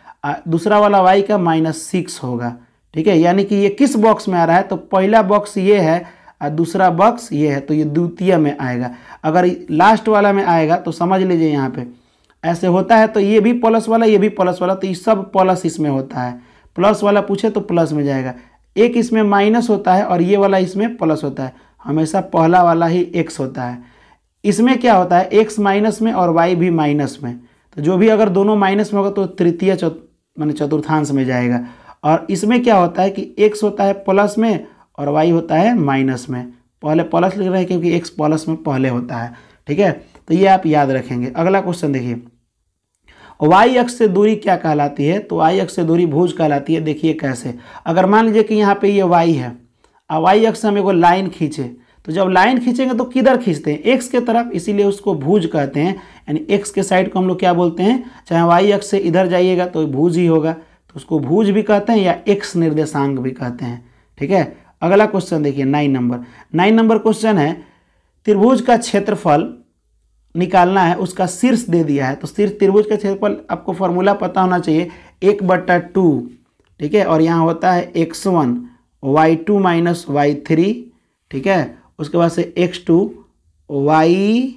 दूसरा वाला वाई का माइनस सिक्स होगा। ठीक है? यानी कि ये किस बॉक्स में आ रहा है? तो पहला बॉक्स ये है, और दूसरा बॉक्स ये है तो ये द्वितीय में आएगा। अगर लास्ट वाला में आएगा तो समझ लीजिए यहाँ पे। ऐसे होता है तो ये भी प्लस वाला, ये भी प्लस वाला तो ये सब प्लस इसमें होता है। प्लस वाला पूछे तो प्लस में जाएगा। एक इसमें माइनस होता है और ये वाला इसमें प्लस होता है। हमेशा पहला वाला ही एक्स होता है। इसमें क्या होता है? एक्स माइनस में और वाई भी माइनस में। तो जो भी अगर दोनों माइनस में होगा तो तृतीय मान चतुर्थांश में जाएगा। और इसमें क्या होता है कि एक्स होता है प्लस में और वाई होता है माइनस में। पहले प्लस लिख रहे हैं क्योंकि एक्स प्लस में पहले होता है। ठीक है? तो ये आप याद रखेंगे। अगला क्वेश्चन देखिए। वाई अक्ष से दूरी क्या कहलाती है? तो वाई अक्ष से दूरी भुज कहलाती है। देखिए कैसे। अगर मान लीजिए कि यहाँ पे ये वाई है और वाई अक्ष से हम एक लाइन खींचे तो जब लाइन खींचेंगे तो किधर खींचते हैं? एक्स के तरफ़, इसीलिए उसको भूज कहते हैं। यानी एक्स के साइड को हम लोग क्या बोलते हैं? चाहे वाई अक्ष से इधर जाइएगा तो भूज ही होगा। तो उसको भूज भी कहते हैं या एक्स निर्देशांक भी कहते हैं। ठीक है? अगला क्वेश्चन देखिए nine number nine number question है, त्रिभुज का क्षेत्रफल निकालना है, उसका शीर्ष दे दिया है। तो शीर्ष त्रिभुज का क्षेत्रफल, आपको फॉर्मूला पता होना चाहिए, एक बट्टा टू, ठीक है? और यहाँ होता है x one, y two minus y three, ठीक है? उसके बाद से x two, y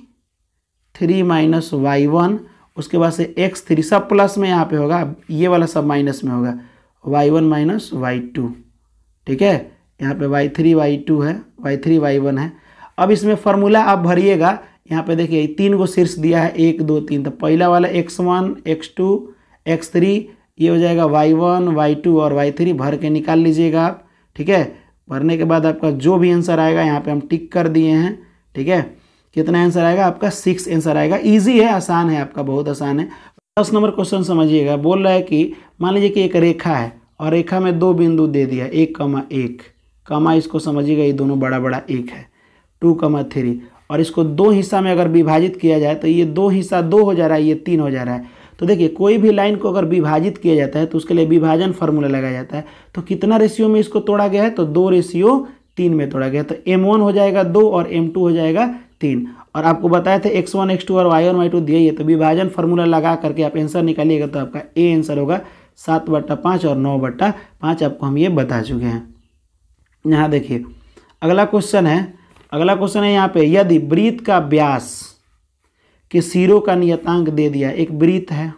three minus y one, उसके बाद से एक्स थ्री, सब प्लस में यहाँ पे होगा, ये वाला सब माइनस में होगा, y one minus y two, ठीक है? यहाँ पे वाई थ्री, वाई टू है, वाई थ्री, वाई वन है। अब इसमें फॉर्मूला आप भरिएगा यहाँ पे देखिए तीन को शीर्ष दिया है, एक, दो, तीन। तो पहला वाला x one x two x three ये हो जाएगा वाई वन वाई टू और वाई थ्री भर के निकाल लीजिएगा आप, ठीक है? भरने के बाद आपका जो भी आंसर आएगा, यहाँ पे हम टिक कर दिए हैं, ठीक है? कितना आंसर आएगा? आपका सिक्स आंसर आएगा। इजी है, आसान है आपका, बहुत आसान है। दस नंबर क्वेश्चन समझिएगा। बोल रहा है कि, मान लीजिए कि एक रेखा है, और रेखा में दो बिंदु दे दिया, एक कमा एक। कमा इसको समझिएगा, ये दोनों बड़ा बड़ा एक है। टू कमा थ्री और इसको दो हिस्सा में अगर विभाजित किया जाए तो ये दो हिस्सा दो हो जा रहा है, ये तीन हो जा रहा है। तो देखिए, कोई भी लाइन को अगर विभाजित किया जाता है तो उसके लिए विभाजन फार्मूला लगाया जाता है। तो कितना रेशियो में इसको तोड़ा गया है तो दो रेशियो तीन में तोड़ा गया तो एम वन हो जाएगा दो और एम टू हो जाएगा तीन। और आपको बताया था एक्स वन एक्स टू और वाई वन वाई टू दिए है तो विभाजन फार्मूला लगा करके आप आंसर निकालिएगा तो आपका ए आंसर होगा सात बट्टा पाँच और नौ बट्टा पाँच। आपको हम ये बता चुके हैं। यहाँ देखिए, अगला क्वेश्चन है अगला क्वेश्चन है यहाँ पे, यदि वृत्त का व्यास के सिरों का नियतांक दे दिया, एक वृत्त है।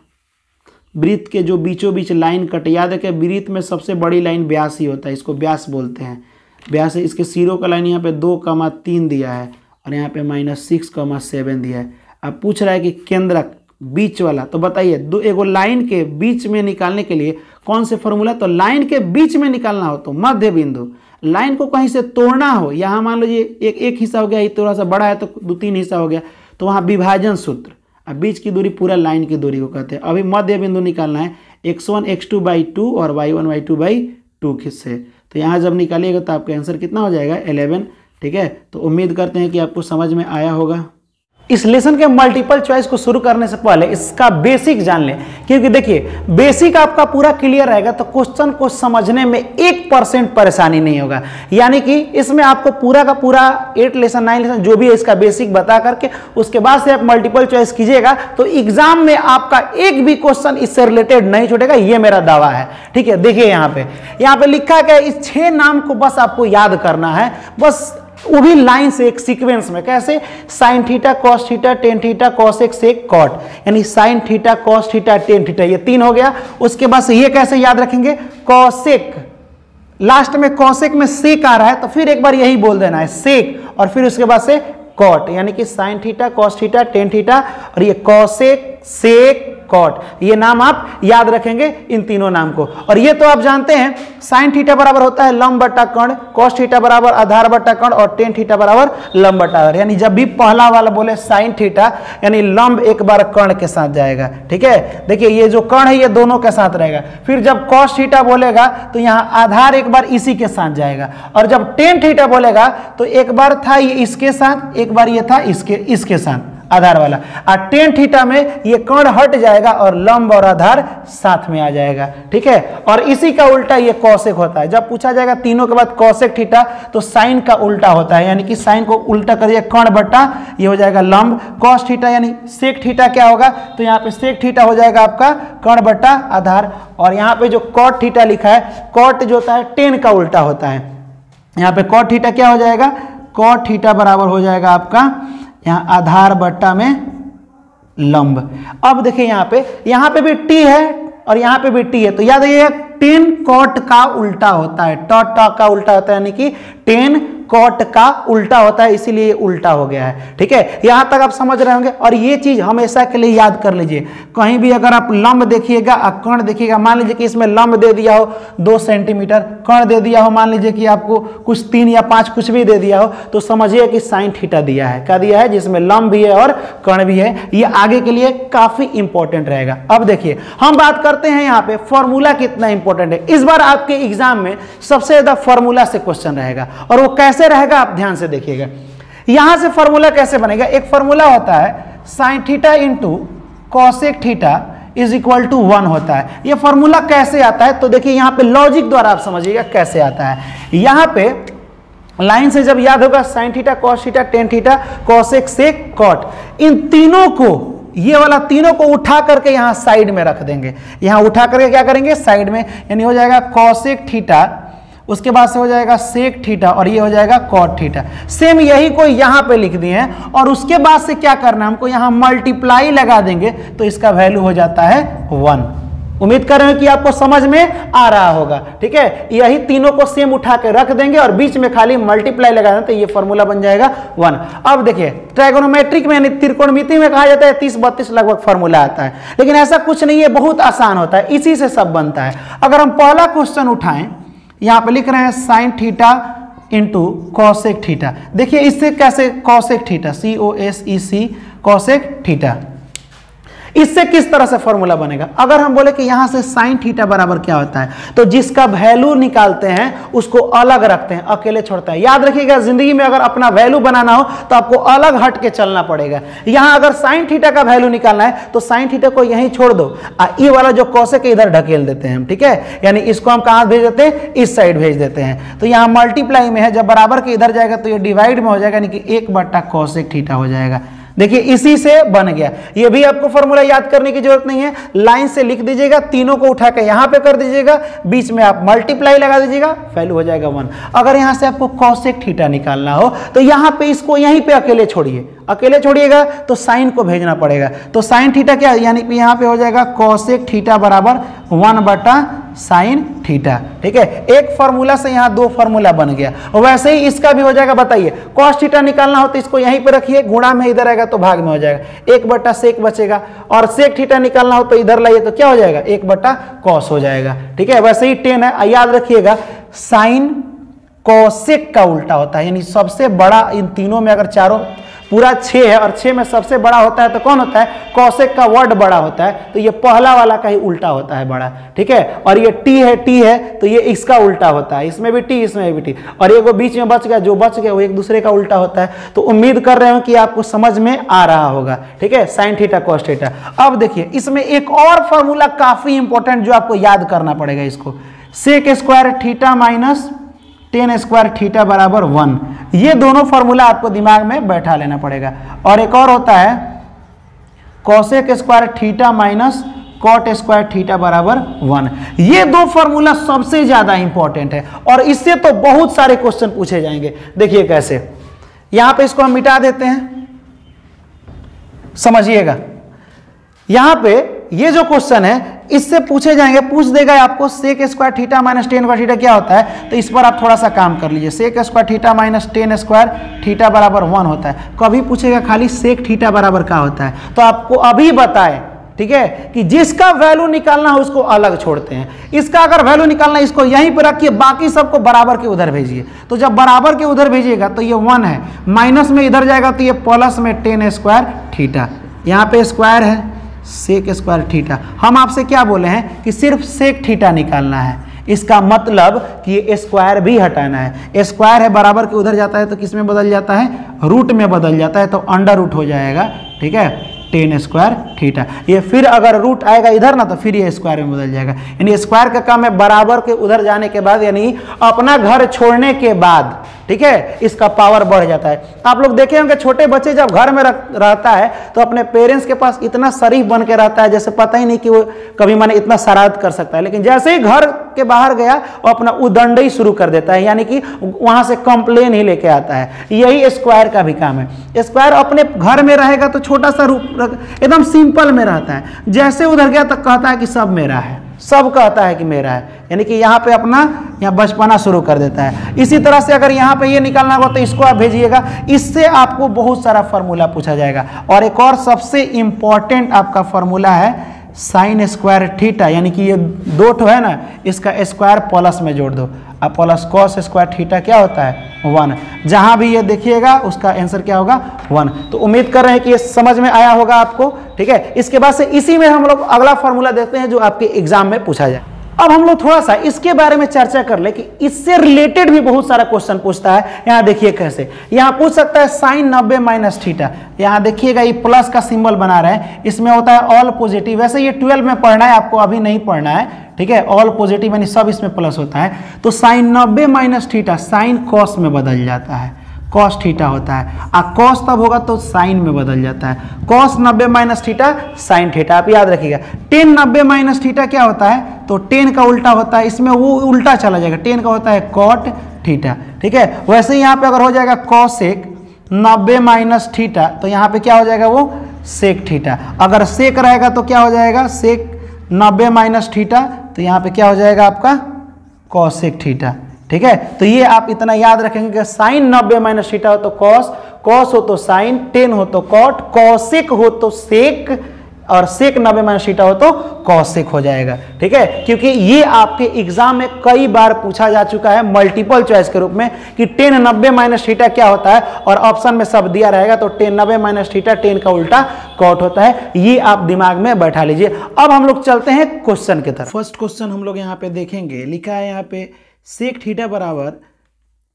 वृत्त के जो बीचों बीच लाइन कटे, याद कि वृत्त में सबसे बड़ी लाइन व्यास ही होता है, इसको व्यास बोलते हैं। व्यास है, इसके सिरों का लाइन यहाँ पे दो कमा तीन दिया है और यहाँ पे माइनस सिक्स कमा सेवन दिया है। अब पूछ रहा है कि केंद्रक, बीच वाला तो बताइए, दो, एगो लाइन के बीच में निकालने के लिए कौन से फॉर्मूला तो लाइन के बीच में निकालना हो तो मध्य बिंदु लाइन को कहीं से तोड़ना हो, यहाँ मान लीजिए एक एक हिस्सा हो गया, ये थोड़ा सा बड़ा है तो दो तीन हिस्सा हो गया तो वहाँ विभाजन सूत्र, अब बीच की दूरी पूरा लाइन की दूरी को कहते हैं। अभी मध्य बिंदु निकालना है x one x two by two और y one y two by two से। तो यहाँ जब निकालिएगा तो आपका आंसर कितना हो जाएगा? एलेवन ठीक है? तो उम्मीद करते हैं कि आपको समझ में आया होगा। इस लेसन के मल्टीपल चॉइस को शुरू करने से पहले इसका बेसिक जान लें। क्योंकि देखिए बेसिक आपका पूरा क्लियर रहेगा तो क्वेश्चन को समझने में एक परसेंट परेशानी नहीं होगा। यानी कि इसमें आपको पूरा का पूरा एट लेसन नाइन लेसन जो भी है इसका बेसिक बता करके उसके बाद से आप मल्टीपल चॉइस कीजिएगा तो एग्ज़ाम में आपका एक भी क्वेश्चन इससे रिलेटेड नहीं छूटेगा, ये मेरा दावा है। ठीक है, देखिए यहाँ पे। यहाँ पे लिखा गया इस छह नाम को बस आपको याद करना है। बस वो भी लाइन से, एक सीक्वेंस में, कैसे? Sine theta cos theta tan theta cos एक कॉट यानी sine theta cos theta tan theta ये तीन हो गया। उसके बाद से ये कैसे याद रखेंगे? कॉसेक लास्ट में कॉसेक में सेक आ रहा है तो फिर एक बार यही बोल देना है सेक और फिर उसके बाद से कॉट यानी कि sine theta cos theta tan theta और ये कॉसेक सेक कॉट ये नाम आप याद रखेंगे इन तीनों नाम को। और ये तो आप जानते हैं साइन थीटा बराबर होता है लंब बट्टा कर्ण कॉस थीटा बराबर आधार बट्टा कर्ण और टेन थीटा बराबर लंब बट्टा आधार। यानी जब भी पहला वाला बोले साइन थीटा, यानी लंब एक बार कर्ण के साथ जाएगा। ठीक है? देखिए, ये जो कर्ण है, ये दोनों के साथ रहेगा। फिर जब कॉस थीटा बोलेगा तो यहाँ आधार एक बार इसी के साथ जाएगा। और जब टेन थीटा बोलेगा तो एक बार था ये इसके साथ, एक बार ये था इसके इसके साथ। आधार वाला। और टेन थीटा में ये कर्ण हट जाएगा और लंब और आधार साथ में आ जाएगा। ठीक है? और इसी का उल्टा ये कौशिक होता है। जब पूछा जाएगा तीनों के बाद कौशिक थीटा तो साइन का उल्टा होता है। यानी कि साइन को उल्टा करिए कर्ण बट्टा ये हो जाएगा लंब। कॉस थीटा यानी सेक थीटा क्या होगा? तो यहाँ पे सेक थीटा हो जाएगा आपका कर्ण बट्टा आधार। और यहाँ पे जो कॉट थीटा लिखा है कॉट जो होता है टेन का उल्टा होता है। यहाँ पे कॉट थीटा क्या हो जाएगा? कॉट थीटा बराबर हो जाएगा आपका यहाँ आधार बट्टा में लंब। अब देखिए यहाँ पे यहाँ पे भी टी है और यहाँ पे भी टी है। तो याद रखिएगा टेन कॉट का उल्टा होता है। टॉट टॉ का उल्टा होता है, यानी कि टेन कॉट का उल्टा होता है, इसीलिए उल्टा हो गया है। ठीक है? यहाँ तक आप समझ रहे होंगे। और ये चीज़ हमेशा के लिए याद कर लीजिए। कहीं भी अगर आप लंब देखिएगा और कर्ण देखिएगा, मान लीजिए कि इसमें लंब दे दिया हो दो सेंटीमीटर कर्ण दे दिया हो, मान लीजिए कि आपको कुछ तीन या पाँच कुछ भी दे दिया हो तो समझिए कि साइन थीटा दिया है। क्या दिया है? जिसमें लंब भी है और कर्ण भी है। ये आगे के लिए काफ़ी इंपॉर्टेंट रहेगा। अब देखिए, हम बात करते हैं यहाँ पे, फॉर्मूला कितना इंपॉर्टेंट है। इस बार आपके एग्ज़ाम में सबसे ज़्यादा फॉर्मूला से क्वेश्चन रहेगा। और वो कैसे कैसे रहेगा, आप ध्यान से देखिएगा। यहाँ से फॉर्मूला कैसे बनेगा? एक फॉर्मूला होता है sine theta into cosec theta is equal to one होता है। ये फॉर्मूला कैसे आता है? तो देखिए, यहाँ पे लॉजिक द्वारा आप समझिएगा कैसे आता है। यहाँ पे लाइन से जब याद होगा sine theta cos theta tan theta cosec sec cot इन तीनों को, ये वाला तीनों को उठा करके यहाँ साइड में रख देंगे। यहाँ उठा करके क्या करेंगे? साइड में, यानी हो जाएगा कॉसेक थीटा उसके बाद से हो जाएगा सेक थीटा और ये हो जाएगा कॉट थीटा सेम यही को यहाँ पे लिख दिए हैं और उसके बाद से क्या करना है? हमको यहाँ मल्टीप्लाई लगा देंगे तो इसका वैल्यू हो जाता है वन उम्मीद कर रहे हैं कि आपको समझ में आ रहा होगा, ठीक है? यही तीनों को सेम उठा के रख देंगे और बीच में खाली मल्टीप्लाई लगा दें तो ये फॉर्मूला बन जाएगा वन अब देखिए ट्राइगोनोमेट्रिक में यानी त्रिकोणमिति में कहा जाता है, तीस बत्तीस लगभग फॉर्मूला आता है। लेकिन ऐसा कुछ नहीं है, बहुत आसान होता है, इसी से सब बनता है। अगर हम पहला क्वेश्चन उठाएँ यहाँ पे लिख रहे हैं sine theta into cosec theta. देखिए इससे कैसे cosec theta C O S E C cosec theta. इससे किस तरह से फॉर्मूला बनेगा? अगर हम बोले कि यहाँ से साइन थीटा बराबर क्या होता है तो जिसका वैल्यू निकालते हैं, उसको अलग रखते हैं, अकेले छोड़ते हैं। याद रखिएगा, ज़िंदगी में अगर अपना वैल्यू बनाना हो तो आपको अलग हट के चलना पड़ेगा। यहाँ अगर साइन थीटा का वैल्यू निकालना है तो साइन थीटा को यहीं छोड़ दो। ये वाला जो कौशे के इधर ढकेल देते हैं हम, ठीक है? यानी इसको हम कहाँ भेज देते हैं? इस साइड भेज देते हैं। तो यहाँ मल्टीप्लाई में है, जब बराबर के इधर जाएगा तो ये डिवाइड में हो जाएगा, यानी कि एक बट्टा कौशिक थीटा हो जाएगा। देखिए, इसी से बन गया। ये भी आपको फॉर्मूला याद करने की ज़रूरत नहीं है। लाइन से लिख दीजिएगा, तीनों को उठा के यहाँ पे कर दीजिएगा। बीच में आप मल्टीप्लाई लगा दीजिएगा वैल्यू हो जाएगा वन अगर यहाँ से आपको कौशिक ठीटा निकालना हो तो यहाँ पे इसको यहीं पे अकेले छोड़िए। अकेले छोड़िएगा तो साइन को भेजना पड़ेगा। तो साइन ठीटा क्या, यानी यहाँ पे हो जाएगा कौशिक ठीटा बराबर वन बटा साइन थीटा, ठीक है? एक फॉर्मूला से यहाँ दो फॉर्मूला बन गया। वैसे ही इसका भी हो जाएगा, बताइए। कॉस थीटा निकालना हो तो इसको यहीं पे रखिए, गुणा में इधर आएगा तो भाग में हो जाएगा। एक बट्टा सेक बचेगा, और सेक थीटा निकालना हो तो इधर लाइए तो क्या हो जाएगा? एक बट्टा कॉस हो जाएगा, ठीक है? वैसे ही टेन है याद रखिएगा साइन कौशिक का उल्टा होता है, यानी सबसे बड़ा इन तीनों में अगर चारों पूरा छः है और छः में सबसे बड़ा होता है तो कौन होता है? कौशिक का वर्ड बड़ा होता है। तो ये पहला वाला का ही उल्टा होता है बड़ा, ठीक है? और ये टी है टी है तो ये इसका उल्टा होता है। इसमें भी टी इसमें भी टी और ये वो बीच में बच गया, जो बच गया, वो एक दूसरे का उल्टा होता है। तो उम्मीद कर रहे हो कि आपको समझ में आ रहा होगा, ठीक है? साइन थीटा कॉस थीटा अब देखिए, इसमें एक और फॉर्मूला काफ़ी इंपॉर्टेंट जो आपको याद करना पड़ेगा इसको। Sec square theta minus tan square theta बराबर वन ये दोनों फॉर्मूला आपको दिमाग में बैठा लेना पड़ेगा। और एक और होता है cosec square theta minus cot square theta बराबर वन ये दो फॉर्मूला सबसे ज़्यादा इंपॉर्टेंट है। और इससे तो बहुत सारे क्वेश्चन पूछे जाएँगे। देखिए कैसे। यहाँ पे इसको हम मिटा देते हैं। समझिएगा। यहाँ पे ये जो क्वेश्चन है, इससे पूछे जाएँगे, पूछ देगा आपको sec square theta minus tan square theta क्या होता है? तो इस पर आप थोड़ा सा काम कर लीजिए। Sec square theta minus tan square theta बराबर वन होता है। कभी पूछेगा खाली सेक थीटा बराबर क्या होता है? तो आपको अभी बताए, ठीक है, कि जिसका वैल्यू निकालना है उसको अलग छोड़ते हैं। इसका अगर वैल्यू निकालना है, इसको यहीं पर रखिए, बाकी सबको बराबर के उधर भेजिए। तो जब बराबर के उधर भेजिएगा तो ये वन है। माइनस में इधर जाएगा तो ये प्लस में टेन स्क्वायर थीटा यहाँ पे स्क्वायर है। सेक स्क्वायर थीटा हम आपसे क्या बोले हैं कि सिर्फ़ सेक थीटा निकालना है। इसका मतलब कि ये स्क्वायर भी हटाना है। स्क्वायर है बराबर के उधर जाता है तो किसमें बदल जाता है? रूट में बदल जाता है तो अंडर रूट हो जाएगा। ठीक है? टेन स्क्वायर थीटा ये फिर अगर रूट आएगा इधर ना तो फिर ये स्क्वायर में बदल जाएगा। यानी स्क्वायर का काम है बराबर के उधर जाने के बाद, यानी अपना घर छोड़ने के बाद, ठीक है? इसका पावर बढ़ जाता है। आप लोग देखे होंगे, छोटे बच्चे जब घर में रहता है तो अपने पेरेंट्स के पास इतना शरीफ बन के रहता है, जैसे पता ही नहीं कि वो कभी माने इतना शरारत कर सकता है। लेकिन जैसे ही घर के बाहर गया, वो अपना उदंड ही शुरू कर देता है। यानी कि वहाँ से कंप्लेन ही लेके आता है। यही स्क्वायर का भी काम है। स्क्वायर अपने घर में रहेगा तो छोटा सा रूप एकदम सिंपल में रहता है। जैसे उधर गया तो कहता है कि सब मेरा है। सब कहता है कि मेरा है। यानी कि यहाँ पे अपना, यहाँ बचपना शुरू कर देता है। इसी तरह से अगर यहाँ पे ये निकालना होगा तो इसको आप भेजिएगा। इससे आपको बहुत सारा फॉर्मूला पूछा जाएगा। और एक और सबसे इंपॉर्टेंट आपका फॉर्मूला है साइन स्क्वायर थीटा यानी कि ये दो ठो है ना, इसका स्क्वायर प्लस में जोड़ दो। अब प्लस कॉस स्क्वायर थीटा क्या होता है? वन। जहाँ भी ये देखिएगा, उसका आंसर क्या होगा? वन। तो उम्मीद कर रहे हैं कि ये समझ में आया होगा आपको, ठीक है? इसके बाद से इसी में हम लोग अगला फॉर्मूला देखते हैं जो आपके एग्ज़ाम में पूछा जाए। अब हम लोग थोड़ा सा इसके बारे में चर्चा कर ले कि इससे रिलेटेड भी बहुत सारा क्वेश्चन पूछता है। यहाँ देखिए कैसे। यहाँ पूछ सकता है साइन नब्बे माइनस थीटा। यहाँ देखिएगा ये प्लस का सिंबल बना रहे हैं। इसमें होता है ऑल पॉजिटिव वैसे ये ट्वेल्व में पढ़ना है, आपको अभी नहीं पढ़ना है। ठीक है? ऑल पॉजिटिव यानी सब इसमें प्लस होता है। तो साइन नब्बे माइनस थीटा साइन कॉस में बदल जाता है। कॉस थीटा होता है। आ कॉस तब होगा तो साइन में बदल जाता है। कॉस नब्बे माइनस थीटा साइन थीटा आप याद रखिएगा। टेन नब्बे माइनस थीटा क्या होता है? तो टेन का उल्टा होता है। इसमें वो उल्टा चला जाएगा। टेन का होता है कॉट थीटा ठीक है? वैसे ही यहाँ पे अगर हो जाएगा कॉसेक नब्बे माइनस थीटा तो यहाँ पे क्या हो जाएगा वो? सेक थीटा अगर सेक रहेगा तो क्या हो जाएगा? सेक नब्बे माइनस थीटा तो यहाँ पे क्या हो जाएगा आपका? कॉसेक थीटा ठीक है? तो ये आप इतना याद रखेंगे कि साइन नब्बे माइनस हो तो कॉस कॉस हो तो साइन टेन हो तो कॉट कॉसिक हो तो सेक और सेक नब्बे माइनस थीटा हो तो कॉसेक हो जाएगा। ठीक है? क्योंकि ये आपके एग्ज़ाम में कई बार पूछा जा चुका है मल्टीपल चॉइस के रूप में कि टेन नब्बे माइनस थीटा क्या होता है, और ऑप्शन में सब दिया रहेगा तो टेन नब्बे माइनस थीटा टेन का उल्टा कॉट होता है। ये आप दिमाग में बैठा लीजिए। अब हम लोग चलते हैं क्वेश्चन की तरफ़। फ़र्स्ट क्वेश्चन हम लोग यहाँ पे देखेंगे। लिखा है यहाँ पे सेक थीटा बराबर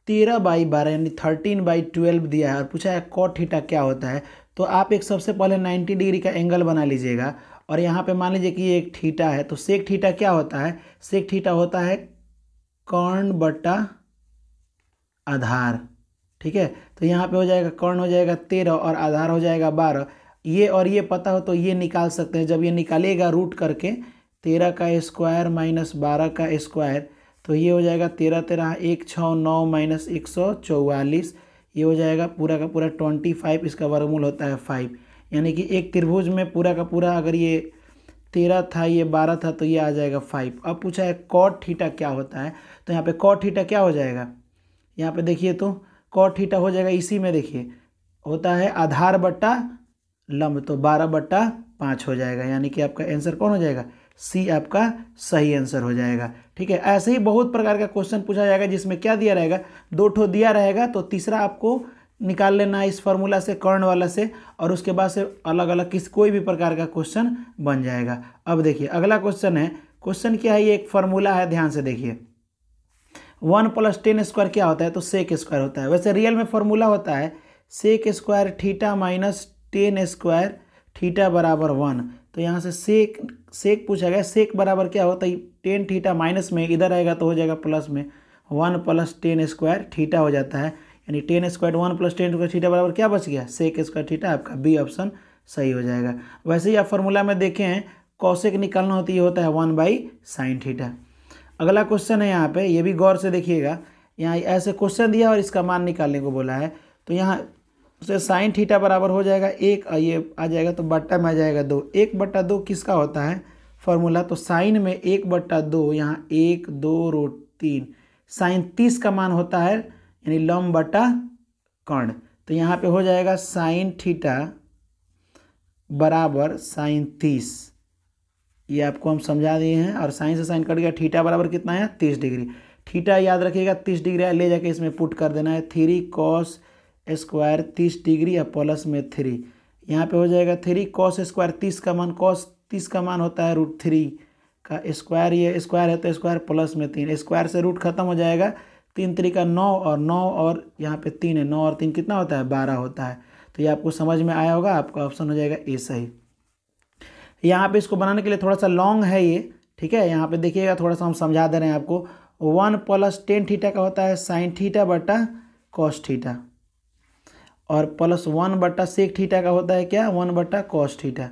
तेरह बाई बारह, यानी थर्टीन बाई ट्वेल्व दिया है। और पूछा है कॉट थीटा क्या होता है? तो आप एक सबसे पहले 90 डिग्री का एंगल बना लीजिएगा। और यहाँ पे मान लीजिए कि ये एक थीटा है तो सेक थीटा क्या होता है? सेक थीटा होता है कर्ण बटा आधार, ठीक है? तो यहाँ पे हो जाएगा, कर्ण हो जाएगा तेरह और आधार हो जाएगा बारह। ये और ये पता हो तो ये निकाल सकते हैं। जब ये निकालेगा रूट करके, तेरह का स्क्वायर माइनस बारह का स्क्वायर तो ये हो जाएगा तेरह तेरह एक छः नौ माइनस एक सौ चौवालीस। ये हो जाएगा पूरा का पूरा ट्वेंटी फाइव, इसका वर्गमूल होता है फाइव। यानी कि एक त्रिभुज में पूरा का पूरा अगर ये तेरह था, ये बारह था तो ये आ जाएगा फाइव। अब पूछा है कॉट थीटा क्या होता है? तो यहाँ पे कॉट थीटा क्या हो जाएगा? यहाँ पे देखिए तो कॉट थीटा हो जाएगा इसी में देखिए। होता है आधार बट्टा लंब तो बारह बट्टा पाँच हो जाएगा। यानी कि आपका आंसर कौन हो जाएगा? सी आपका सही आंसर हो जाएगा। ठीक है, ऐसे ही बहुत प्रकार का क्वेश्चन पूछा जाएगा जिसमें क्या दिया रहेगा? दो ठो दिया रहेगा तो तीसरा आपको निकाल लेना है इस फॉर्मूला से, कर्ण वाला से, और उसके बाद से अलग अलग किस, कोई भी प्रकार का क्वेश्चन बन जाएगा। अब देखिए, अगला क्वेश्चन है क्वेश्चन क्या है? ये एक फार्मूला है, ध्यान से देखिए। वन प्लस टेन स्क्वायर क्या होता है? तो सेक स्क्वायर होता है। वैसे रियल में फॉर्मूला होता है sec square theta minus tan square theta बराबर वन। तो यहाँ से सेक सेक पूछा गया सेक बराबर क्या होता है? टेन थीटा माइनस में, इधर आएगा तो हो जाएगा प्लस में। One plus tan square theta हो जाता है। यानी tan square one plus tan square theta बराबर क्या बच गया? सेक स्क्वायर थीटा आपका बी ऑप्शन सही हो जाएगा। वैसे ही आप फॉर्मूला में देखें कौशिक निकालना होती है होता है वन बाई साइन थीटा अगला क्वेश्चन है यहाँ पे, ये भी गौर से देखिएगा। यहाँ ऐसे क्वेश्चन दिया और इसका मान निकालने को बोला है। तो यहाँ उसे साइन थीटा बराबर हो जाएगा एक ये आ जाएगा तो बट्टा में आ जाएगा दो। एक बट्टा दो किसका होता है? फॉर्मूला तो साइन में एक बट्टा दो, यहाँ एक, दो रो तीन। साइन तीस का मान होता है, यानी लम बट्टा कर्ण। तो यहाँ पे हो जाएगा साइन थीटा बराबर साइन तीस। ये आपको हम समझा दिए हैं, और साइन से साइन कट गया थीटा बराबर कितना है? तीस डिग्री। थीटा याद रखिएगा, तीस डिग्री ले जाके इसमें पुट कर देना है। थ्री कॉस स्क्वायर तीस डिग्री या प्लस में थ्री यहाँ पे हो जाएगा थ्री कॉस स्क्वायर तीस का मान कॉस तीस का मान होता है रूट थ्री का स्क्वायर ये स्क्वायर है तो स्क्वायर प्लस में तीन। स्क्वायर से रूट खत्म हो जाएगा, तीन तरीका नौ और नौ और यहाँ पे तीन है। नौ और तीन कितना होता है? बारह होता है। तो ये आपको समझ में आया होगा, आपका ऑप्शन हो जाएगा ए सही। यहाँ पे इसको बनाने के लिए थोड़ा सा लॉन्ग है ये, ठीक है? यहाँ पे देखिएगा, थोड़ा सा हम समझा दे रहे हैं आपको। वन प्लस टेन थीटा का होता है साइन थीटा बटा कॉस थीटा और प्लस वन बट्टा सेक थीटा का होता है क्या? वन बट्टा कॉस थीटा।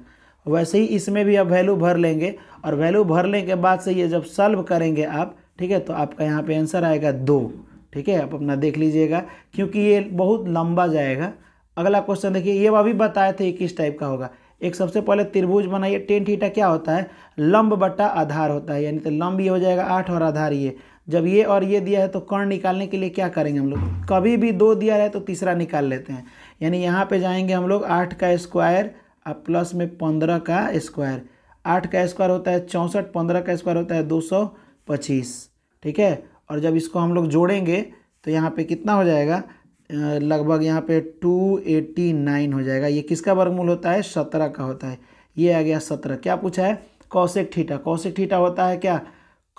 वैसे ही इसमें भी आप वैल्यू भर लेंगे और वैल्यू भरने के बाद से ये जब सॉल्व करेंगे आप, ठीक है तो आपका यहाँ पे आंसर आएगा दो। ठीक है, आप अपना देख लीजिएगा, क्योंकि ये बहुत लंबा जाएगा। अगला क्वेश्चन देखिए, ये अभी बताए थे किस टाइप का होगा। एक सबसे पहले त्रिभुज बनाइए टेन थीटा क्या होता है? लंब बट्टा आधार होता है, यानी तो लंब ये हो जाएगा आठ और आधार ये। जब ये और ये दिया है तो कर्ण निकालने के लिए क्या करेंगे हम लोग? कभी भी दो दिया है तो तीसरा निकाल लेते हैं। यानी यहाँ पे जाएँगे हम लोग आठ का स्क्वायर, अब प्लस में पंद्रह का स्क्वायर। आठ का स्क्वायर होता है चौंसठ, पंद्रह का स्क्वायर होता है दो सौ पच्चीस। ठीक है? और जब इसको हम लोग जोड़ेंगे तो यहाँ पे कितना हो जाएगा? लगभग यहाँ पे टू एटी नाइन हो जाएगा। ये किसका वर्गमूल होता है? सत्रह का होता है। ये आ गया सत्रह। क्या पूछा है? कौशिक ठीठा कौशिक ठीठा होता है क्या?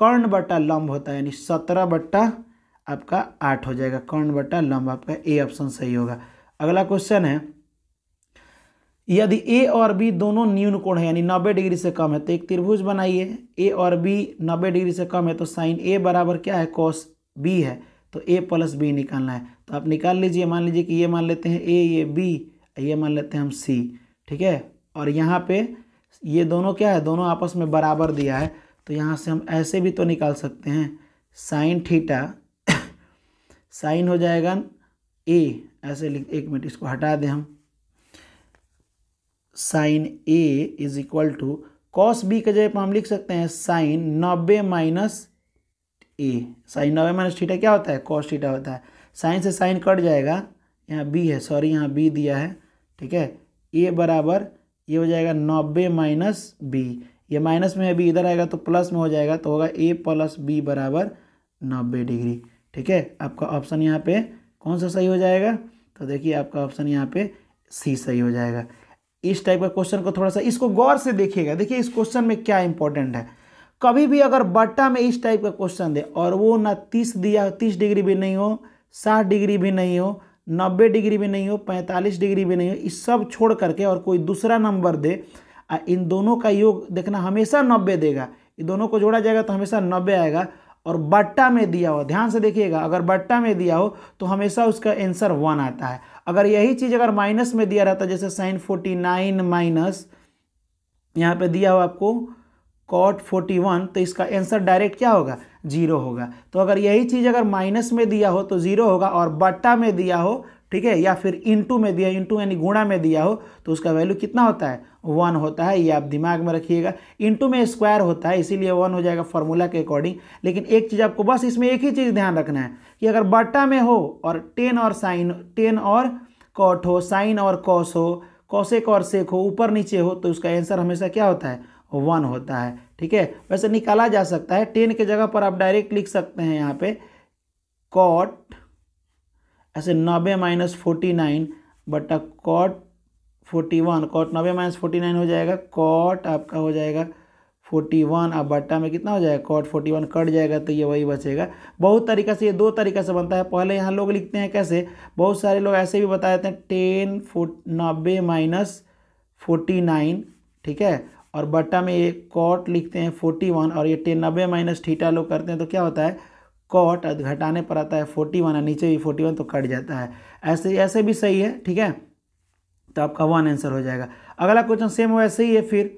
कर्ण बट्टा लंब होता है, यानी सत्रह बट्टा आपका आठ हो जाएगा। कर्ण बट्टा लंब, आपका ए ऑप्शन सही होगा। अगला क्वेश्चन है, यदि ए और बी दोनों न्यून कोण है, यानी नब्बे डिग्री से कम है तो एक त्रिभुज बनाइए। ए और बी नब्बे डिग्री से कम है तो साइन ए बराबर क्या है? कॉस बी है। तो ए प्लस बी निकालना है। तो आप निकाल लीजिए, मान लीजिए कि ये मान लेते हैं ए, ये बी, ये मान लेते हैं हम सी, ठीक है? और यहाँ पे ये दोनों क्या है? दोनों आपस में बराबर दिया है। तो यहाँ से हम ऐसे भी तो निकाल सकते हैं। साइन थीटा साइन हो जाएगा ए ऐसे लिख, एक मिनट इसको हटा दें हम। Sine A is equal to cos B के जगह पर हम लिख सकते हैं साइन नब्बे माइनस ए साइन नब्बे माइनस थीटा क्या होता है? कॉस थीटा होता है। साइन से साइन कट जाएगा। यहाँ बी है सॉरी यहाँ बी दिया है, ठीक है? ए बराबर, ये हो जाएगा नब्बे माइनस बी ये माइनस में अभी इधर आएगा तो प्लस में हो जाएगा तो होगा ए प्लस बी बराबर नब्बे डिग्री। ठीक है? आपका ऑप्शन यहाँ पे कौन सा सही हो जाएगा? तो देखिए आपका ऑप्शन यहाँ पे सी सही हो जाएगा। इस टाइप का क्वेश्चन को थोड़ा सा इसको गौर से देखिएगा। देखिए इस क्वेश्चन में क्या इंपॉर्टेंट है। कभी भी अगर बट्टा में इस टाइप का क्वेश्चन दे और वो ना तीस दिया, तीस डिग्री भी नहीं हो, साठ डिग्री भी नहीं हो, नब्बे डिग्री भी नहीं हो, पैंतालीस डिग्री भी नहीं हो, इस सब छोड़ करके और कोई दूसरा नंबर दे इन दोनों का योग देखना हमेशा नब्बे देगा। इन दोनों को जोड़ा जाएगा तो हमेशा नब्बे आएगा। और बट्टा में दिया हो ध्यान से देखिएगा, अगर बट्टा में दिया हो तो हमेशा उसका आंसर वन आता है। अगर यही चीज़ अगर माइनस में दिया रहता, जैसे साइन फोर्टी नाइन माइनस यहाँ पे दिया हो आपको कॉट फोर्टी वन तो इसका आंसर डायरेक्ट क्या होगा? ज़ीरो होगा। तो अगर यही चीज़ अगर माइनस में दिया हो तो ज़ीरो होगा और बट्टा में दिया हो ठीक है? या फिर इंटू में दिया इंटू यानी गुणा में दिया हो तो उसका वैल्यू कितना होता है? वन होता है, ये आप दिमाग में रखिएगा। इंटू में स्क्वायर होता है, इसीलिए वन हो जाएगा फॉर्मूला के अकॉर्डिंग लेकिन एक चीज़ आपको बस इसमें एक ही चीज़ ध्यान रखना है कि अगर बट्टा में हो और टेन और साइन टेन और कॉट हो साइन और कॉस हो कॉसेक और सेक हो, ऊपर नीचे हो तो उसका आंसर हमेशा क्या होता है? वन होता है, ठीक है? वैसे निकाला जा सकता है टेन के जगह पर आप डायरेक्ट लिख सकते हैं यहाँ पे कॉट ऐसे नब्बे माइनस फोर्टी नाइन बटा कॉट फोर्टी वन कॉट नब्बे माइनस फोर्टी नाइन हो जाएगा कॉट आपका हो जाएगा फोर्टी वन, अब बट्टा में कितना हो जाएगा कॉट फोर्टी वन कट जाएगा तो ये वही बचेगा। बहुत तरीका से, ये दो तरीका से बनता है। पहले यहाँ लोग लिखते हैं कैसे, बहुत सारे लोग ऐसे भी बता देते हैं, टेन फोर नब्बे माइनस फोर्टी नाइन, ठीक है? और बट्टा में ये कॉट लिखते हैं फोर्टी वन, और ये टेन, नब्बे माइनस थीटा लोग करते हैं तो क्या होता है कॉट घटाने पर आता है फोर्टी वन नीचे भी फोर्टी वन तो कट जाता है। ऐसे ऐसे भी सही है, ठीक है? तो आपका वन आंसर हो जाएगा। अगला क्वेश्चन सेम वैसे ही है फिर।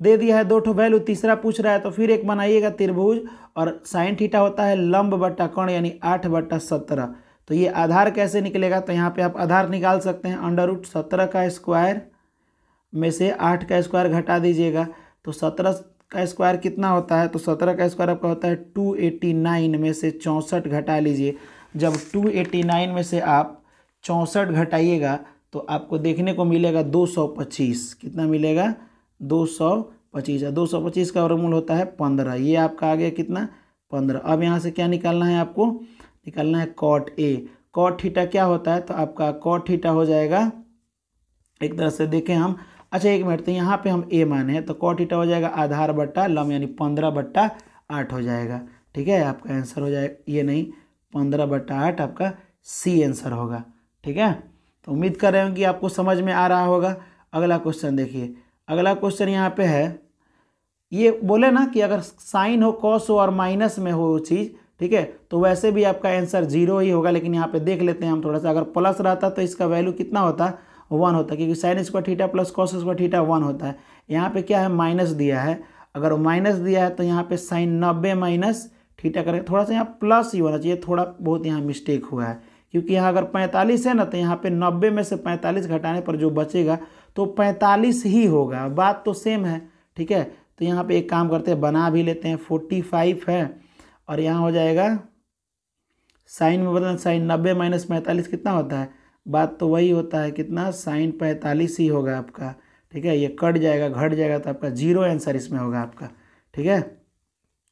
दे दिया है दो ठो वैल्यू तीसरा पूछ रहा है तो फिर एक बनाइएगा त्रिभुज और साइन थीटा होता है लंब बट्टा कण यानी आठ बट्टा सत्रह। तो ये आधार कैसे निकलेगा? तो यहाँ पे आप आधार निकाल सकते हैं अंडर रूट सत्रह का स्क्वायर में से आठ का स्क्वायर घटा दीजिएगा। तो सत्रह का स्क्वायर कितना होता है तो सत्रह का स्क्वायर आपका होता है टू एटी नाइन में से चौंसठ घटा लीजिए। जब टू एटी नाइन में से आप चौंसठ घटाइएगा तो आपको देखने को मिलेगा दो सौ पच्चीस कितना मिलेगा? दो सौ पच्चीस दो सौ पच्चीस का वर्गमूल होता है पंद्रह। ये आपका आ गया कितना? पंद्रह। अब यहाँ से क्या निकालना है आपको? निकालना है कॉट ए कॉट थीटा क्या होता है? तो आपका कॉट थीटा हो जाएगा। एक तरह से देखें हम अच्छा एक मिनट तो यहाँ पे हम ए माने तो कॉट ईटा हो जाएगा आधार बट्टा लम यानी पंद्रह बट्टा आठ हो जाएगा। ठीक है, आपका आंसर हो जाएगा ये नहीं, पंद्रह बट्टा आठ आपका सी आंसर होगा। ठीक है तो उम्मीद कर रहे हो कि आपको समझ में आ रहा होगा। अगला क्वेश्चन देखिए, अगला क्वेश्चन यहाँ पे है, ये बोले ना कि अगर साइन हो कॉस हो और माइनस में हो चीज़, ठीक है तो वैसे भी आपका आंसर ज़ीरो ही होगा, लेकिन यहाँ पे देख लेते हैं हम थोड़ा सा, अगर प्लस रहता तो इसका वैल्यू कितना होता? वन होता है, क्योंकि sine square theta plus cos square theta one होता है। यहाँ पे क्या है? माइनस दिया है। अगर माइनस दिया है तो यहाँ पे साइन नब्बे माइनस थीटा करें थोड़ा सा यहाँ प्लस ही होना चाहिए, थोड़ा बहुत यहाँ मिस्टेक हुआ है। क्योंकि यहाँ अगर पैंतालीस है ना तो यहाँ पे नब्बे में से पैंतालीस घटाने पर जो बचेगा तो पैंतालीस ही होगा। बात तो सेम है, ठीक है? तो यहाँ पे एक काम करते हैं, बना भी लेते हैं। फोर्टी फाइव है, और यहाँ हो जाएगा। साइन में बदल साइन नब्बे माइनस पैंतालीस कितना होता है? बात तो वही होता है, कितना साइन पैंतालीस ही होगा आपका, ठीक है? ये कट जाएगा, घट जाएगा तो आपका ज़ीरो आंसर इसमें होगा आपका, ठीक है?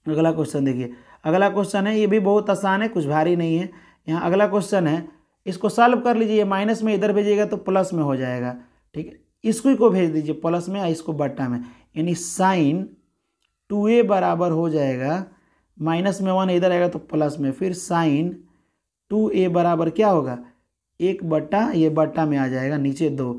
अगला क्वेश्चन देखिए, अगला क्वेश्चन है, ये भी बहुत आसान है, कुछ भारी नहीं है। यहाँ अगला क्वेश्चन है, इसको सॉल्व कर लीजिए माइनस में इधर भेजिएगा तो प्लस में हो जाएगा, ठीक है? इसको को भेज दीजिए, प्लस में या इसको बट्टा में, यानी साइन टू ए बराबर हो जाएगा, माइनस में वन इधर आएगा तो प्लस में, फिर साइन टू ए बराबर क्या होगा? एक बट्टा, ये बट्टा में आ जाएगा, नीचे दो।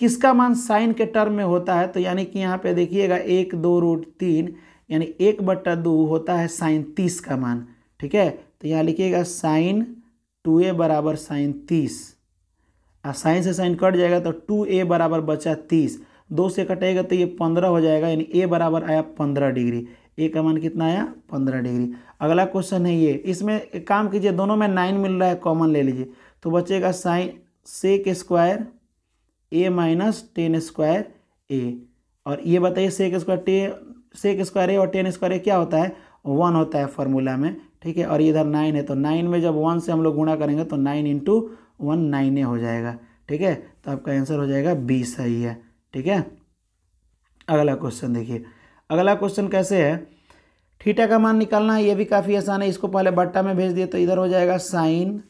किसका मान साइन के टर्म में होता है? तो यानी कि यहाँ पे देखिएगा, एक, दो, रूट, तीन, यानी एक बट्टा दो होता है साइन तीस का मान, ठीक है? तो यहाँ लिखिएगा, साइन टू ए बराबर साइन तीस। और साइन से साइन कट जाएगा तो टू ए बराबर बचा तीस। दो से कटेगा तो ये पंद्रह हो जाएगा, यानी ए बराबर आया पंद्रह डिग्री। ए का मान कितना आया? पंद्रह डिग्री। अगला क्वेश्चन है ये। इसमें काम कीजिए, दोनों में नाइन मिल रहा है, कॉमन ले लीजिए। तो बचेगा sine sec square A minus tan square A और ये बताइए सेक स्क्वायर टे सेक स्क्वायर ए और टेन स्क्वायर ए क्या होता है? वन होता है फार्मूला में, ठीक है? और इधर नाइन है तो नाइन में जब वन से हम लोग गुणा करेंगे तो nine into one nine A हो जाएगा, ठीक है? तो आपका आंसर हो जाएगा बी सही है, ठीक है? अगला क्वेश्चन देखिए। अगला क्वेश्चन कैसे है? थीटा का मान निकालना है ये भी काफ़ी आसान है, इसको पहले बट्टा में भेज दिए तो इधर हो जाएगा sine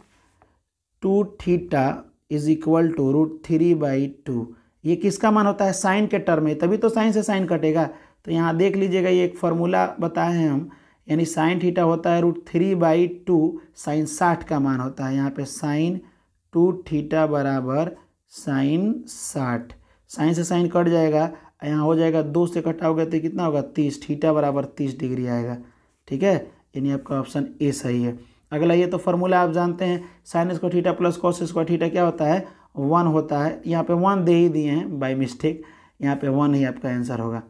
two theta is equal to root three by two. ये किसका मान होता है? साइन के टर्म में। तभी तो साइन से साइन कटेगा। तो यहाँ देख लीजिएगा, ये एक फार्मूला बताए हैं हम। यानी साइन थीटा होता है root three by two, sine साठ का मान होता है। यहाँ पे साइन टू थीटा बराबर साइन साठ। साइन से साइन कट जाएगा, यहाँ हो जाएगा दो से कटाओगे तो कितना होगा? तीस। थीटा बराबर तीस डिग्री आएगा। ठीक है? यानी आपका ऑप्शन ए सही है। अगला ये तो फॉर्मूला आप जानते हैं sine square theta plus cos square theta क्या होता है? वन होता है। यहाँ पे वन दे ही दिए हैं बाय मिस्टेक यहाँ पे वन ही आपका आंसर होगा।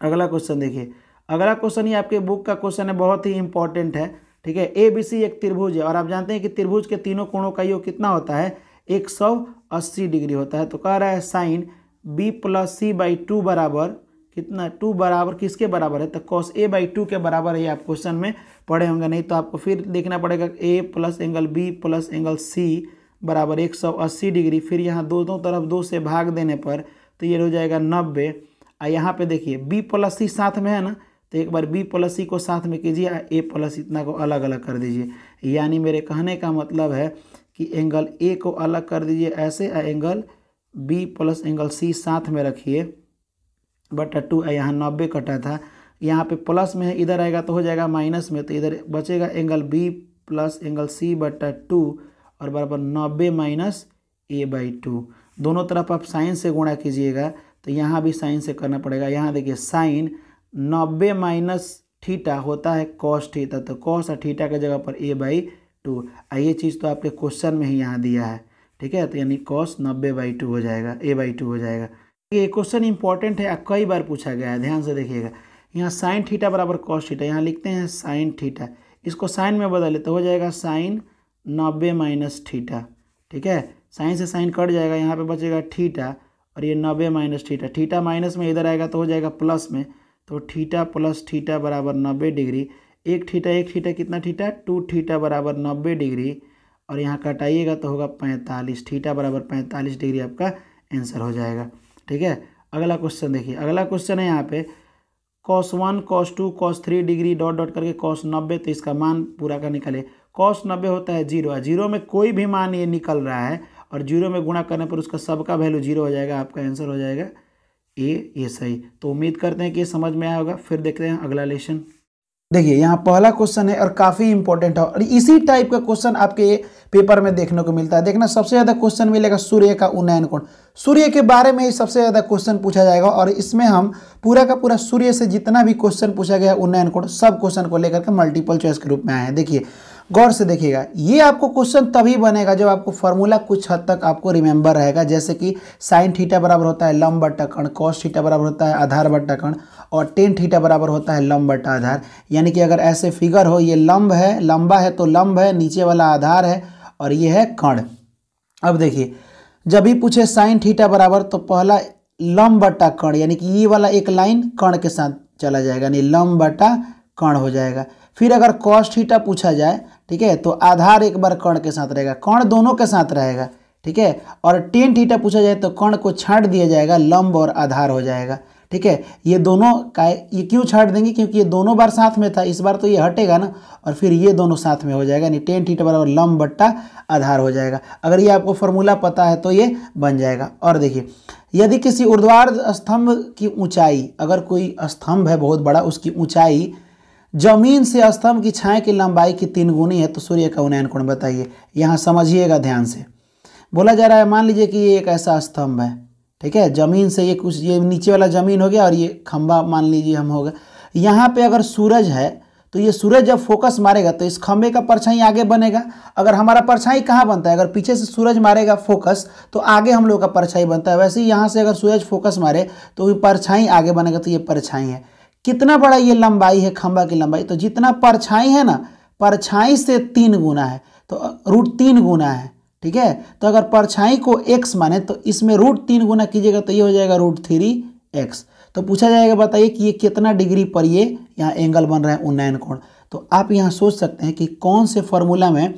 अगला क्वेश्चन देखिए। अगला क्वेश्चन ये आपके बुक का क्वेश्चन है, बहुत ही इंपॉर्टेंट है। ठीक है? ए बी सी एक त्रिभुज है। और आप जानते हैं कि त्रिभुज के तीनों कोणों का योग कितना होता है? एक सौ अस्सी डिग्री होता है। तो कह रहा है sine B plus C by two बराबर कितना टू बराबर किसके बराबर है? तो कॉस ए बाई टू के बराबर है आप क्वेश्चन में पढ़े होंगे। नहीं तो आपको फिर देखना पड़ेगा A plus angle B plus angle C बराबर एक सौ अस्सी डिग्री। फिर यहाँ दोनों तरफ़ दो से भाग देने पर तो ये हो जाएगा नब्बे। और यहाँ पे देखिए बी प्लस सी साथ में है ना? तो एक बार बी प्लस सी को साथ में कीजिए ए प्लस इतना को अलग अलग कर दीजिए। यानी मेरे कहने का मतलब है कि एंगल ए को अलग कर दीजिए ऐसे angle B plus angle C साथ में रखिए। बटा टू यहाँ नब्बे कटा था। यहाँ पे प्लस में है, इधर आएगा तो हो जाएगा माइनस में तो इधर बचेगा angle B plus angle C बटा टू और बराबर नब्बे माइनस ए बाई टू। दोनों तरफ़ आप साइन से गुणा कीजिएगा तो यहाँ भी साइन से करना पड़ेगा। यहाँ देखिए, साइन नब्बे माइनस थीटा होता है कॉस थीटा तो कॉस और थीटा के जगह पर ए बाई टू। ये चीज़ तो आपके क्वेश्चन में ही यहाँ दिया है, ठीक है? तो यानी कॉस नब्बे बाई टू हो जाएगा, ए बाई टू हो जाएगा। ये क्वेश्चन इंपॉर्टेंट है कई बार पूछा गया है, ध्यान से देखिएगा। यहाँ साइन थीटा बराबर कॉस थीटा यहाँ लिखते हैं साइन थीटा इसको साइन में बदले तो हो जाएगा साइन नब्बे माइनस थीटा ठीक है? साइन से साइन कट जाएगा, यहाँ पे बचेगा थीटा और ये नब्बे माइनस थीटा थीटा माइनस में इधर आएगा तो हो जाएगा प्लस में तो थीटा प्लस थीटा बराबर नब्बे डिग्री। एक थीटा एक थीटा कितना थीटा टू थीटा बराबर नब्बे डिग्री। और यहाँ कटाइएगा तो होगा पैंतालीस थीटा बराबर पैंतालीस डिग्री आपका आंसर हो जाएगा। ठीक है? अगला क्वेश्चन देखिए, अगला क्वेश्चन है यहाँ पे cos one cos two cos three degree dot dot करके कॉस नब्बे तो इसका मान पूरा का निकले कॉस नब्बे होता है ज़ीरो ज़ीरो में कोई भी मान ये निकल रहा है, और ज़ीरो में गुणा करने पर उसका सबका वैल्यू ज़ीरो हो जाएगा, आपका आंसर हो जाएगा ए, ये सही। तो उम्मीद करते हैं कि ये समझ में आया होगा, फिर देखते हैं अगला लेसन देखिए, यहाँ पहला क्वेश्चन है और काफ़ी इंपॉर्टेंट है और इसी टाइप का क्वेश्चन आपके पेपर में देखने को मिलता है। देखना, सबसे ज़्यादा क्वेश्चन मिलेगा सूर्य का उन्नयन कोण। सूर्य के बारे में ही सबसे ज़्यादा क्वेश्चन पूछा जाएगा और इसमें हम पूरा का पूरा सूर्य से जितना भी क्वेश्चन पूछा गया उन्नयन कोण, सब क्वेश्चन को लेकर के मल्टीपल चॉइस के रूप में आए हैं। देखिए गौर से देखिएगा, ये आपको क्वेश्चन तभी बनेगा जब आपको फॉर्मूला कुछ हद तक आपको रिमेंबर रहेगा। जैसे कि साइन थीटा बराबर होता है लंब बट्टा कण कॉस थीटा बराबर होता है आधार बट्टा कण और टेन थीटा बराबर होता है लंब बट्टा आधार। यानी कि अगर ऐसे फिगर हो, ये लंब है, लंबा है तो लंब है, नीचे वाला आधार है और ये है कण। अब देखिए, जब भी पूछे साइन थीटा बराबर तो पहला लंब बट्टा कण, यानी कि ये वाला एक लाइन कण के साथ चला जाएगा, यानी लंब बट्टा कण हो जाएगा। फिर अगर कॉस थीटा पूछा जाए, ठीक है तो आधार एक बार कर्ण के साथ रहेगा कर्ण दोनों के साथ रहेगा, ठीक है, और टेन थीटा पूछा जाए तो कर्ण को छाट दिया जाएगा, लंब और आधार हो जाएगा, ठीक है, ये दोनों का, ये क्यों छाट देंगे? क्योंकि ये दोनों बार साथ में था, इस बार तो ये हटेगा ना, और फिर ये दोनों साथ में हो जाएगा, यानी टेन थीटा बराबर लंब बट्टा आधार हो जाएगा, अगर ये आपको फॉर्मूला पता है तो ये बन जाएगा, और देखिए, यदि किसी ऊर्ध्वार्ध स्तंभ की ऊंचाई, अगर कोई स्तंभ है बहुत बड़ा, उसकी ऊंचाई ज़मीन से स्तंभ की छाया की लंबाई की तीन गुनी है तो सूर्य का उन्नयन कोण बताइए? यहाँ समझिएगा ध्यान से। बोला जा रहा है, मान लीजिए कि ये एक ऐसा स्तंभ है, ठीक है? ज़मीन से ये कुछ, ये नीचे वाला ज़मीन हो गया और ये खंबा मान लीजिए हम होगा यहाँ पे अगर सूरज है तो ये सूरज जब फोकस मारेगा तो इस खंबे का परछाई आगे बनेगा। अगर हमारा परछाई कहाँ बनता है? अगर पीछे से सूरज मारेगा फोकस तो आगे हम लोग का परछाई बनता है। वैसे ही यहाँ से अगर सूरज फोकस मारे तो ये परछाई आगे बनेगा तो ये परछाई है। कितना बड़ा ये लंबाई है, खंबा की लंबाई? तो जितना परछाई है ना, परछाई से तीन गुना है तो रूट तीन गुना है, ठीक है? तो अगर परछाई को एक्स माने तो इसमें रूट तीन गुना कीजिएगा तो ये हो जाएगा रूट थ्री एक्स तो पूछा जाएगा, बताइए कि ये कितना डिग्री पर ये यहाँ एंगल बन रहा है, उन्नयन कोण? तो आप यहाँ सोच सकते हैं कि कौन से फॉर्मूला में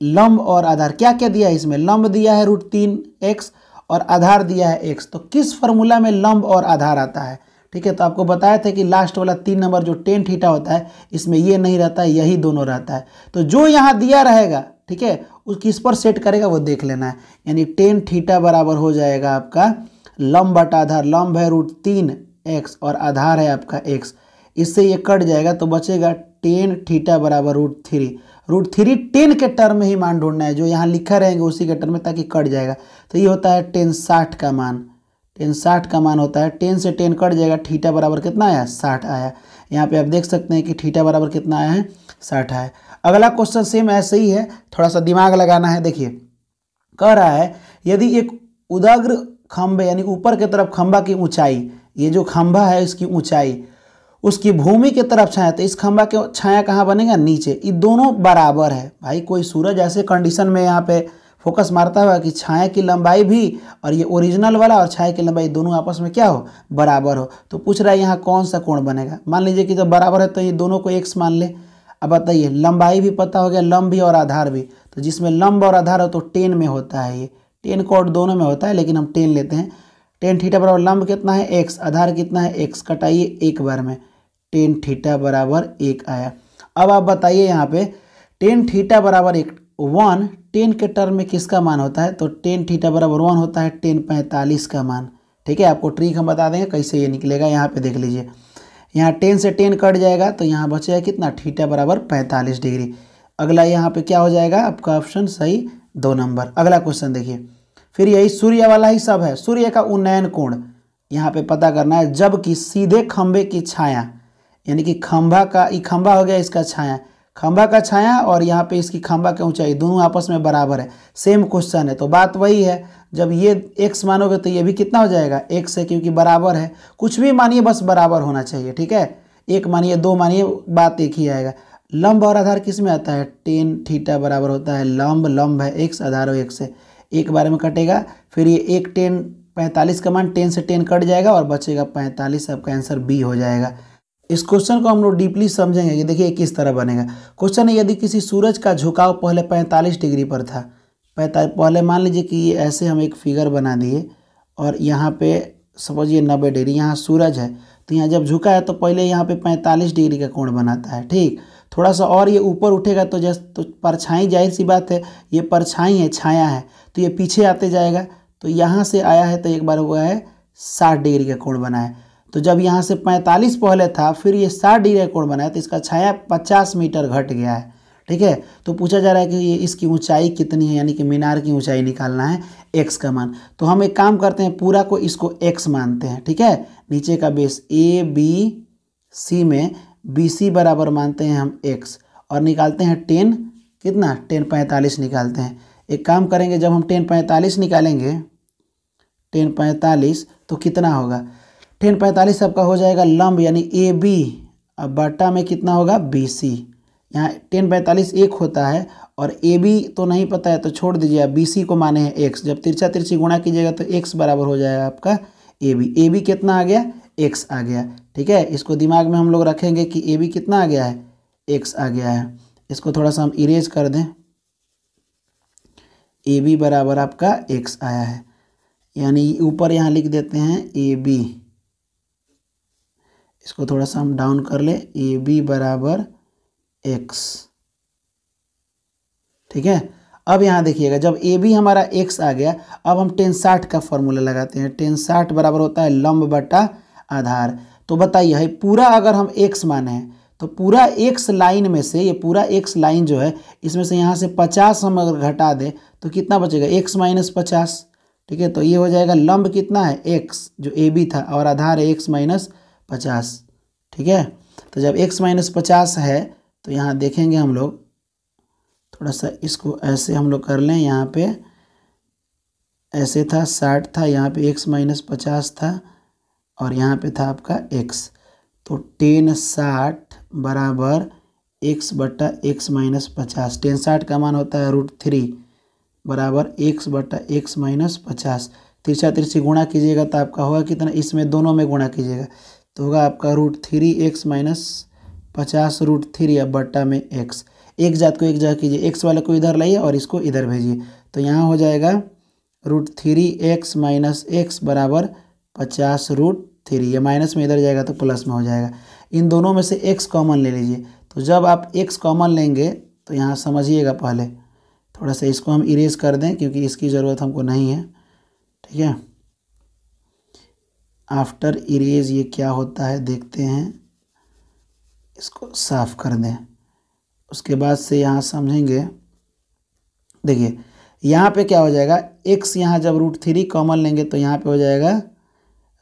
लंब और आधार, क्या क्या दिया है इसमें? लंब दिया है रूट तीन एक्स और आधार दिया है एक्स तो किस फॉर्मूला में लंब और आधार आता है? ठीक है तो आपको बताया था कि लास्ट वाला तीन नंबर जो टेन थीटा होता है, इसमें ये नहीं रहता है, यही दोनों रहता है। तो जो यहाँ दिया रहेगा, ठीक है, उस किस पर सेट करेगा, वो देख लेना है। यानी टेन थीटा बराबर हो जाएगा आपका लंब बटा आधार लम्ब है रूट तीन एक्स और आधार है आपका एक्स इससे ये कट जाएगा तो बचेगा टेन थीटा बराबर root three root three tan के टर्म में ही मान ढूंढना है, जो यहाँ लिखा रहेंगे उसी के टर्म में, ताकि कट जाएगा। तो ये होता है टेन साठ का मान। टेन साठ का मान होता है, टेन से टेन कट जाएगा ठीटा बराबर कितना आया? साठ आया। यहाँ पे आप देख सकते हैं कि ठीटा बराबर कितना आया है? साठ आया। अगला क्वेश्चन सेम ऐसे ही है, थोड़ा सा दिमाग लगाना है, देखिए। कह रहा है, यदि एक उदाग्र खंभे, यानी ऊपर की तरफ़ खंभा की ऊंचाई, ये जो खंभा है इसकी ऊंचाई, उसकी भूमि की तरफ़ छाया तो इस खंभा के छाया कहाँ बनेगा? नीचे। ये दोनों बराबर है। भाई, कोई सूरज ऐसे कंडीशन में यहाँ पे फोकस मारता हुआ कि छाया की लंबाई भी और ये ओरिजिनल वाला और छाया की लंबाई दोनों आपस में क्या हो? बराबर हो। तो पूछ रहा है यहाँ कौन सा कोण बनेगा? मान लीजिए कि जब बराबर है तो ये दोनों को एक्स मान ले। अब बताइए, लंबाई भी पता हो गया, लंब भी और आधार भी। तो जिसमें लंब और आधार हो तो टेन में होता है ये। टेन कोड दोनों में होता है, लेकिन हम टेन लेते हैं। टेन थीटा बराबर लंब कितना है? एक्स आधार कितना है? एक्स कटाइए एक बार में। टेन थीटा बराबर एक आया। अब आप बताइए यहाँ पे टेन थीटा बराबर एक वन, टेन के टर्म में किसका मान होता है? तो टेन थीटा बराबर वन होता है, टेन पैंतालीस का मान। ठीक है, आपको ट्रिक हम बता देंगे कैसे ये निकलेगा, यहाँ पे देख लीजिए। यहाँ टेन से टेन कट जाएगा तो यहाँ बचेगा कितना? थीटा बराबर पैंतालीस डिग्री। अगला यहाँ पे क्या हो जाएगा? आपका ऑप्शन सही दो नंबर। अगला क्वेश्चन देखिए। फिर यही सूर्य वाला ही सब है। सूर्य का उन्नयन कोण। यहाँ पे पता करना है जबकि सीधे खंभे की छाया, यानी कि खंभा का, ये खंभा हो गया, इसका छाया। खंभा का छाया और यहाँ पे इसकी खंभा की ऊंचाई दोनों आपस में बराबर है सेम क्वेश्चन है। तो बात वही है, जब ये एक्स मानोगे तो ये भी कितना हो जाएगा? एक्स है क्योंकि बराबर है। कुछ भी मानिए, बस बराबर होना चाहिए, ठीक है? एक मानिए, दो मानिए, बात एक ही आएगा। लंब और आधार किसमें आता है? टेन थीटा बराबर होता है। लंब लंब है एक्स आधार हो एक्स है। एक बार में कटेगा, फिर ये एक टेन पैंतालीस का मान टेन से टेन कट जाएगा और बचेगा पैंतालीस, आपका आंसर बी हो जाएगा। इस क्वेश्चन को हम लोग डीपली समझेंगे कि देखिए किस तरह बनेगा। क्वेश्चन है, यदि किसी सूरज का झुकाव पहले 45 डिग्री पर था, पैंतालीस, पहले मान लीजिए कि ये ऐसे हम एक फिगर बना दिए, और यहाँ पे समझिए नब्बे डिग्री, यहाँ सूरज है तो यहाँ जब झुका है तो पहले यहाँ पे 45 डिग्री का कोण बनाता है, ठीक? थोड़ा सा और ये ऊपर उठेगा तो जैसे तो परछाई, ज़ाहिर सी बात है, ये परछाई है, छाया है तो ये पीछे आते जाएगा तो यहाँ से आया है तो एक बार हुआ है साठ डिग्री का कोण बना है। तो जब यहाँ से 45 पहले था, फिर ये साठ डिग्री कोण बनाया तो इसका छाया 50 मीटर घट गया है। ठीक है? तो पूछा जा रहा है कि ये इसकी ऊंचाई कितनी है, यानी कि मीनार की ऊंचाई निकालना है एक्स का मान। तो हम एक काम करते हैं, पूरा को इसको एक्स मानते हैं। ठीक है? नीचे का बेस ए बी सी में बी सी बराबर मानते हैं हम एक्स और निकालते हैं टेन कितना? टेन पैंतालीस निकालते हैं। एक काम करेंगे, जब हम टेन पैंतालीस निकालेंगे टेन पैंतालीस तो कितना होगा? टेन पैंतालीस आपका हो जाएगा लंब, यानी ए बी अब बट्टा में कितना होगा? बी सी यहाँ टेन पैंतालीस एक होता है और ए बी तो नहीं पता है तो छोड़ दीजिए। आप बी सी को माने हैं एक्स जब तिरछा तिरछी गुणा कीजिएगा तो एक्स बराबर हो जाएगा आपका ए बी ए बी कितना आ गया? एक्स आ गया। ठीक है? इसको दिमाग में हम लोग रखेंगे कि ए बी कितना आ गया है? एक्स आ गया है। इसको थोड़ा सा हम इरेज कर दें। ए बी बराबर आपका एक्स आया है। यानी ऊपर यहाँ लिख देते हैं ए बी इसको थोड़ा सा हम डाउन कर ले, ए बी बराबर एक्स ठीक है? अब यहाँ देखिएगा, जब ए बी हमारा एक्स आ गया, अब हम टेन साठ का फॉर्मूला लगाते हैं। टेन साठ बराबर होता है लंब बटा आधार। तो बताइए है पूरा अगर हम एक्स माने हैं तो पूरा एक्स लाइन में से, ये पूरा एक्स लाइन जो है, इसमें से यहाँ से पचास हम अगर घटा दें तो कितना बचेगा? एक्स माइनस पचास। ठीक है? तो ये हो जाएगा लंब कितना है? एक्स जो ए बी था, और आधार है एक्स माइनस पचास, ठीक है? तो जब x माइनस पचास है तो यहाँ देखेंगे हम लोग, थोड़ा सा इसको ऐसे हम लोग कर लें, यहाँ पे ऐसे था साठ था, यहाँ पे x माइनस पचास था, और यहाँ पे था आपका x तो टेन साठ बराबर x बट्टा एक्स माइनस पचास टेन साठ का मान होता है रूट थ्री बराबर x बट्टा एक्स माइनस पचास। तिरछा तिरछी गुणा कीजिएगा तो आपका होगा कितना? इसमें दोनों में गुणा कीजिएगा। तो होगा आपका रूट थ्री एक्स माइनस पचास रूट थ्री अब बट्टा में एक्स एक जात को एक जगह कीजिए एक्स वाले को इधर लाइए और इसको इधर भेजिए। तो यहाँ हो जाएगा root three x minus x बराबर पचास रूट थ्री ये माइनस में इधर जाएगा तो प्लस में हो जाएगा। इन दोनों में से एक्स कॉमन ले लीजिए। तो जब आप एक्स कॉमन लेंगे तो यहाँ समझिएगा पहले। थोड़ा सा इसको हम इरेज कर दें क्योंकि इसकी ज़रूरत हमको नहीं है। ठीक है? आफ्टर इरेज ये क्या होता है देखते हैं। इसको साफ़ कर दें। उसके बाद से यहाँ समझेंगे। देखिए, यहाँ पे क्या हो जाएगा? एक्स यहाँ जब रूट थ्री कॉमन लेंगे तो यहाँ पे हो जाएगा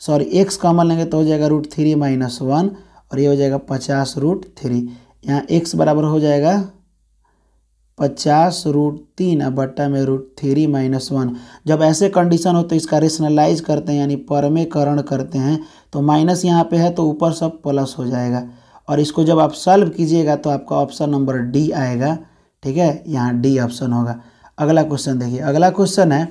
सॉरी एक्स कॉमन लेंगे तो हो जाएगा रूट थ्री माइनस वन और ये हो जाएगा पचास रूट थ्री यहाँ एक्स बराबर हो जाएगा पचास रूट तीन बट्टा में रूट थ्री माइनस वन जब ऐसे कंडीशन हो तो इसका रेशनलाइज करते हैं, यानी परमेकरण करते हैं तो माइनस यहाँ पे है तो ऊपर सब प्लस हो जाएगा। और इसको जब आप सॉल्व कीजिएगा तो आपका ऑप्शन नंबर डी आएगा। ठीक है? यहाँ डी ऑप्शन होगा। अगला क्वेश्चन देखिए। अगला क्वेश्चन है,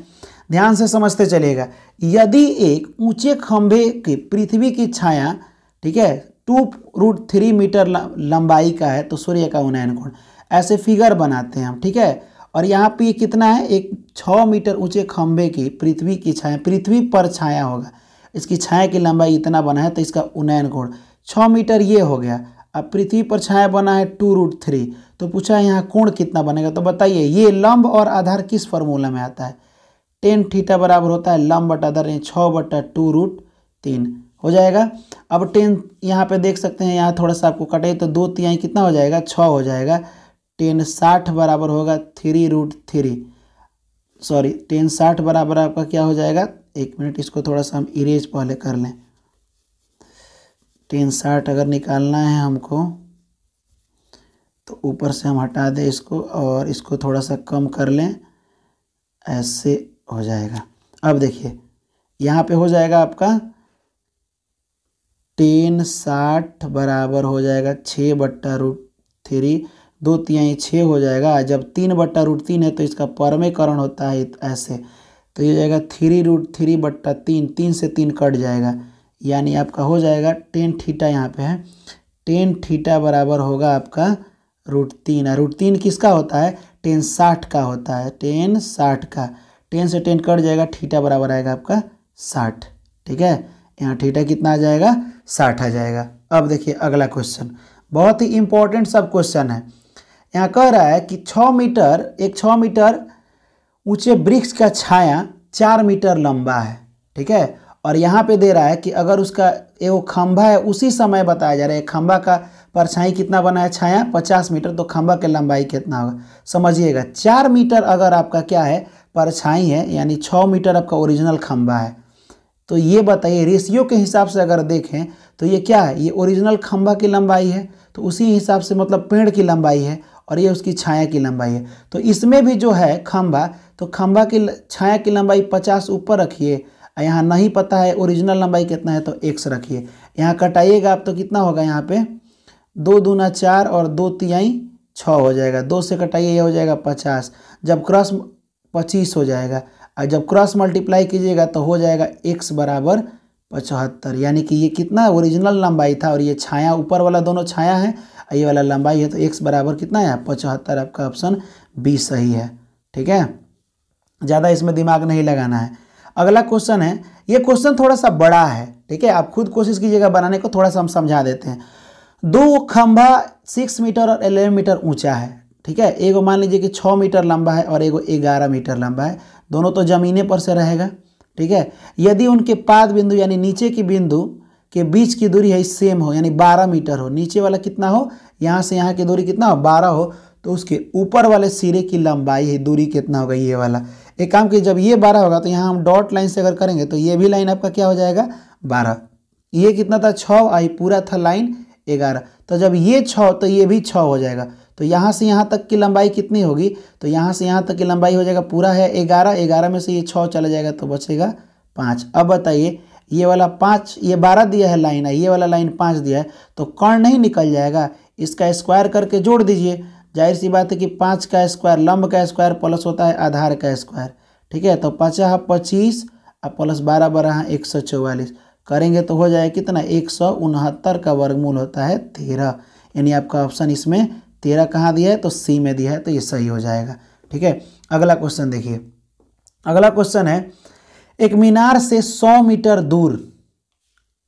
ध्यान से समझते चलिएगा। यदि एक ऊँचे खंभे की, पृथ्वी की छाया, ठीक है टू रूट थ्री मीटर लंबाई का है तो सूर्य का उन्नयन कोण। ऐसे फिगर बनाते हैं हम, ठीक है? और यहाँ पे ये कितना है? एक छः मीटर ऊँचे खंभे की पृथ्वी की छाया, पृथ्वी पर छाया होगा। इसकी छाया की लंबाई इतना बना है तो इसका उन्नयन कोण छः मीटर ये हो गया। अब पृथ्वी पर छाया बना है टू रूट थ्री तो पूछा है यहाँ कोण कितना बनेगा? तो बताइए, ये लंब और आधार किस फॉर्मूला में आता है? टेन थीटा बराबर होता है, लंब बटा आधार यानी छः बटा टू रूट तीन, हो जाएगा? अब टेन यहाँ पे देख सकते हैं, यहाँ थोड़ा सा आपको कटे तो दो तिहाई कितना हो जाएगा? छः हो जाएगा। टेन साठ बराबर होगा three root three. Sorry, tan साठ बराबर आपका क्या हो जाएगा? एक मिनट, इसको थोड़ा सा हम इरेज पहले कर लें। टेन साठ अगर निकालना है हमको तो ऊपर से हम हटा दें इसको और इसको थोड़ा सा कम कर लें, ऐसे हो जाएगा। अब देखिए, यहाँ पे हो जाएगा आपका टेन साठ बराबर हो जाएगा छः बट्टा रूट थ्री। दो तिहाई छः हो जाएगा। जब तीन बट्टा रूट तीन है तो इसका परमेकरण होता है ऐसे। तो ये जाएगा थ्री रूट थ्री बट्टा तीन तीन से तीन कट जाएगा। यानी आपका हो जाएगा टेन थीटा यहाँ पे है। टेन थीटा बराबर होगा आपका रूट तीन। रूट तीन किसका होता है? टेन साठ का होता है। टेन साठ का। टेन से टेन कट जाएगा थीटा बराबर आएगा आपका साठ। ठीक है? यहाँ थीटा कितना आ जाएगा? साठ आ जाएगा। अब देखिए अगला क्वेश्चन बहुत ही इंपॉर्टेंट सब क्वेश्चन है। यहाँ कह रहा है कि छः मीटर, एक छः मीटर ऊँचे वृक्ष का छाया चार मीटर लंबा है, ठीक है? और यहाँ पे दे रहा है कि अगर उसका एगो खंभा है, उसी समय बताया जा रहा है खंभा का परछाई कितना बना है छाया? पचास मीटर तो खंभा की लंबाई कितना होगा? समझिएगा, चार मीटर अगर आपका क्या है, परछाई है, यानी छः मीटर आपका ओरिजिनल खंभा है। तो ये बताइए, रेशियो के हिसाब से अगर देखें तो ये क्या है? ये ओरिजिनल खंभा की लंबाई है तो उसी हिसाब से मतलब पेड़ की लंबाई है। और ये उसकी छाया की लंबाई है। तो इसमें भी जो है खंभा तो खंभा की छाया की लंबाई पचास ऊपर रखिए यहाँ नहीं पता है ओरिजिनल लंबाई कितना है तो एक्स रखिए। यहाँ कटाइएगा आप तो कितना होगा यहाँ पे? दो दूना चार और दो तिहाई छः हो जाएगा। दो से कटाइए ये हो जाएगा पचास। जब क्रॉस पच्चीस हो जाएगा, और जब क्रॉस मल्टीप्लाई कीजिएगा तो हो जाएगा एक्स बराबर पचहत्तर। यानी कि ये कितना ओरिजिनल लंबाई था और ये छाया, ऊपर वाला दोनों छाया है ये वाला लंबाई है तो एक्स बराबर कितना है? पचहत्तर, आपका ऑप्शन बी सही है, ठीक है? ज़्यादा इसमें दिमाग नहीं लगाना है। अगला क्वेश्चन है, ये क्वेश्चन थोड़ा सा बड़ा है, ठीक है? आप खुद कोशिश कीजिएगा बनाने को, थोड़ा सा हम समझा देते हैं। दो खंभा सिक्स मीटर और एलेवन मीटर ऊँचा है, ठीक है? एगो मान लीजिए कि छः मीटर लंबा है और एगो ग्यारह मीटर लंबा है। दोनों तो ज़मीने पर से रहेगा, ठीक है? यदि उनके पाद बिंदु यानी नीचे की बिंदु के बीच की दूरी है सेम हो, यानी बारह मीटर हो। नीचे वाला कितना हो? यहाँ से यहाँ की दूरी कितना हो? बारह हो। तो उसके ऊपर वाले सिरे की लंबाई है, दूरी कितना होगा? ये वाला। एक काम की जब ये बारह होगा तो यहाँ हम डॉट लाइन से अगर करेंगे तो ये भी लाइन आपका क्या हो जाएगा? बारह। ये कितना था? छः आई, पूरा था लाइन ग्यारह। तो जब ये छः तो ये भी छः हो जाएगा। तो यहाँ से यहाँ तक की लंबाई कितनी होगी? तो यहाँ से यहाँ तक की लंबाई हो जाएगा, पूरा है ग्यारह। ग्यारह में से ये छः चला जाएगा तो बचेगा पाँच। अब बताइए ये वाला पाँच, ये बारह दिया है लाइन है ये वाला लाइन पाँच दिया है तो कर्ण नहीं निकल जाएगा। इसका स्क्वायर करके जोड़ दीजिए। ज़ाहिर सी बात है कि पाँच का स्क्वायर लंब का स्क्वायर प्लस होता है आधार का स्क्वायर। ठीक है तो पचास पच्चीस और प्लस बारह बारह एक सौ चौवालीस। करेंगे तो हो जाए कितना? एक सौ उनहत्तर का वर्गमूल होता है तेरह। यानी आपका ऑप्शन इसमें तेरह कहाँ दिया है? तो सी में दिया है तो ये सही हो जाएगा। ठीक है, अगला क्वेश्चन देखिए। अगला क्वेश्चन है एक मीनार से 100 मीटर दूर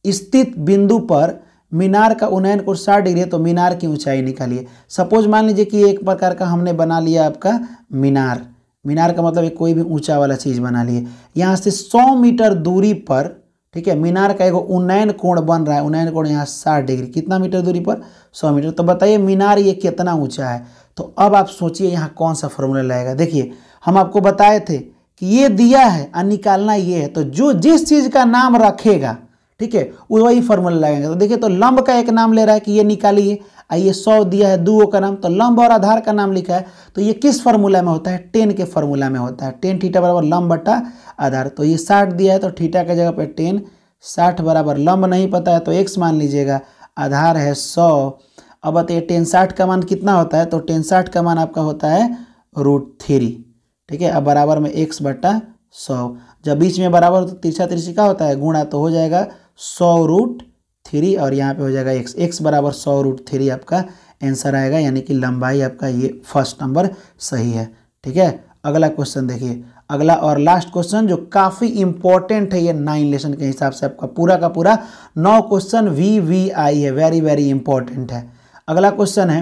स्थित बिंदु पर मीनार का उन्नयन कोण साठ डिग्री है तो मीनार की ऊंचाई निकालिए। सपोज़ मान लीजिए कि एक प्रकार का हमने बना लिया आपका मीनार। मीनार का मतलब एक कोई भी ऊँचा वाला चीज़ बना लिए। यहाँ से 100 मीटर दूरी पर, ठीक है, मीनार का एक उन्नयन कोण बन रहा है। उन्नयन कोण यहाँ साठ डिग्री, कितना मीटर दूरी पर? 100 मीटर। तो बताइए मीनार ये कितना ऊँचा है? तो अब आप सोचिए यहाँ कौन सा फॉर्मूला लगेगा। देखिए, हम आपको बताए थे कि ये दिया है, और निकालना ये है। तो जो जिस चीज़ का नाम रखेगा, ठीक है, वही फॉर्मूला लगाएँगे। तो देखिए तो लंब का एक नाम ले रहा है कि ये निकालिए ये सौ दिया है दो का नाम। तो लंब और आधार का नाम लिखा है। तो ये किस फार्मूला में होता है? टेन के फार्मूला में होता है। टेन थीटा बराबर लंब बटा आधार। तो ये साठ दिया है तो थीटा के जगह पर टेन साठ बराबर लंब नहीं पता है तो एक्स मान लीजिएगा, आधार है सौ। अब बताइए टेन साठ का मान कितना होता है? तो टेन साठ का मान आपका होता है रूट थ्री ठीक है? अब बराबर में एक्स बट्टा सौ। जब बीच में बराबर हो तो तिरछा का होता है? गुणा तो हो जाएगा सौ रूट थ्री और यहाँ पे हो जाएगा एक्स एक्स बराबर सौ रूट थ्री आपका आंसर आएगा, यानी कि लंबाई आपका ये फ़र्स्ट नंबर सही है। ठीक है? अगला क्वेश्चन देखिए। अगला और लास्ट क्वेश्चन जो काफ़ी इंपॉर्टेंट है ये नाइन लेसन के हिसाब से आपका पूरा का पूरा। नौ क्वेश्चन वी वी आई है। वेरी वेरी इंपॉर्टेंट है। अगला क्वेश्चन है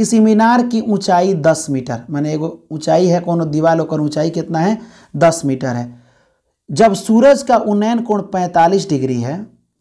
किसी मीनार की ऊंचाई दस मीटर, माने एगो ऊंचाई है कौन दीवार का ऊंचाई कितना है? दस मीटर है। जब सूरज का उन्नयन कोण पैंतालीस डिग्री है,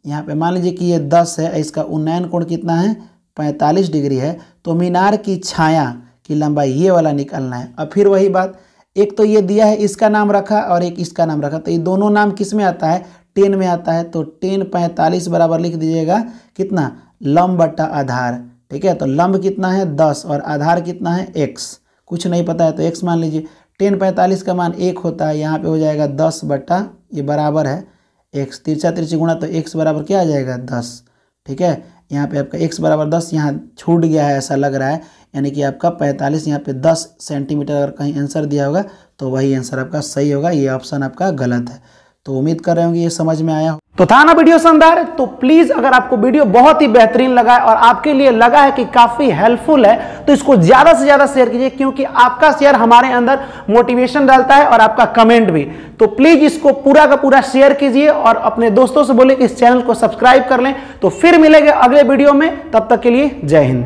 यहाँ पे मान लीजिए कि ये दस है, इसका उन्नयन कोण कितना है? पैंतालीस डिग्री है तो मीनार की छाया की लंबाई ये वाला निकलना है। अब फिर वही बात, एक तो ये दिया है, इसका नाम रखा और एक इसका नाम रखा तो ये दोनों नाम किसमें आता है? टेन में आता है तो टेन पैंतालीस बराबर लिख दीजिएगा, कितना? लंब बट्टा आधार। ठीक है? तो लंब कितना है? दस। और आधार कितना है? एक्स कुछ नहीं पता है तो एक्स मान लीजिए। टेन पैंतालीस का मान एक होता है, यहाँ पे हो जाएगा दस बट्टा ये बराबर है एक्स तिरछा तिरछी गुणा तो एक्स बराबर क्या आ जाएगा? दस। ठीक है? यहाँ पे आपका एक्स बराबर दस, यहाँ छूट गया है, ऐसा लग रहा है। यानी कि आपका पैंतालीस, यहाँ पे दस सेंटीमीटर अगर कहीं आंसर दिया होगा तो वही आंसर आपका सही होगा, ये ऑप्शन आपका गलत है। तो उम्मीद कर रहे होंगे ये समझ में आया तो था ना वीडियो शानदार? तो प्लीज़ अगर आपको वीडियो बहुत ही बेहतरीन लगा है और आपके लिए लगा है कि काफ़ी हेल्पफुल है तो इसको ज़्यादा से ज़्यादा शेयर कीजिए, क्योंकि आपका शेयर हमारे अंदर मोटिवेशन डालता है और आपका कमेंट भी। तो प्लीज़ इसको पूरा का पूरा शेयर कीजिए और अपने दोस्तों से बोले इस चैनल को सब्सक्राइब कर लें। तो फिर मिलेंगे अगले वीडियो में, तब तक के लिए जय हिंद।